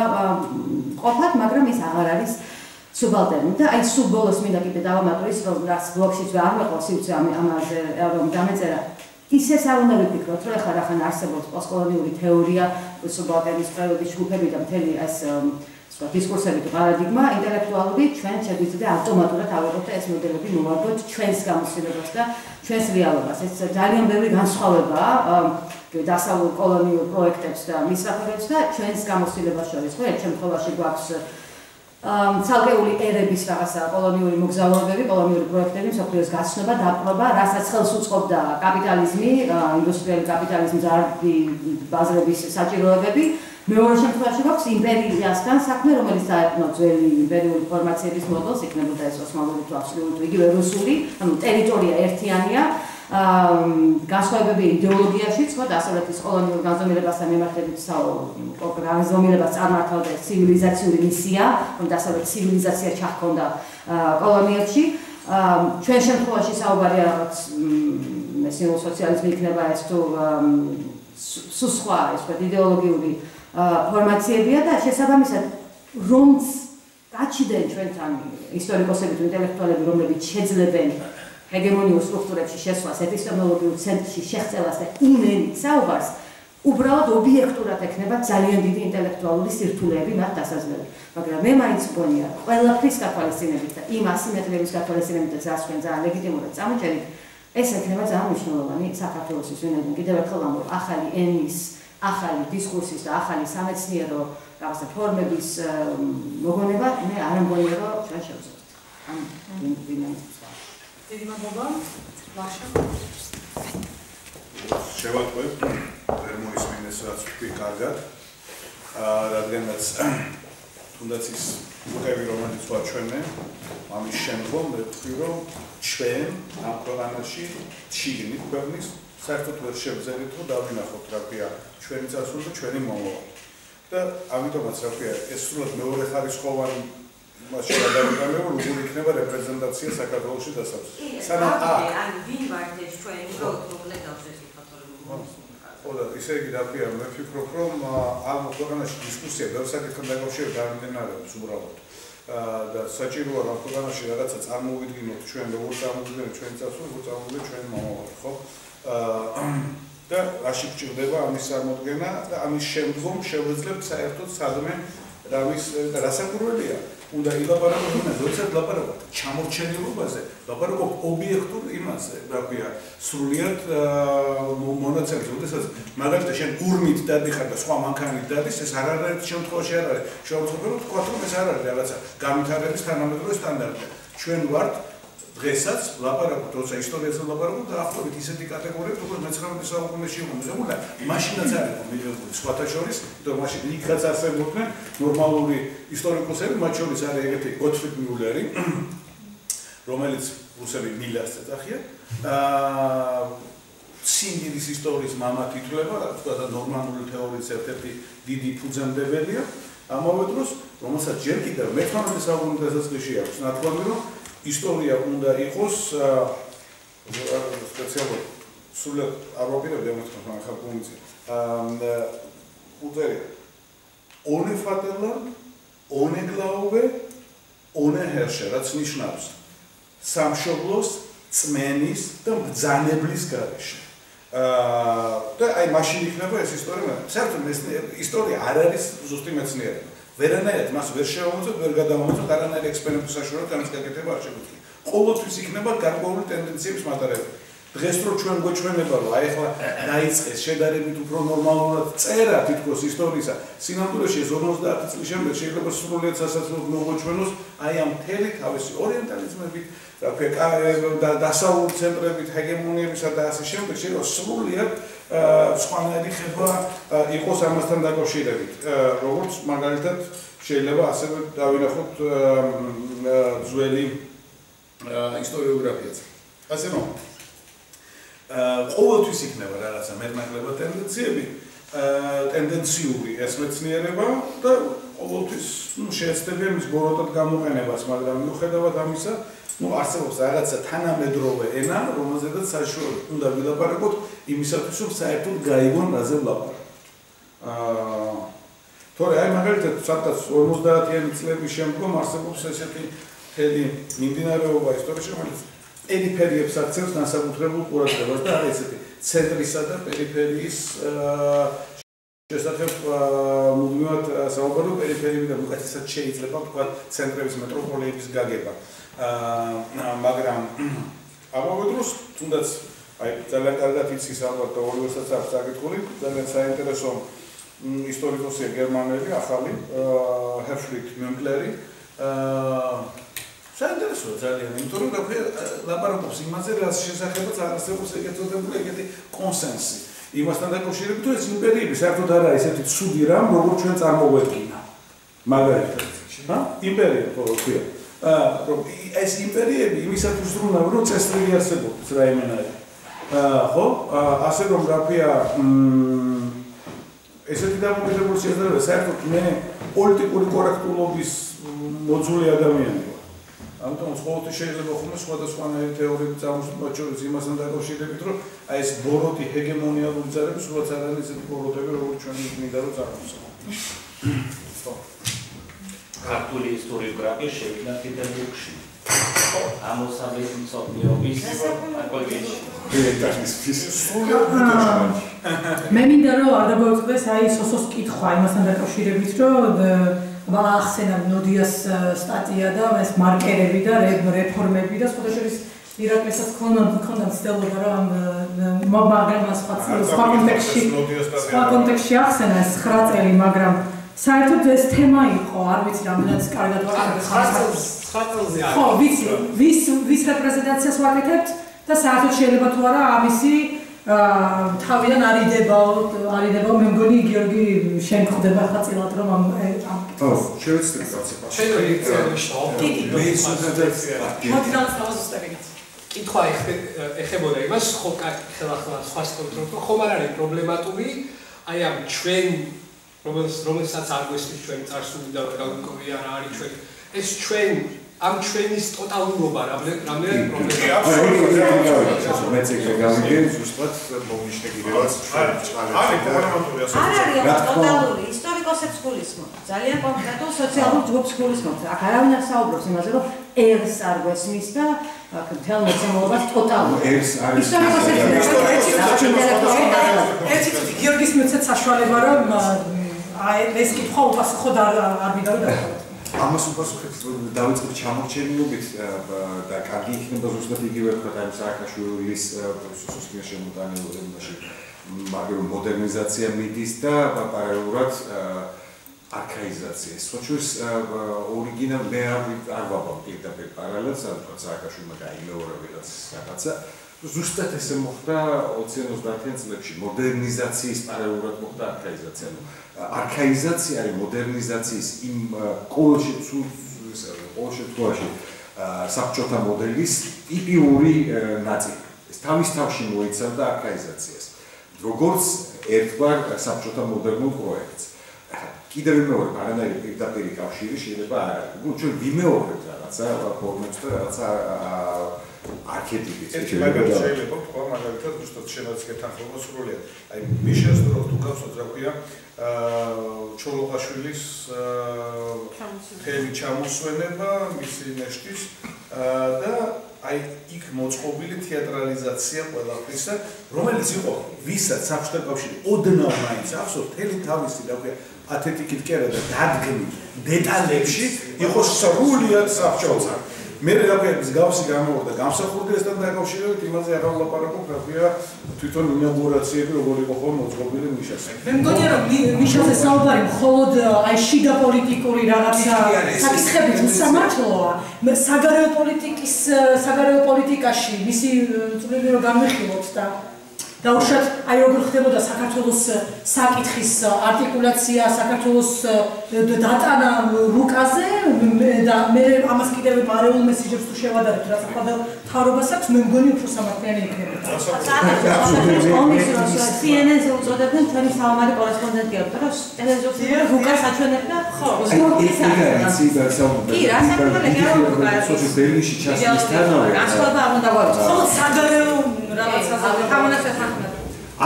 ყოფად მაგრამ ის აღარ არის სუბალტერნი. და აი სულ ბოლოს მინდა კიდე დავამატო ის რომ რაც ბლოგშიც ვერ ამეყო სიუცე ამაზე რომ დამეწერა ისეს არ უნდა ვიფიქროთ, რომ ახლა რახან არსებობს პოსტკოლონიური თეორია, სუბალტერნის პრევების ჯგუფები და მთელი ეს სხვა დისკურსები და პარადიგმა ინტელექტუალური ჩვენ შეგვიძლია ავტომატურად ავიღოთ და ეს მოდელები მოვარდოთ ჩვენს გამოცდილებას და ჩვენს რეალობას. ეს ძალიან ბევრი განსხვავებაა დასავლურ კოლონიურ პროექტებს და მისაღებებს და ჩვენს გამოცდილებას შორის. ხო, ერთ შემთხვევაში გვაქვს ცალკეული ერების რაღაცა კოლონიური მოგზაურობები, კოლონიური პროექტები, მსოფლიოს გაცნობა, დაპყრობა, რასაც ხელს უწყობდა კაპიტალიზმი, ინდუსტრიალური კაპიტალიზმის არტი ბაზრების საჭიროებები. მეორე შემთხვევაში გვაქვს იმპერიასთან საქმე, რომელიც დაეთმო ძველი იმპერიული ფორმაციების მოდელს, იქნებოდა ეს ოსმალური თუ აბსოლუტური იგივე რუსული, ანუ ტერიტორია ერთიანია. განსხვავებები იდეოლოგიაში, ხო, დასავლეთის კოლონიურ განზომილებასთან მიმართებით განზომილებას წარმართავდა ცივილიზაციური მისია, რომ დასავლეთ ცივილიზაცია ჩახქონდა კოლონიებში. ჩვენ შემთხვევაში საუბარია რაღაც მესიულ სოციალიზმი იქნება ეს თუ სუსხვა ეს ხო იდეოლოგიური ფორმაციებია და შესაბამისად რომც გაჩიდნენ ჩვენთან ისტორიკოსები თუ ინტელექტუალები რომლებიც შეძლებენ ჰეგემონიურ სტრუქტურებში შესვლას, ეპისტემოლოგიურ ცენტრში შეღწევას და იმენით საუბარს, უბრალოდ ობიექტურად ექნება ძალიან დიდი ინტელექტუალური სირთულეები მათ დასაძლევი. მაგრამ მე მაინც მგონია, ყველაფრის გათვალისწინებით და იმ ასიმეტრიების გათვალისწინებით და ზას ჩვენ ძალიან ლეგიტიმურად წამოჭერით, ეს ექნება ძალიან მნიშვნელოვანი საქართველოსთვის, ვინაიდან კიდევ ერთხელ ვამბობ, ახალი ენის, ახალი დისკურსის და ახალი სამეცნიერო რაღაცა ფორმების მოგონება, მე არ მგონია, რომ ჩვენ შევძლებთ. ამ ვინაიდან დიდი მადლობა. ლაშა. შევატყვევ ერმონის მინეს რაც თქვი კარგად. აა რადგანაც თუნდაც ის უკევი რომელიც ვარ ჩვენე ამის შემდგომ მე ვთქვი რომ ჩვენ ამ ქვეყანაში ჩიგნით ქვეყნის საერთოდ ვერ შევძელით რომ დავინახოთ რა ქვია ჩვენი წასული და ჩვენი მომავალი. და ამიტომაც რა ქვია ეს სულად მეორე ხარისხოვანი მასში გადავიდანო როგორ იქნება რეპრეზენტაცია საქართველოსში დასაწყისში. სანამ ა ან ვინ ვართ ეს ჩვენი პრობლემა დავსეს ოდა ისე იგი დაფია მე ვფიქრობ რომ ამ ქვეყანაში დისკუსია დასაკითხთან დაკავშირებით არ მიმდინარეობს უბრალოდ და საჭიროა რა ქვეყანაში რაღაცა წარმოვიდგინოთ ჩვენ როგორ წარმოვიდგინოთ ჩვენი წასული როგორ წარმოვიდგინოთ ჩვენი მომავალი ხო? და რაში გჭირდება ამის წარმოქმნა და ამის შემდგომ შევეძლებთ საერთოდ სადმე რამის რასაკურველია უნდა ილაპარაკო იმაზე, როდესაც ლაპარაკობ ჩამორჩენილობაზე, ლაპარაკობ ობიექტურ იმაზე, რა ქვია, სრულიად მონაცემს, როდესაც მაგალითად შენ ურმით დადიხარ და სხვა მანქანით დადის, ეს არ არის შემთხვევაში არ არის. შეუძლებელი თქვა რომ ეს არ არის რაღაცა განვითარების თანამედროვე სტანდარტი. ჩვენ ვართ დღესაც ლაპარაკობთ, როცა ისტორიაზე ლაპარაკობთ, დაახლოებით ისეთი კატეგორიები, როგორც მე-19 საუკუნეში იყო მიღებული, მაშინაც არ იყო მიღებული სხვათა შორის, რომ მაშინ იქაც არსებობდნენ ნორმალური ისტორიკოსები, მათ შორის არის ეგეთი გოტფრიდ მიულერი, რომელიც რუსები მილას ეძახია. აა სინგირის ისტორიის მამა თითლება, რა თქმა უნდა, ნორმალური თეორიის ერთ-ერთი დიდი ფუძემდებელია. ამავე დროს, რომელსაც ჯერ კიდევ მე-19 საუკუნის დასაწყისში აქვს ნათქვამი, რომ ისტორია უნდა იყოს სპეციალური. სულად არ ვაპირებდი ამას თქვა ახლა პუნქტი აა უწერია ohne Vaterland ohne Glaube ohne Herrscher რაც ნიშნავს სამშობლოს წმენის და ბრძანებლის გარეშე. აა და აი მაშინ იქნება ეს ისტორია საერთოდ ეს ისტორია არ არის ზუსტი მეცნიერება ვერანაირად მას ვერ შევამოწმოთ, ვერ გადავამოწმოთ არანაირი ექსპერიმენტის საშუალებით ამის გაკეთება არ შეგვიძლია. ყოველთვის იქნება გარკვეული ტენდენციების მატარებელი. დღეს რო ჩვენ გვეჩვენება, რომ აი ახლა დაიწყეს შედარებით უფრო ნორმალურად წერა თითქოს ისტორიისა, სინამდვილეში ეს 50 წლის შემდეგ შეიძლება სრულიად სასაცილოდ მოგვეჩვენოს აი ამ მთელი თავისი ორიენტალიზმებით, დასავლურ ცენტრებით, ჰეგემონიებისა და ასე შემდეგ, შეიძლება სრულიად სხვანაირი ხება იყოს ამასთან დაკავშირებით. როგორც მაგალითად შეიძლება ასევე დავინახოთ ძველი ისტორიოგრაფიაც. ასე რომ ყოველთვის იქნება რაღაცა მეტნაკლებად ტენდენციები, ტენდენციური ეს მეცნიერება და ყოველთვის ნუ შეეცდები მის ბოროტად გამოყენებას, მაგრამ მიუხედავად ამისა, ну არსებობს რაღაცა თანამედროვე ენა, რომელზედაც საშუალო უნდა ვილაპარაკოთ იმისათვის, რომ საერთოდ გაიგონ რაზე ვლაპარაკობ. აა თორე აი მაგალითად სადაც 50-იანი წლების შემდგომ არსებობს ესეთი თელი მიმდინარეობა ისტორიაში, რომელიც პერიფერიებს აქცევს განსაკუთრებულ ყურადღებას და არის ესეთი ცენტრისა და პერიფერიის აა შესაძლებ მუდმივად საუბარო პერიფერიიდან უკეთესად შეიძლება თქვა ცენტრების მეტროპოლიების გაგება. აა მაგრამ ამავე დროს თუნდაც აი ძალიან კარგად იცის ალბათ და ორივესაც აქვს საკითხული ძალიან საინტერესო ისტორიკოსია გერმანელი ახალი ჰერშლიკ მემკლერი საინტერესო ძალიან იმიტომ რომ გაფე ლაპარაკობს იმაზე რაც შესაძლოა არსებობს ეგეთ წოდებული ეგეთი კონსენსი. იმასთან დაკავშირებით თუ ეს იმპერიები საერთოდ არა ესეთი ცუდი რამ როგორ ჩვენ წარმოგვედგინა? მაგალითად ჰა? იმპერია ხო თქვია რომ ეს იმპერიები იმისათვის რომ წესრიგი არსებობს რა იმენარი. ხო? ასე რომ გაფია ესეთი დამოკიდებული შეძლებელია საერთოდ მე პოლიტიკური კორექტულობის მოძული ადამიანი ვარ. ამიტომ ყოველთვის შეიძლება ხოლმე სხვადასხვანაირი თეორიები წამოსვლა მათ შორის იმასთან დაკავშირებით რომ აი ეს ბოროტი ჰეგემონიალური ძალები სულაც არ არის ესეთი ბოროტები როგორც ჩვენ მინდა რომ წარმოსახვო. ქართული ისტორიოგრაფია შევიდა პეტერბურგში. ამოსავლის მსოფლიობის აკადემიაში. მე მინდა რომ არ დაგავიწყდეს აი სოსოს კითხვა იმასთან დაკავშირებით, რომ ახსენა ნოდიას სტატია და ეს მარკერები და რეფორმები და სხვა შორის ირაკლესაც ქონდა ქონდა ცდილობა რომ მაგრამ სხვა სხვა კონტექსში სხვა კონტექსში ახსენა 9 წელი მაგრამ საერთოდ ეს თემა იყო, არ ვიცი რამდენად კარგად ვაკეთებ. 9 წელზე არის. ხო, ვიცი, ვის ვის რეპრეზენტაციას ვაკეთებთ და საერთოდ შეიძლება თუ არა ამისი აა თავიდან არიდება, არიდება, მე მგონი გიორგი შენ ხდება ხაწილად რომ ამ ამ ხო, შევეცდები კაცი. შენ რო იქცევიშო. მე სულზადაცია. მოდი დავსწავლე კითხვა ეხებოდა იმას, ხო, ხელა ხელა სხვა სტუდენტო, ხომ არ არის პრობლემატური აი ამ ჩვენ რომელს რომელსაც არ გვესმის ჩვენი წარსული და გავიკოვი არა არის ჩვენ ეს ჩვენ ამ ჩვენის ტოტალურობა რამდენად პრობლემაა მეც ეგრე გავიგე ზუსტად მომნიშნე კიდევაც არის ტოტალური ისტორიკოსებს გულისხმობ ძალიან კონკრეტულ სოციალურ ჯგუფს გულისხმობ აქ არავინ არ საუბრობს იმაზე რომ ერს არ გვესმის და აქ მთელ მეცემულობას ტოტალური ერს არის ისტორიკოსებს ერთი ერთი გიორგის მეცეთ საშუალება რომ აი ეს კითხვა უპასუხოდ არ არ ვიდავი და ამას უპასუხებ დავიწყებ ჩამორჩენილობით და კარგი იქნება ზუსტად იგივე თქვა აი სააკაშვილის სუსტია შემოტანილობაში მაგრამ მოდერნიზაცია მიდის და პარალელურად არქაიზაცია. სწორედ ორიგინალ მე არ არ ვაბავ პირდაპირ პარალელს, ან თქვა სააკაშვილმა გაიმეორებინა რაღაცა ზუსტად ესე მოხდა 20-30-იან წლებში მოდერნიზაციის პარალელურად მოხდა არქაიზაცია. არქაიზაცია მოდერნიზაციის იმ ყოველში ყოველ შემთხვევაში საბჭოთა მოდელის ტიპიური ნაწილი. ეს თავის თავში მოიცავდა არქაიზაციას. როგორც ერთგვარ საბჭოთა მოდერნულ პროექტს. კიდევ მეორე არანაირი პირდაპირი კავშირი შეიძლება არ არის. ჩვენ ვიმეორებთ რაღაცა ფორმებს და რაღაცა არქეტიპიც შეიძლება მაგალითად შეიძლება თქვა მაგალითად უბრალოდ შენაც გეთანხმება სრულიად აი მიშას დრო თუ გახსოვთ რა ქვია ჩოლოხაშვილის თემი ჩამოსვენება მისი ნეშტის. და აი იქ მოწყობილი თეატრალიზაცია ყველაფრისა რომელიც იყო ვისაც საფშთა კავშირი ოდნავ მაინც ახსოვს თელი თავისი რა ქვია პათეტიკით კერა და დადგმი დეტალებში იყო სრულიად საფშოთა მე რა ქვია მსგავსი გამოვიდა გამსახურდიასთან დაკავშირებით იმაზე აღარ ვლაპარაკობ რა ქვია თვითონ ინაუგურაციები როგორ იყო ხოლმე მოწყობილი მიშას მე მგონია რომ მიშაზე საუბარი მხოლოდ აი შიდა პოლიტიკური რაღაცა საკითხებით უსამართლოა. საგარეო პოლიტიკის საგარეო პოლიტიკაში მისი წვლილი რომ გამიხილოთ და და უშოთ აი როგორ ხდებოდა საქართველოს საკითხის არტიკულაცია საქართველოს დატანა რუკაზე და მე ამას კიდევ პარეულ მესიჯებს თუ შევადარებთ რა საფადელ თავრობას აქვს მე მგონი უფრო სამართლიანი იქნება. CNN-ზე უწოდებდნენ ჩვენი საომარი კორესპონდენტია, რომ ტელევიზორზე რუკას აჩვენებდა ხო. კი, რა საკუთარ ეგარო რუკას. სოციალ ბერლიში ჩასვლის თანავე. გასვლა არ უნდა გავაკეთო. ხო, საგარეო რაღაცაზე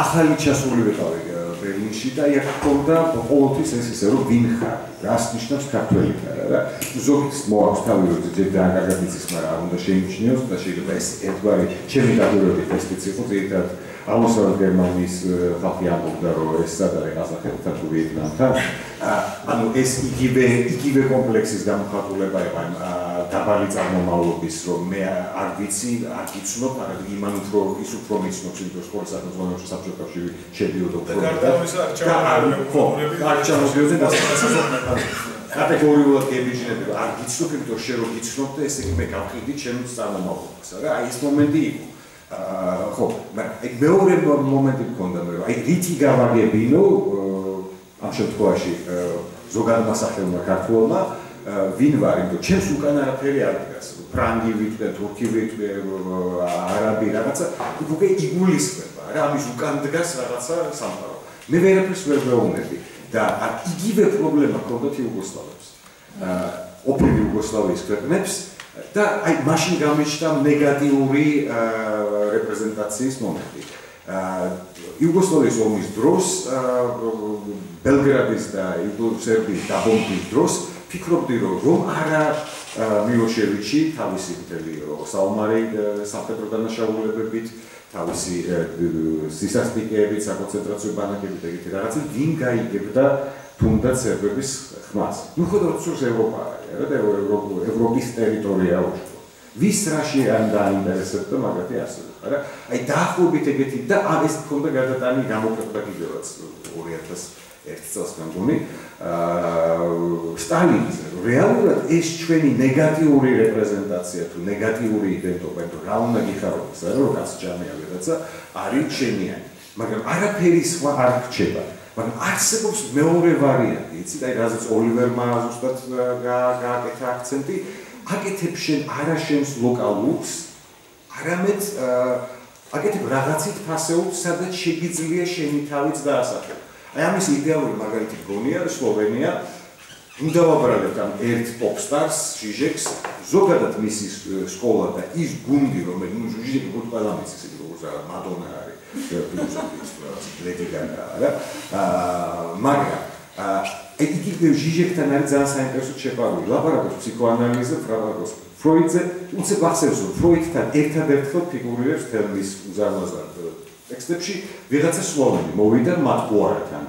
ახალი ჩასული ვიყავი ბერლინში და იქ ქონდა ყოველთვის ეს ისე რომ ვინ ხარ რას ნიშნავს ქართველი ხარ რა. ზოგიც მოაქვს თავი რომ ძე და გაგაბიცის მაგრამ არ უნდა შეიმჩნიოს და შეიძლება ეს ერთგვარი ჩემი დაგურებით ეს ვიცი ხო ზედათ აღმოსავლეთ გერმანიის ხალხი ამბობდა რომ ეს სად არის ყაზახეთთან თუ ვიეტნამთან ანუ ეს იგივე იგივე კომპლექსის გამოხატულება იყო დაბალი წარმომავლობის რომ მე არ ვიცი არ გიცნობ არა იმან უფრო ის უფრო მიცნობს დროს ხოლმე საქართველოს საბჭოთა კავშირი შედიოდა უფრო და არჩევნებზე და კატეგორიულად გებიჯნები არ გიცნობ იმიტომ შე რო გიცნობ და ესე იგი მე გავყიდი ჩემს წარმომავლობას რა აი ეს მომენტი იყო. ხო მაგრამ მეორე მომენტი მქონდა მე რომ აი რითი გავაგებინო ამ შემთხვევაში ზოგადად მასახელმა ქართველმა ვინ ვარ იმიტომ ჩემს უკან არაფერი არ დგას. ფრანგი ვიტყვე თურქი ვიტყვე არაბი რაღაცა უკვე იგულისხმება. რა ამის უკან დგას რაღაცა სამყარო. მე ვერაფერს ვერ მეუბნები და იგივე პრობლემა ქონდათ იუგოსლავებს. ოპერი იუგოსლავიის ქვეყნებს. და აი მაშინ გამიჩნდა ნეგატიური რეპრეზენტაციის მომენტი. იუგოსლავიის ომის დროს ბელგრადის და იუგოსლავიის დაბომბვის დროს ფიქრობდი რომ რომ არა მილოშევიჩი თავისი მთელი საომარი საფედრო დანაშაულებებით თავისი სისასტიკეებით საკონცენტრაციო ბანაკებით ეგეთი რაღაცა ვინ გაიგებდა თუნდაც სერბების ხმას. ნუ ხო და ცურს ევროპა რა და ევროპის ტერიტორია უშო. ვის რაში არ დაინტერესებდა მაგათი ასე. არა? აი დაახლოებით ეგეთი და ამ ეს თქონდა გადატანი გამოკვეთა კიდევაც 2001 წელს გამგონი. სტალინის რეალურად ეს ჩვენი ნეგატიური რეპრეზენტაცია თუ ნეგატიური იდენტობა თუ რა უნდა გიხაროს, რა რომ კაც ჯამია ვიღაცა არის შენიანი. მაგრამ არაფერი სხვა არ რჩება. მაგრამ არსებობს მეორე ვარიანტი, იცით, აი რაზეც ოლივერმა ზუსტად გააკეთა აქცენტი, აკეთებ შენ არა შენს ლოკალურს, არამედ აკეთებ რაღაცით ფასეულს, სადაც შეგიძლია შენი თავიც დაასახელო. აი ამის იდეალური მაგალითი გონია სლოვენია. უნდა ვაბრალებ ამ ერთ პოპსტარს, ჟიჟექს, ზოგადად მისი სკოლა და ის გუნდი, რომელიც ნუ ჟიჟეკი გუნდ ყველა მიცის, ის როგორც არა მადონა არის. ლედი გაგა არა. აა მაგრამ აი იგი ჟიჟეკთან არის ძალიან საინტერესო შეყვარული. ლაბორატორი ფსიქოანალიზზე, ფრაბაგოს ფროიდზე უცებ ახსენებს რომ ფროიდთან ერთადერთხელ ფიგურირებს თერმის უზარმაზარ ტექსტებში ვიღაცა სლოვენი მოვიდა მატყუართან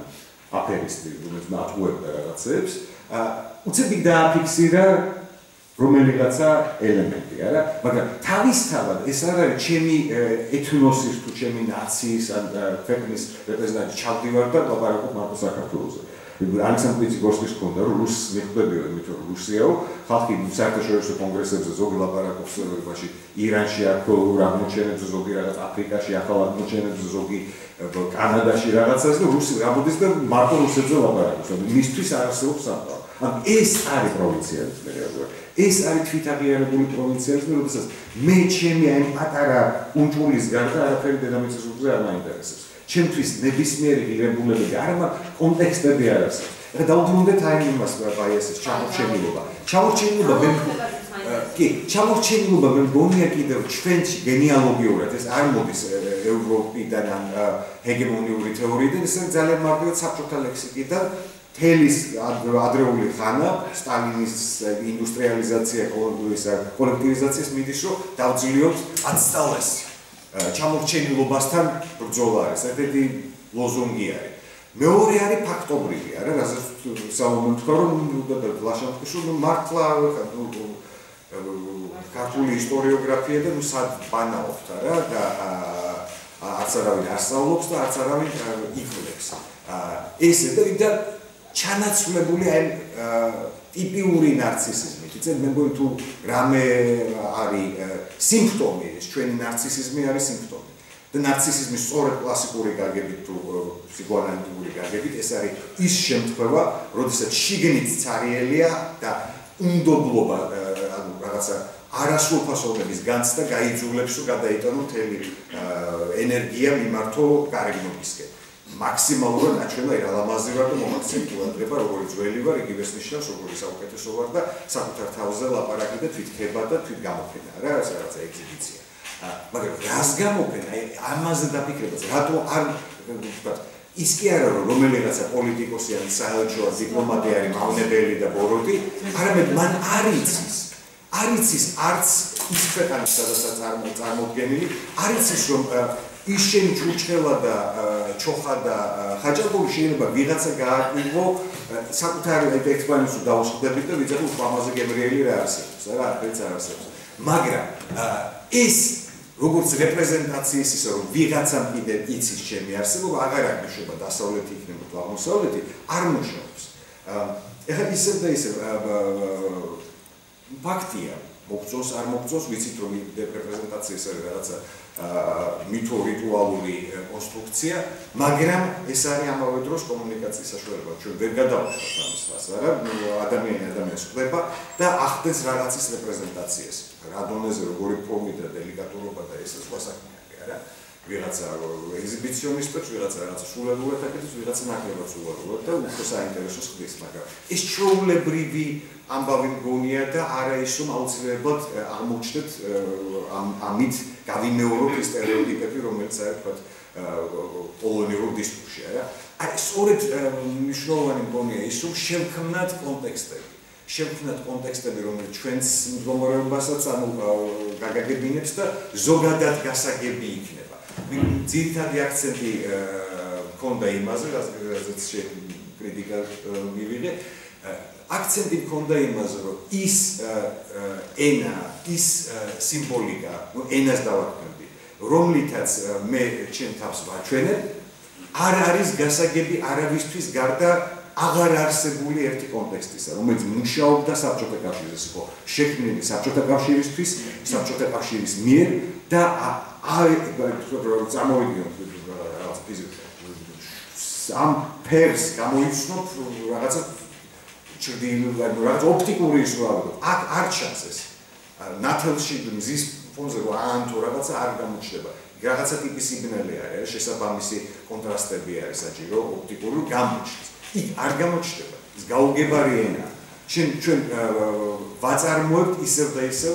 აფერისტი რომელიც მატყუებდა რაღაცებს უცებ დააფიქსირა რომელიღაცა ელემენტი, არა? მაგრამ თავისთავად ეს არ არის ჩემი ეთნოსის თუ ჩემი ნაციის ან ქვეყნის რეპრეზენტანტი ჩავდივარ და ლაპარაკობ მარტო საქართველოსზე. ალექსანდრ პიტიგორსკის ჰქონდა რომ რუსს მიხვდებიო, იმიტომ რომ რუსიაო ხალხი საერთაშორისო კონგრესებზე ზოგი ლაპარაკობს იმაში ირანში აქტუალურ აღმოჩენებზე, ზოგი რაღაც აფრიკაში ახალ აღმოჩენებზე, ზოგი კანადაში რაღაცას და რუსი გამოდის და მარტო რუსებზე ლაპარაკობს. მისთვის არსებობს ამბავი. ან ეს არის პროვინციალიზმი რეალურად. ეს არის თვითაღიარებული პროვინციალიზმი, როდესაც მე ჩემი აი პატარა უნჭულის გარდა არაფერი დედამიწის უზე არ მაინტერესებს. ჩემთვის ნებისმიერი ღირებულებები არ მაქვს კონტექსტები არ არის. ეხლა დაუბრუნდეთ აი იმას ბაიასის ჩამორჩენილობა. ჩამორჩენილობა მე კი, ჩამორჩენილობა მე მგონია კიდევ ჩვენში გენეალოგიურად ეს არ მოდის ევროპიდან ან ჰეგემონიური თეორიიდან, ეს ძალიან მარტივად საბჭოთა ლექსიკიდან თელის ადრეული ხანა სტალინის ინდუსტრიალიზაცია კოლექტივიზაციის მიდის რომ დავძლიოთ აცდალესი ჩამორჩენილობასთან ბრძოლა არის. ერთ-ერთი ლოზუნგი არის. მეორე არის ფაქტობრივი, არა, რასაც საუბრობთ, ლაშანტკიში რომ მართლა ქართული ისტორიოგრაფია და ნუ სად ბანაობთ, არა და არც არავინ ასწავლობს და არც არავინ იკვლევს. ესე და ჩანაცვლებული აი ტიპიური ნარცისიზმი. იცით მე მგონი თუ რამე არის სიმპტომი ეს ჩვენი ნარცისიზმი არის სიმპტომი. და ნარცისიზმის სწორედ კლასიკური გაგებით თუ ფსიქოანალიტიკური გაგებით ეს არის ის შემთხვევა, როდესაც შიგნით цаრიელია და უნდობლობა ანუ რაღაცა არასრულფასოვნების განცდა გაიძულებს რომ გადაიტანო მთელი ენერგია მიმართო გარეგნობისკენ. მაქსიმალურად ნაჩვენო ერა ლამაზი ვარ და მომაქცევი ყურადღება როგორი ძველი ვარ იგივეს ნიშნავს როგორი საუკეთესო ვარ და საკუთარ თავზე ლაპარაკი და თვითქება და თვითგამოფენა რა ეს რაღაცა ექსპედიცია მაგრამ რას გამოფენა? ამაზე დაფიქრებას რატო არ ვთქვათ ის კი არა რომ რომელიღაცა პოლიტიკოსი ან საელჩო დიპლომატი არის მავნებელი და ბოროტი არამედ მან არ იცის. არ იცის არც ის ქვეყანა სადაც წარმოდგენილი არ იცის რომ ის შენ ჯუჭელა და ჩოხა და ხაჭაპური შეიძლება ვიღაცა გააკვირვო საკუთარი ექსპანსიუ დაუსხდებით და ვიცით უფრო ამაზე გემრიელი რა არსებობს რა არც არ არსებობს. მაგრამ ეს როგორც რეპრეზენტაციის ისე რომ ვიღაცამ კიდე იცის ჩემი არსებობა აღარ აღნიშნება დასავლეთი იქნება თუ აღმოსავლეთი არ მუშაობს ეხლა ისე და ისე ფაქტია მოგწოს არ მოგწოს ვიცით რომ რეპრეზენტაციის არის რაღაცა მითო რიტუალური კონსტრუქცია, მაგრამ ეს არის ამავე დროს კომუნიკაციის საშუალება. ჩვენ ვერ გადავხსნათ ამას ფას, არა? ადამიანი ადამიანს ხვდება და ახდენს რაღაცის რეპრეზენტაციას. რა დონეზე როგორი ფორმი და დელიკატურობა და ეს სხვა საქმეა, არა? ვიღაცა ეგზიბიციონისტებს, ვიღაცა რაღაცა შულებულად აკეთებს, ვიღაცა ნაკლებად უარულად და უფრო საინტერესოს ხდის, მაგრამ ეს ჩვეულებრივი ამბავი მგონია და არა ის რომ აუცილებლად აღმოჩნდეთ ამ ამით გავიმეოროთ ეს стереოტიპები, რომელიც არის თქვა პოლონიურ დისკურსში, არა? აი, სწორედ მნიშვნელოვანი მგონია ის რომ შევქმნათ კონტექსტები. შევქმნათ კონტექსტები, რომელიც ჩვენს მდგომარეობასაც ანუ გაგაგებინებს და ზოგადად გასაგები იქნება. ძირითადი აქცენტი მქონდა იმაზე, რაზეც შეკრიტიკა მივიღე. აქცენტი მქონდა იმაზე, რომ ის ენა, ის სიმბოლიკა, ну ენას დავაკეთებდი, რომლითაც მე ჩემ თავს ვაჩვენებ, არ არის გასაგები არავისთვის გარდა აღარ არსებული ერთი კონტექსტისა, რომელიც მუშაობდა საბჭოთა კავშირის ხო, შექმნილი საბჭოთა კავშირისთვის, საბჭოთა კავშირის მიერ და აი, რომ წამოვიდიოთ რაღაც ფიზიკა. ამ ფერს გამოიცნობ რაღაცა ჭრდილობად რაღაც ოპტიკური ისვავება აქ არ ჩანს ეს. ნათელში მზის ფონზე ან თუ რაღაცა არ გამოჩნდება. რაღაცა ტიპის სიგნალი არის შესაბამისი კონტრასტები არის საჭირო ოპტიკური გამოჩნდეს. იქ არ გამოჩნდება. ის გაუგებარი ენა. ჩვენ ჩვენ ვაწარმოებთ ისევ და ისევ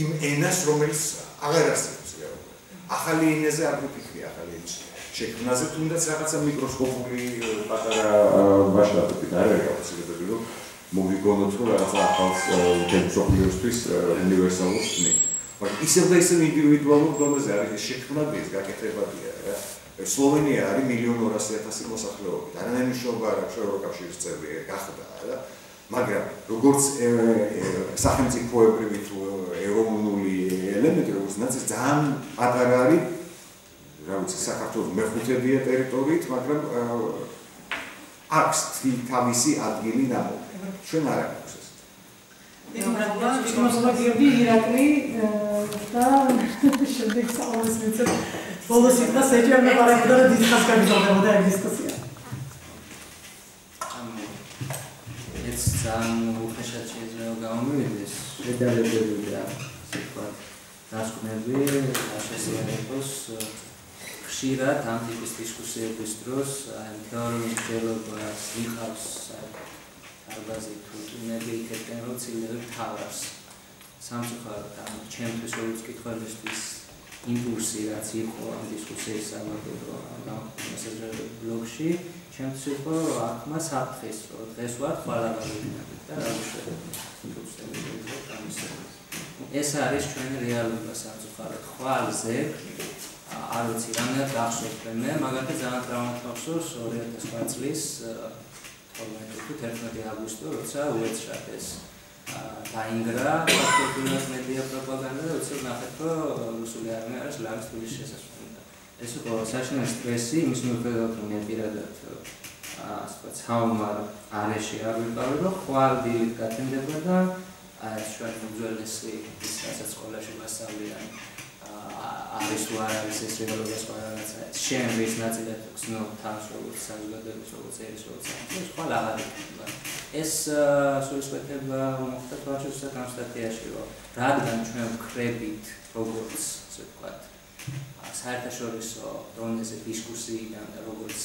იმ ენას რომელიც აღარ არსებობს ახალი ენაზე არ ვიფიქრი ახალი ენაზე შექმნაზე თუნდაც რაღაცა მიკროსკოპული პატარა მასშტაბებით არ არის გაუცილებელი რომ მოვიგონოთ რომ რაღაცა ახალს თემსოფლიოსთვის უნივერსალურს ვნი. მაგრამ ისევ და ისევ ინდივიდუალურ დონეზე არის შექმნები ეს გაკეთებადია რა. სლოვენია არის 1.200.000 მოსახლეობით. არანაირი მნიშვნელობა არ აქვს ევროკავშირის წევრი გახდა რა. მაგრამ როგორც სახელმწიფოებრივი თუ ეროვნული ელემენტი, როგორც ნაცია ძალიან პატარა არის, რა ვიცი, საქართველოს მეხუთედია ტერიტორიით, მაგრამ აქვს თავისი ადგილი ნამო. ჩვენ არ აქვს ეს. ტექნოლოგიები ირაკლი და შემდეგ საუბარს ვიცით. ბოლოს იქნა სეჯერ მე პარაკდა და დიდხანს გაგზავნა ეს დისკუსია. ძალიან უხეშად შეიძლება გამომივიდეს. შედარებები და ვთქვათ, დასკვნები, შესაძლებლობს ხშირად ამ ტიპის დისკუსიების დროს თეორიული მცდელობას იხავს დარბაზი თუ ტუნები იქეთენ რომ ცილები თავას სამწუხაროდ ამ ჩემთვის როგორც კითხველისთვის იმპულსი რაც იყო ამ დისკუსიის სამაგრო ამ მასაჟერ ბლოგში ჩემთვის იყო აქმა საფრთხეს რომ დღეს ვარ ხვალაბალები და რა შეიძლება ეს არის ჩვენი რეალობა სამწუხაროდ ხვალზე არ ვიცი, რამდენად გახსოვთ მე, მაგალითად ძალიან ტრამატმახსოვს 2009 წლის 12 აგვისტო, როცა უეცრად ეს დაინგრა საქართველოს მედია პროპაგანდა, როცა ნახეთ, რომ რუსული არმია არის ლავის თulis შესაძლებელი. ეს იყო საშინელი სტრესი, იმის მიუხედავად რომ მე პირადად ასე ვთქვათ, საომარ არეში არ ვიყავი, რომ ხვალ დილით გათენდება და აი ჩვენ უძველესი ის რასაც სკოლაში მასწავლიან არის თუ არ არის ეს სხვა რაღაცა შენ ვის ნაწილად გზნო თავს როგორც საზოგადოების როგორც ერის როგორც ეს სხვა იქნება. ეს სულისკვეთება მოხდა თვალჩოს განსტატიაში რომ რადგან ჩვენ ვქრებით როგორც ასე ვთქვათ საერთაშორისო დონეზე დისკუსიიდან და როგორც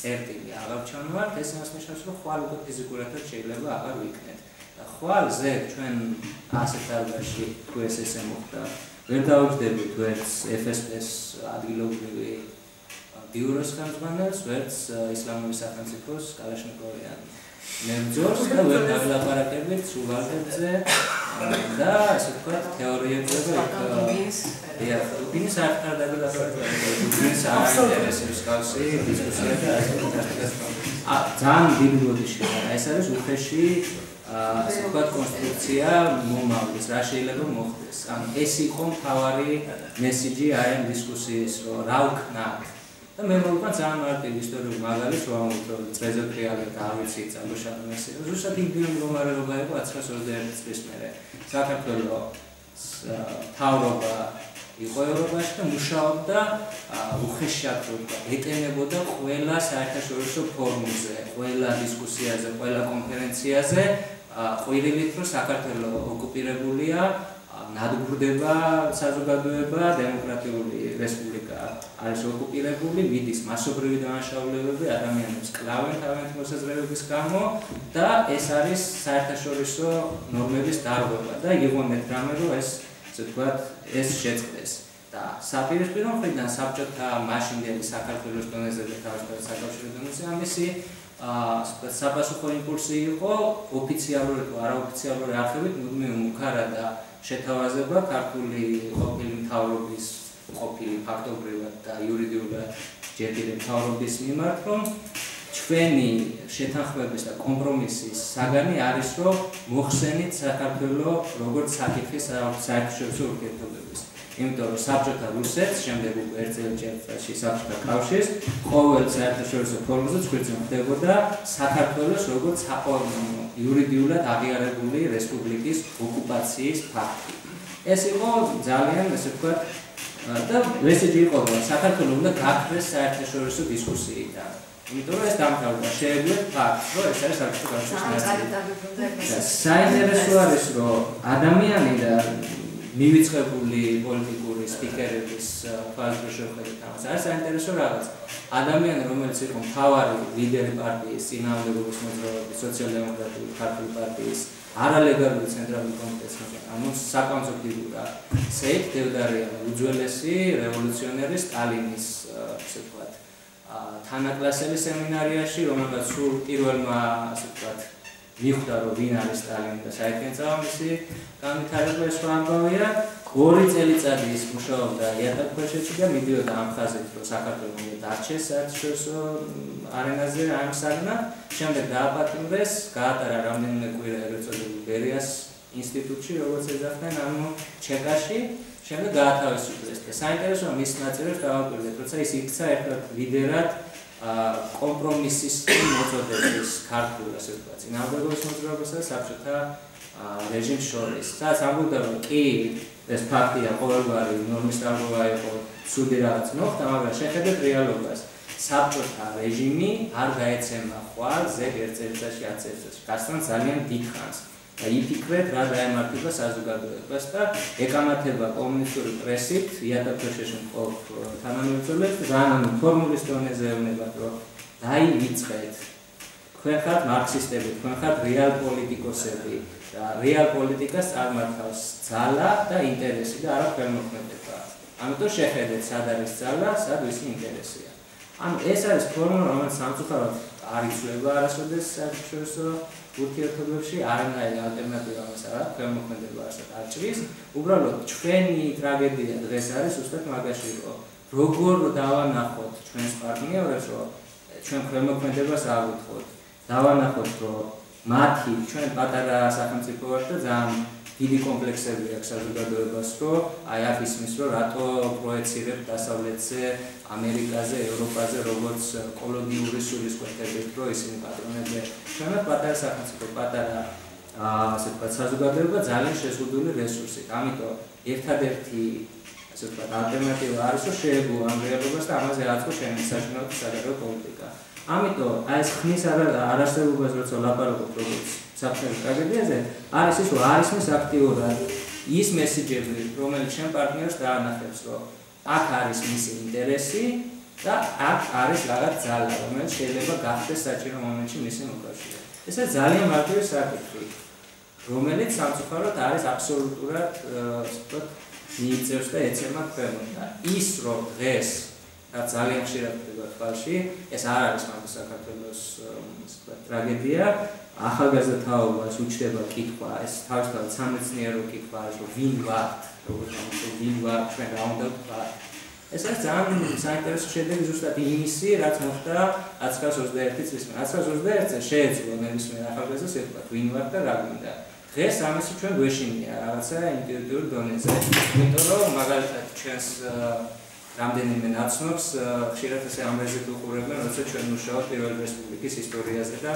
წერტილი აღარ ჩანვართ ეს მას ნიშნავს რომ ხვალ უკვე ფიზიკურად შეიძლება აღარ ვიქნეთ. და ხვალ ზე ჩვენ ასეთ დარბაზში თუ ეს ესე მოხდა ვერ დავუჯდებით ვერც FSP-ს ადგილობრივი ბიუროს ხელმძღვანელს, ვერც ისლამური სახელმწიფოს კალაშნიკოვიან მებრძოლს და ვერ დავილაპარაკებით სუვალდებზე და ასე ვთქვათ თეორიებზე და ია, ბინის არ ხარ დავილაპარაკებით, ბინის არ ინტერესებს კავშირი დისკუსია და ასე ვთქვათ. ა ძალიან დიდი ბოდიში ეს არის უხეში ასე ვთქვათ კონსტრუქცია მომავლის რა შეიძლება მოხდეს. ან ეს იყო მთავარი მესიჯი აი ამ დისკუსიის რომ რა ვქნათ. და მე მოგყვან ძალიან მარტივი ისტორიული მაგალითი რომ წრეზე ტრიალი და არ ვიცი წამოშა მესი. ზუსტად იგივე მდგომარეობა იყო 1921 წლის მერე. საქართველოს თავრობა იყო ევროპაში და მუშაობდა უხეშად ეტენებოდა ყველა საერთაშორისო ფორუმზე, ყველა დისკუსიაზე, ყველა კონფერენციაზე ყვირილით რომ საქართველოს ოკუპირებულია ნადგურდება საზოგადოება დემოკრატიული რესპუბლიკა არის ოკუპირებული მიდის მასობრივი დანაშაულებები ადამიანებს კლავენ თავიანთი მოსაზრებების გამო და ეს არის საერთაშორისო ნორმების დარღვევა და იღონეთ რამე რომ ეს ასე ვთქვათ ეს შეწყდეს. და საპირისპირო მხრიდან საბჭოთა მაშინდელი საქართველოს დონეზე და თავისუფალ საკავშირო დონეზე ამისი აა საპასუხო იმპულსი იყო ოფიციალური თუ არაოფიციალური არხებით მუდმივ მუქარა და შეთავაზება ქართული ყოფილი მთავრობის ყოფილი ფაქტობრივად და იურიდიულად ჯერჯერობით მთავრობის მიმართ რომ ჩვენი შეთანხმების და კომპრომისის საგანი არის რომ მოხსენით საქართველოს როგორც საკითხის საერთაშორისო ურთიერთობების იმიტომ რომ საბჭოთა რუსეთს შემდეგ უკვე ერთ წელიწადში საბჭოთა კავშირს ყოველ საერთაშორისო ფორუმზე ცხვირზე ხდებოდა საქართველოს როგორც იურიდიულად აღიარებული რესპუბლიკის ოკუპაციის ფაქტი. ეს იყო ძალიან ესე ვთქვათ და მესეჯი იყო რომ საქართველოს უნდა გაქრეს საერთაშორისო დისკუსიიდან. იმიტომ რომ ეს დამთავრდა შეეძლოთ ფაქტს, რომ ეს არის საბჭოთა კავშირის ნაწილი. საინტერესო არის რომ ადამიანი და მივიწყებული პოლიტიკური სპიკერების თვალსაჩინო შეხედვით ამას არის საინტერესო რაღაც. ადამიანი რომელიც იყო მთავარი ლიდერი პარტიის წინააღმდეგობის მოძრაობის სოციალ-დემოკრატიული ქართული პარტიის არალეგალური ცენტრალური კომიტეტის ანუ საკონცო ფიგურა. სეით დევდარიანი უძველესი რევოლუციონერი სტალინის ასე ვთქვათ თანაკლასელი სემინარიაში რომელსაც სულ პირველმა ასე ვთქვათ მიხვდა რომ ვინ არის სტალინი და საერთოდ წამისი. განვითარება ეს ამბავია ორი წელიწადი ის მუშაობდა იატაკქვეშეთში და მიდიოდა ამ ხაზით რომ საქართველოს უნდა დარჩეს საერთაშორისო არენაზე ამ საგნა შემდეგ დააპატიმრეს გაატარა რამდენიმე კვირა წოდებული ბერიას ინსტიტუტში როგორც ეძახდნენ ამ ჩეკაში. შემდეგ გაათავისუფლეს და საინტერესოა მის ნაწილებს დავაკვირდეთ როცა ის იქცა ერთად ლიდერად კომპრომისის მოწოდების ქართულ ასე ვთქვათ წინააღმდეგობის მოძრაობასა და საბჭოთა რეჟიმს შორის. სადაც ამბობდა რომ კი ეს ფაქტია ყოველგვარი ნორმის დარღვევა იყო ცუდი რაღაც მოხდა, მაგრამ შეხედეთ რეალობას. საბჭოთა რეჟიმი არ გაეცემა ხვალ ზეგ ერთ წელიწადში 10 წელიწადში. გასთან ძალიან დიდ ხანს. იფიქრეთ რა დაემართება საზოგადოებას და ეკამათება კომუნისტური პრესით იატაკშეში მყოფ თანამებრძოლებს ძალიან ფორმულის დონეზე ეუბნებათ რომ დაივიწყეთ თქვენ ხართ მარქსისტები, თქვენ ხართ რეალ პოლიტიკოსები და რეალ პოლიტიკას წარმართავს ძალა და ინტერესი და არა ხელმოქმედება. ამიტომ შეხედეთ სად არის ძალა, სად ვისი ინტერესია. ანუ ეს არის ფორმა, რომელიც სამწუხაროდ არ იცვლება არასოდეს საერთაშორისო ურთიერთობებში, არანაირი ალტერნატივა მას არ აქვს, ხელმოქმედება ასეთ არჩრის. უბრალოდ ჩვენი ტრაგედია დღეს არის უბრალოდ მაგაში, რომ როგორ დავანახოთ ჩვენს პარტნიორებს, რომ ჩვენ ხელმოქმედებას აღვიქოთ. დავანახოთ, რომ მათი ჩვენ პატარა სახელმწიფო ვართ და ძალიან დიდი კომპლექსები აქვს საზოგადოებას, რომ აი აქ ისმის, რომ რატო პროექცირებ დასავლეთზე, ამერიკაზე, ევროპაზე, როგორც კოლონიური სულისკვეთებით, რომ ისინი პატრონებია. ჩვენ პატარა სახელმწიფო, პატარა ასე ვთქვათ, საზოგადოება ძალიან შეზღუდული რესურსით. ამიტომ ერთადერთი ასე ვთქვათ, ალტერნატივა არის, რომ შეეგო ამ რეალობას და ამაზე აწყო შენი საერთო პოლიტიკა. ამიტომ აი ეს ხნის არასწორობას როცა ლაპარაკობ როგორც საფრთხე ტრაგედიაზე არის ის რომ არის მის აქტიურად ის მესიჯები რომელიც შენ პარტნიორს დაანახებს რომ აქ არის მისი ინტერესი და აქ არის რაღაც ძალა რომელიც შეიძლება გახდეს საჭირო მომენტში მისი მოკავშირე ესე ძალიან მარტივი საკითხი რომელიც სამწუხაროდ არის აბსოლუტურად ვთქვათ მიიწევს და ეცემა ქვემოთ და ის რომ დღეს და ძალიან ხშირად ხდება თვალში, ეს არ არის მაგ საქართველოს ტრაგედია. ახალგაზრდაობას უჩდება კითხვა, ეს თავისთავად სამეცნიერო კითხვა არის, რომ ვინ ვართ, როგორც ამბობენ, ვინ ვართ, ჩვენ რა უნდა ვთქვათ. ეს არის ძალიან საინტერესო შედეგი ზუსტად იმისი, რაც მოხდა 1921 წლის. 1921 წელს შეეძლო ნებისმიერ ახალგაზრდას ეთქვა, ვინ ვართ და რა გვინდა. დღეს ამისი ჩვენ გვეშინია რაღაცა ინტელექტუალურ დონეზე. იმიტომ რომ მაგალითად ჩვენს რამდენიმე ნაცნობს ხშირად ესე ამბეზე უყურებენ, როცა ჩვენ მუშაობთ პირველი რესპუბლიკის ისტორიაზე და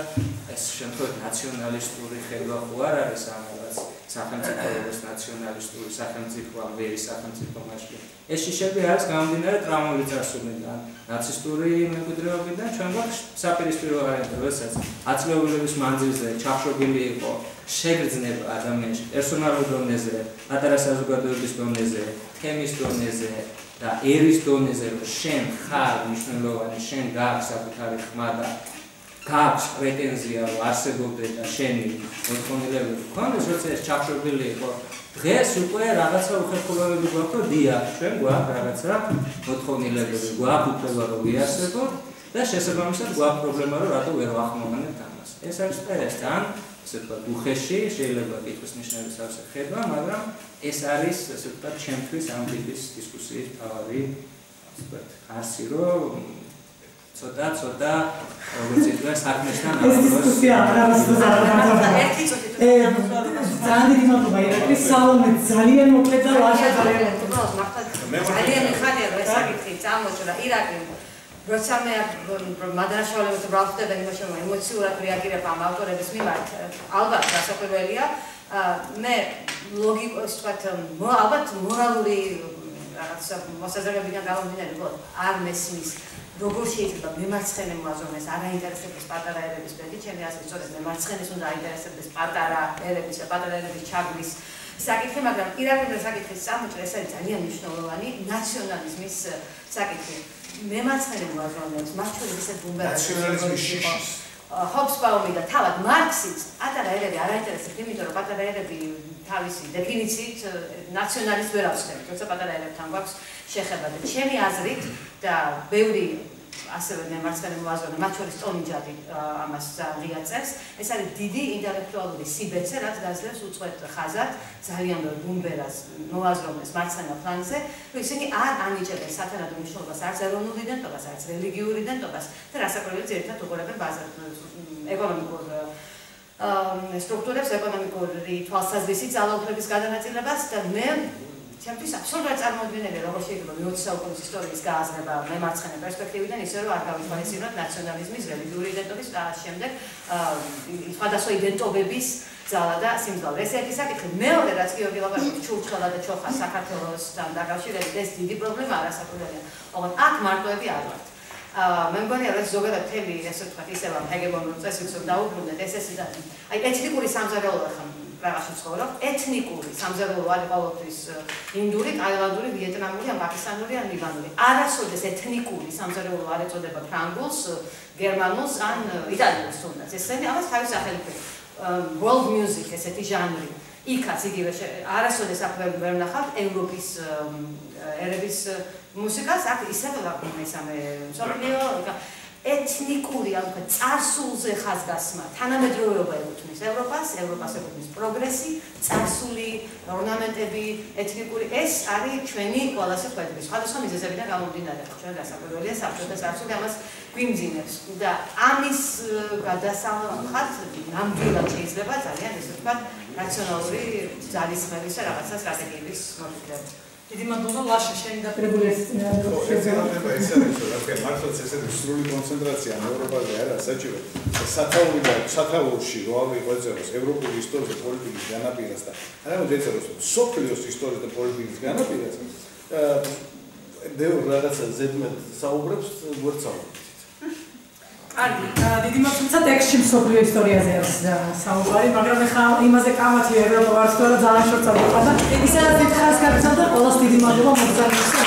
ეს შემთხვევით ნაციონალისტური ხედვა ხო არ არის ამას სახელმწიფოების ნაციონალისტური სახელმწიფო ამ ვერი სახელმწიფო მასში. ეს შიშები არის გამომდინარე ტრამული წარსულიდან, ნაცისტური მემკვიდრეობიდან, ჩვენ გვაქვს საპირისპირო ვარიანტი, როდესაც აწმებულების მანძილზე ჩახშობილი იყო შეგრძნება ადამიანში პერსონალურ დონეზე, პატარა საზოგადოების დონეზე, თემის დონეზე, და ერის დონეზე რომ შენ ხარ მნიშვნელოვანი, შენ გაქვს საკუთარი ხმა და გაქვს პრეტენზია რომ არსებობდე და შენი მოთხოვნილებები გქონდეს, როცა ეს ჩახშობილი იყო. დღეს უკვე რაღაცა უხერხულობები გვაქვს, რომ დია, ჩვენ გვაქვს რაღაცა მოთხოვნილებები, გვაქვს უფლება რომ ვიარსებოთ და შესაბამისად გვაქვს პრობლემა რომ რატო ვერ ვახმოვანებთ ამას. ეს არის ეს თან ასე ვთქვათ, უხეში შეიძლება კითხვის ნიშნების ხედვა, მაგრამ ეს არის ასე ვთქვათ, ჩემთვის ამ ტიპის დისკუსიის თავი, ასე ვთქვათ, ასი რომ ცოტა ცოტა როგორც ითქვა საქმესთან ეს დისკუსია არასდროს არ გამარჯვება. ერთი წუთი თუ ძალიან დიდი მადლობა ირაკლი სალომე ძალიან მოკლედ და ლაშა ძალიან ძალიან მიხარია რომ ეს საკითხი წამოჭრა ირაკლი როცა მე მადრაშავალებს ბრალხდება იმაში რომ ემოციურად რეაგირებ ამ ავტორების მიმართ. ალბათ გასაკვირველია მე ლოგიკოს თქვათ ალბათ მორალური რაღაც მოსაზრებებიდან გამომდინარე რომ არ მესმის როგორ შეიძლება მემარცხენე მოაზროვნეს არ აინტერესებს პატარა ერების ბედი ჩემი ასე სწორედ მემარცხენეს უნდა აინტერესებს პატარა ერების პატარა ერების ჩაგვის საკითხი მაგრამ ირაკლი საკითხის სამჭრე ეს არის ძალიან მნიშვნელოვანი ნაციონალიზმის საკითხი. მემარცხენე მოაზროვნებს მას ჩვენ ისეთ ბუმბერას ნაციონალიზმის შიშის ჰობსბაუმი და თავად მარქსიც პატარა ერები არ აინტერესებს იმიტომ რომ პატარა ერები თავისი დეფინიციით ნაციონალიზმს ვერ ავსწრებთ როცა პატარა ერებთან გვაქვს შეხება და ჩემი აზრით და ბევრი ასევე მემარცხენე მოაზროვნე, მათ შორის ტონიჯადი ამას ძალიან წერს. ეს არის დიდი ინტელექტუალური სიბეცე, რაც გაძლევს უწყვეტ ხაზად ძალიან ბევრ ბუმბერას მოაზროვნეს მარცხენა ფლანგზე, რომ ისინი არ ანიჭებენ სათანადო მნიშვნელობას არც ეროვნულ იდენტობას, არც რელიგიურ იდენტობას და რასაკვირველია ერთად უყურებენ ბაზარ ეკონომიკურ სტრუქტურებს, ეკონომიკური თვალსაზრისით ძალაუფლების გადანაწილებას და მე ჩემთვის აბსოლუტურად წარმოუდგენელია როგორ შეიძლება მე-20 საუკუნის ისტორიის გააზრება მემარცხენე პერსპექტივიდან ისე რომ არ გავითვალისწინოთ ნაციონალიზმის, რელიგიური იდენტობის და შემდეგ სხვადასხვა იდენტობების ძალა და სიმძლავრე. ეს ერთი საკითხი. მეორე რაც გიორგი ლაპარაკობს ჩურჩხელა და ჩოხა საქართველოსთან დაკავშირებით ეს დიდი პრობლემა არასაკუთრებია. ოღონდ აქ მარტოები არ ვართ. მე მგონია რომ ზოგადად თემი ესე ვთქვათ ისევ ამ ჰეგემონურ წესით რომ დაუბრუნდეთ ეს ეს აი ეთნიკური სამზარეულო ხომ რაღაცა ცხოვრობ, ეთნიკური სამზარეულო არის ყოველთვის ინდური, ტაილანდური, ვიეტნამური, ან პაკისტანური, ან ლიბანური. არასოდეს ეთნიკური სამზარეულო არ ეწოდება ფრანგულს, გერმანულს, ან იტალიურს თუნდაც. ესენი ამას თავის სახელი ქმნის. world music ესეთი ჟანრი. იქაც იგივე არასოდეს აქ ვერ ნახავთ ევროპის ერების მუსიკას, აქ ისევ ვაკუნე სამე სოფლიო ეთნიკური ან თქვა წარსულზე ხაზგასმა თანამედროვეობა ეკუთვნის ევროპას, ევროპას ეკუთვნის პროგრესი, წარსული ორნამენტები, ეთნიკური ეს არის ჩვენი ყველაზე ხვედრი. სხვადასხვა მიზეზებიდან გამომდინარე, ჩვენ გასაკვირველია საბჭოთა წარსული ამას გვიმძინებს და ამის გადასახად ნამდვილად შეიძლება ძალიან ესე ვთქვა რაციონალური ძალისხმევის და რაღაცა სტრატეგიების მოდელები. დიდი მადლობა ლაშა შენ დაკრებული ეს წინააღმდეგ ეს არის რა თქმა უნდა მართლაც ესეთი სრული კონცენტრაცია ევროპაზე არა საჭირო. სათაური და სათაურში რო ავიყვეწეროს ევროპული ისტორიის და პოლიტიკის განაპირას და არა მოდი ეწეროს სოფლიოს ისტორიის და პოლიტიკის განაპირას ბევრ რაღაცა ზედმეტ საუბრებს ვერცავთ კარგი, დიდი მოწმცა ტექსტში მსოფლიო ისტორიაზე არის საუბარი, მაგრამ ეხლა იმაზე კამათი ევროპა ვარსკვლავი ძალიან შორტად იყო და ისედაც დიდ ხანს გაგრძელდა, ყველას დიდი მადლობა მოგზაურობისთვის.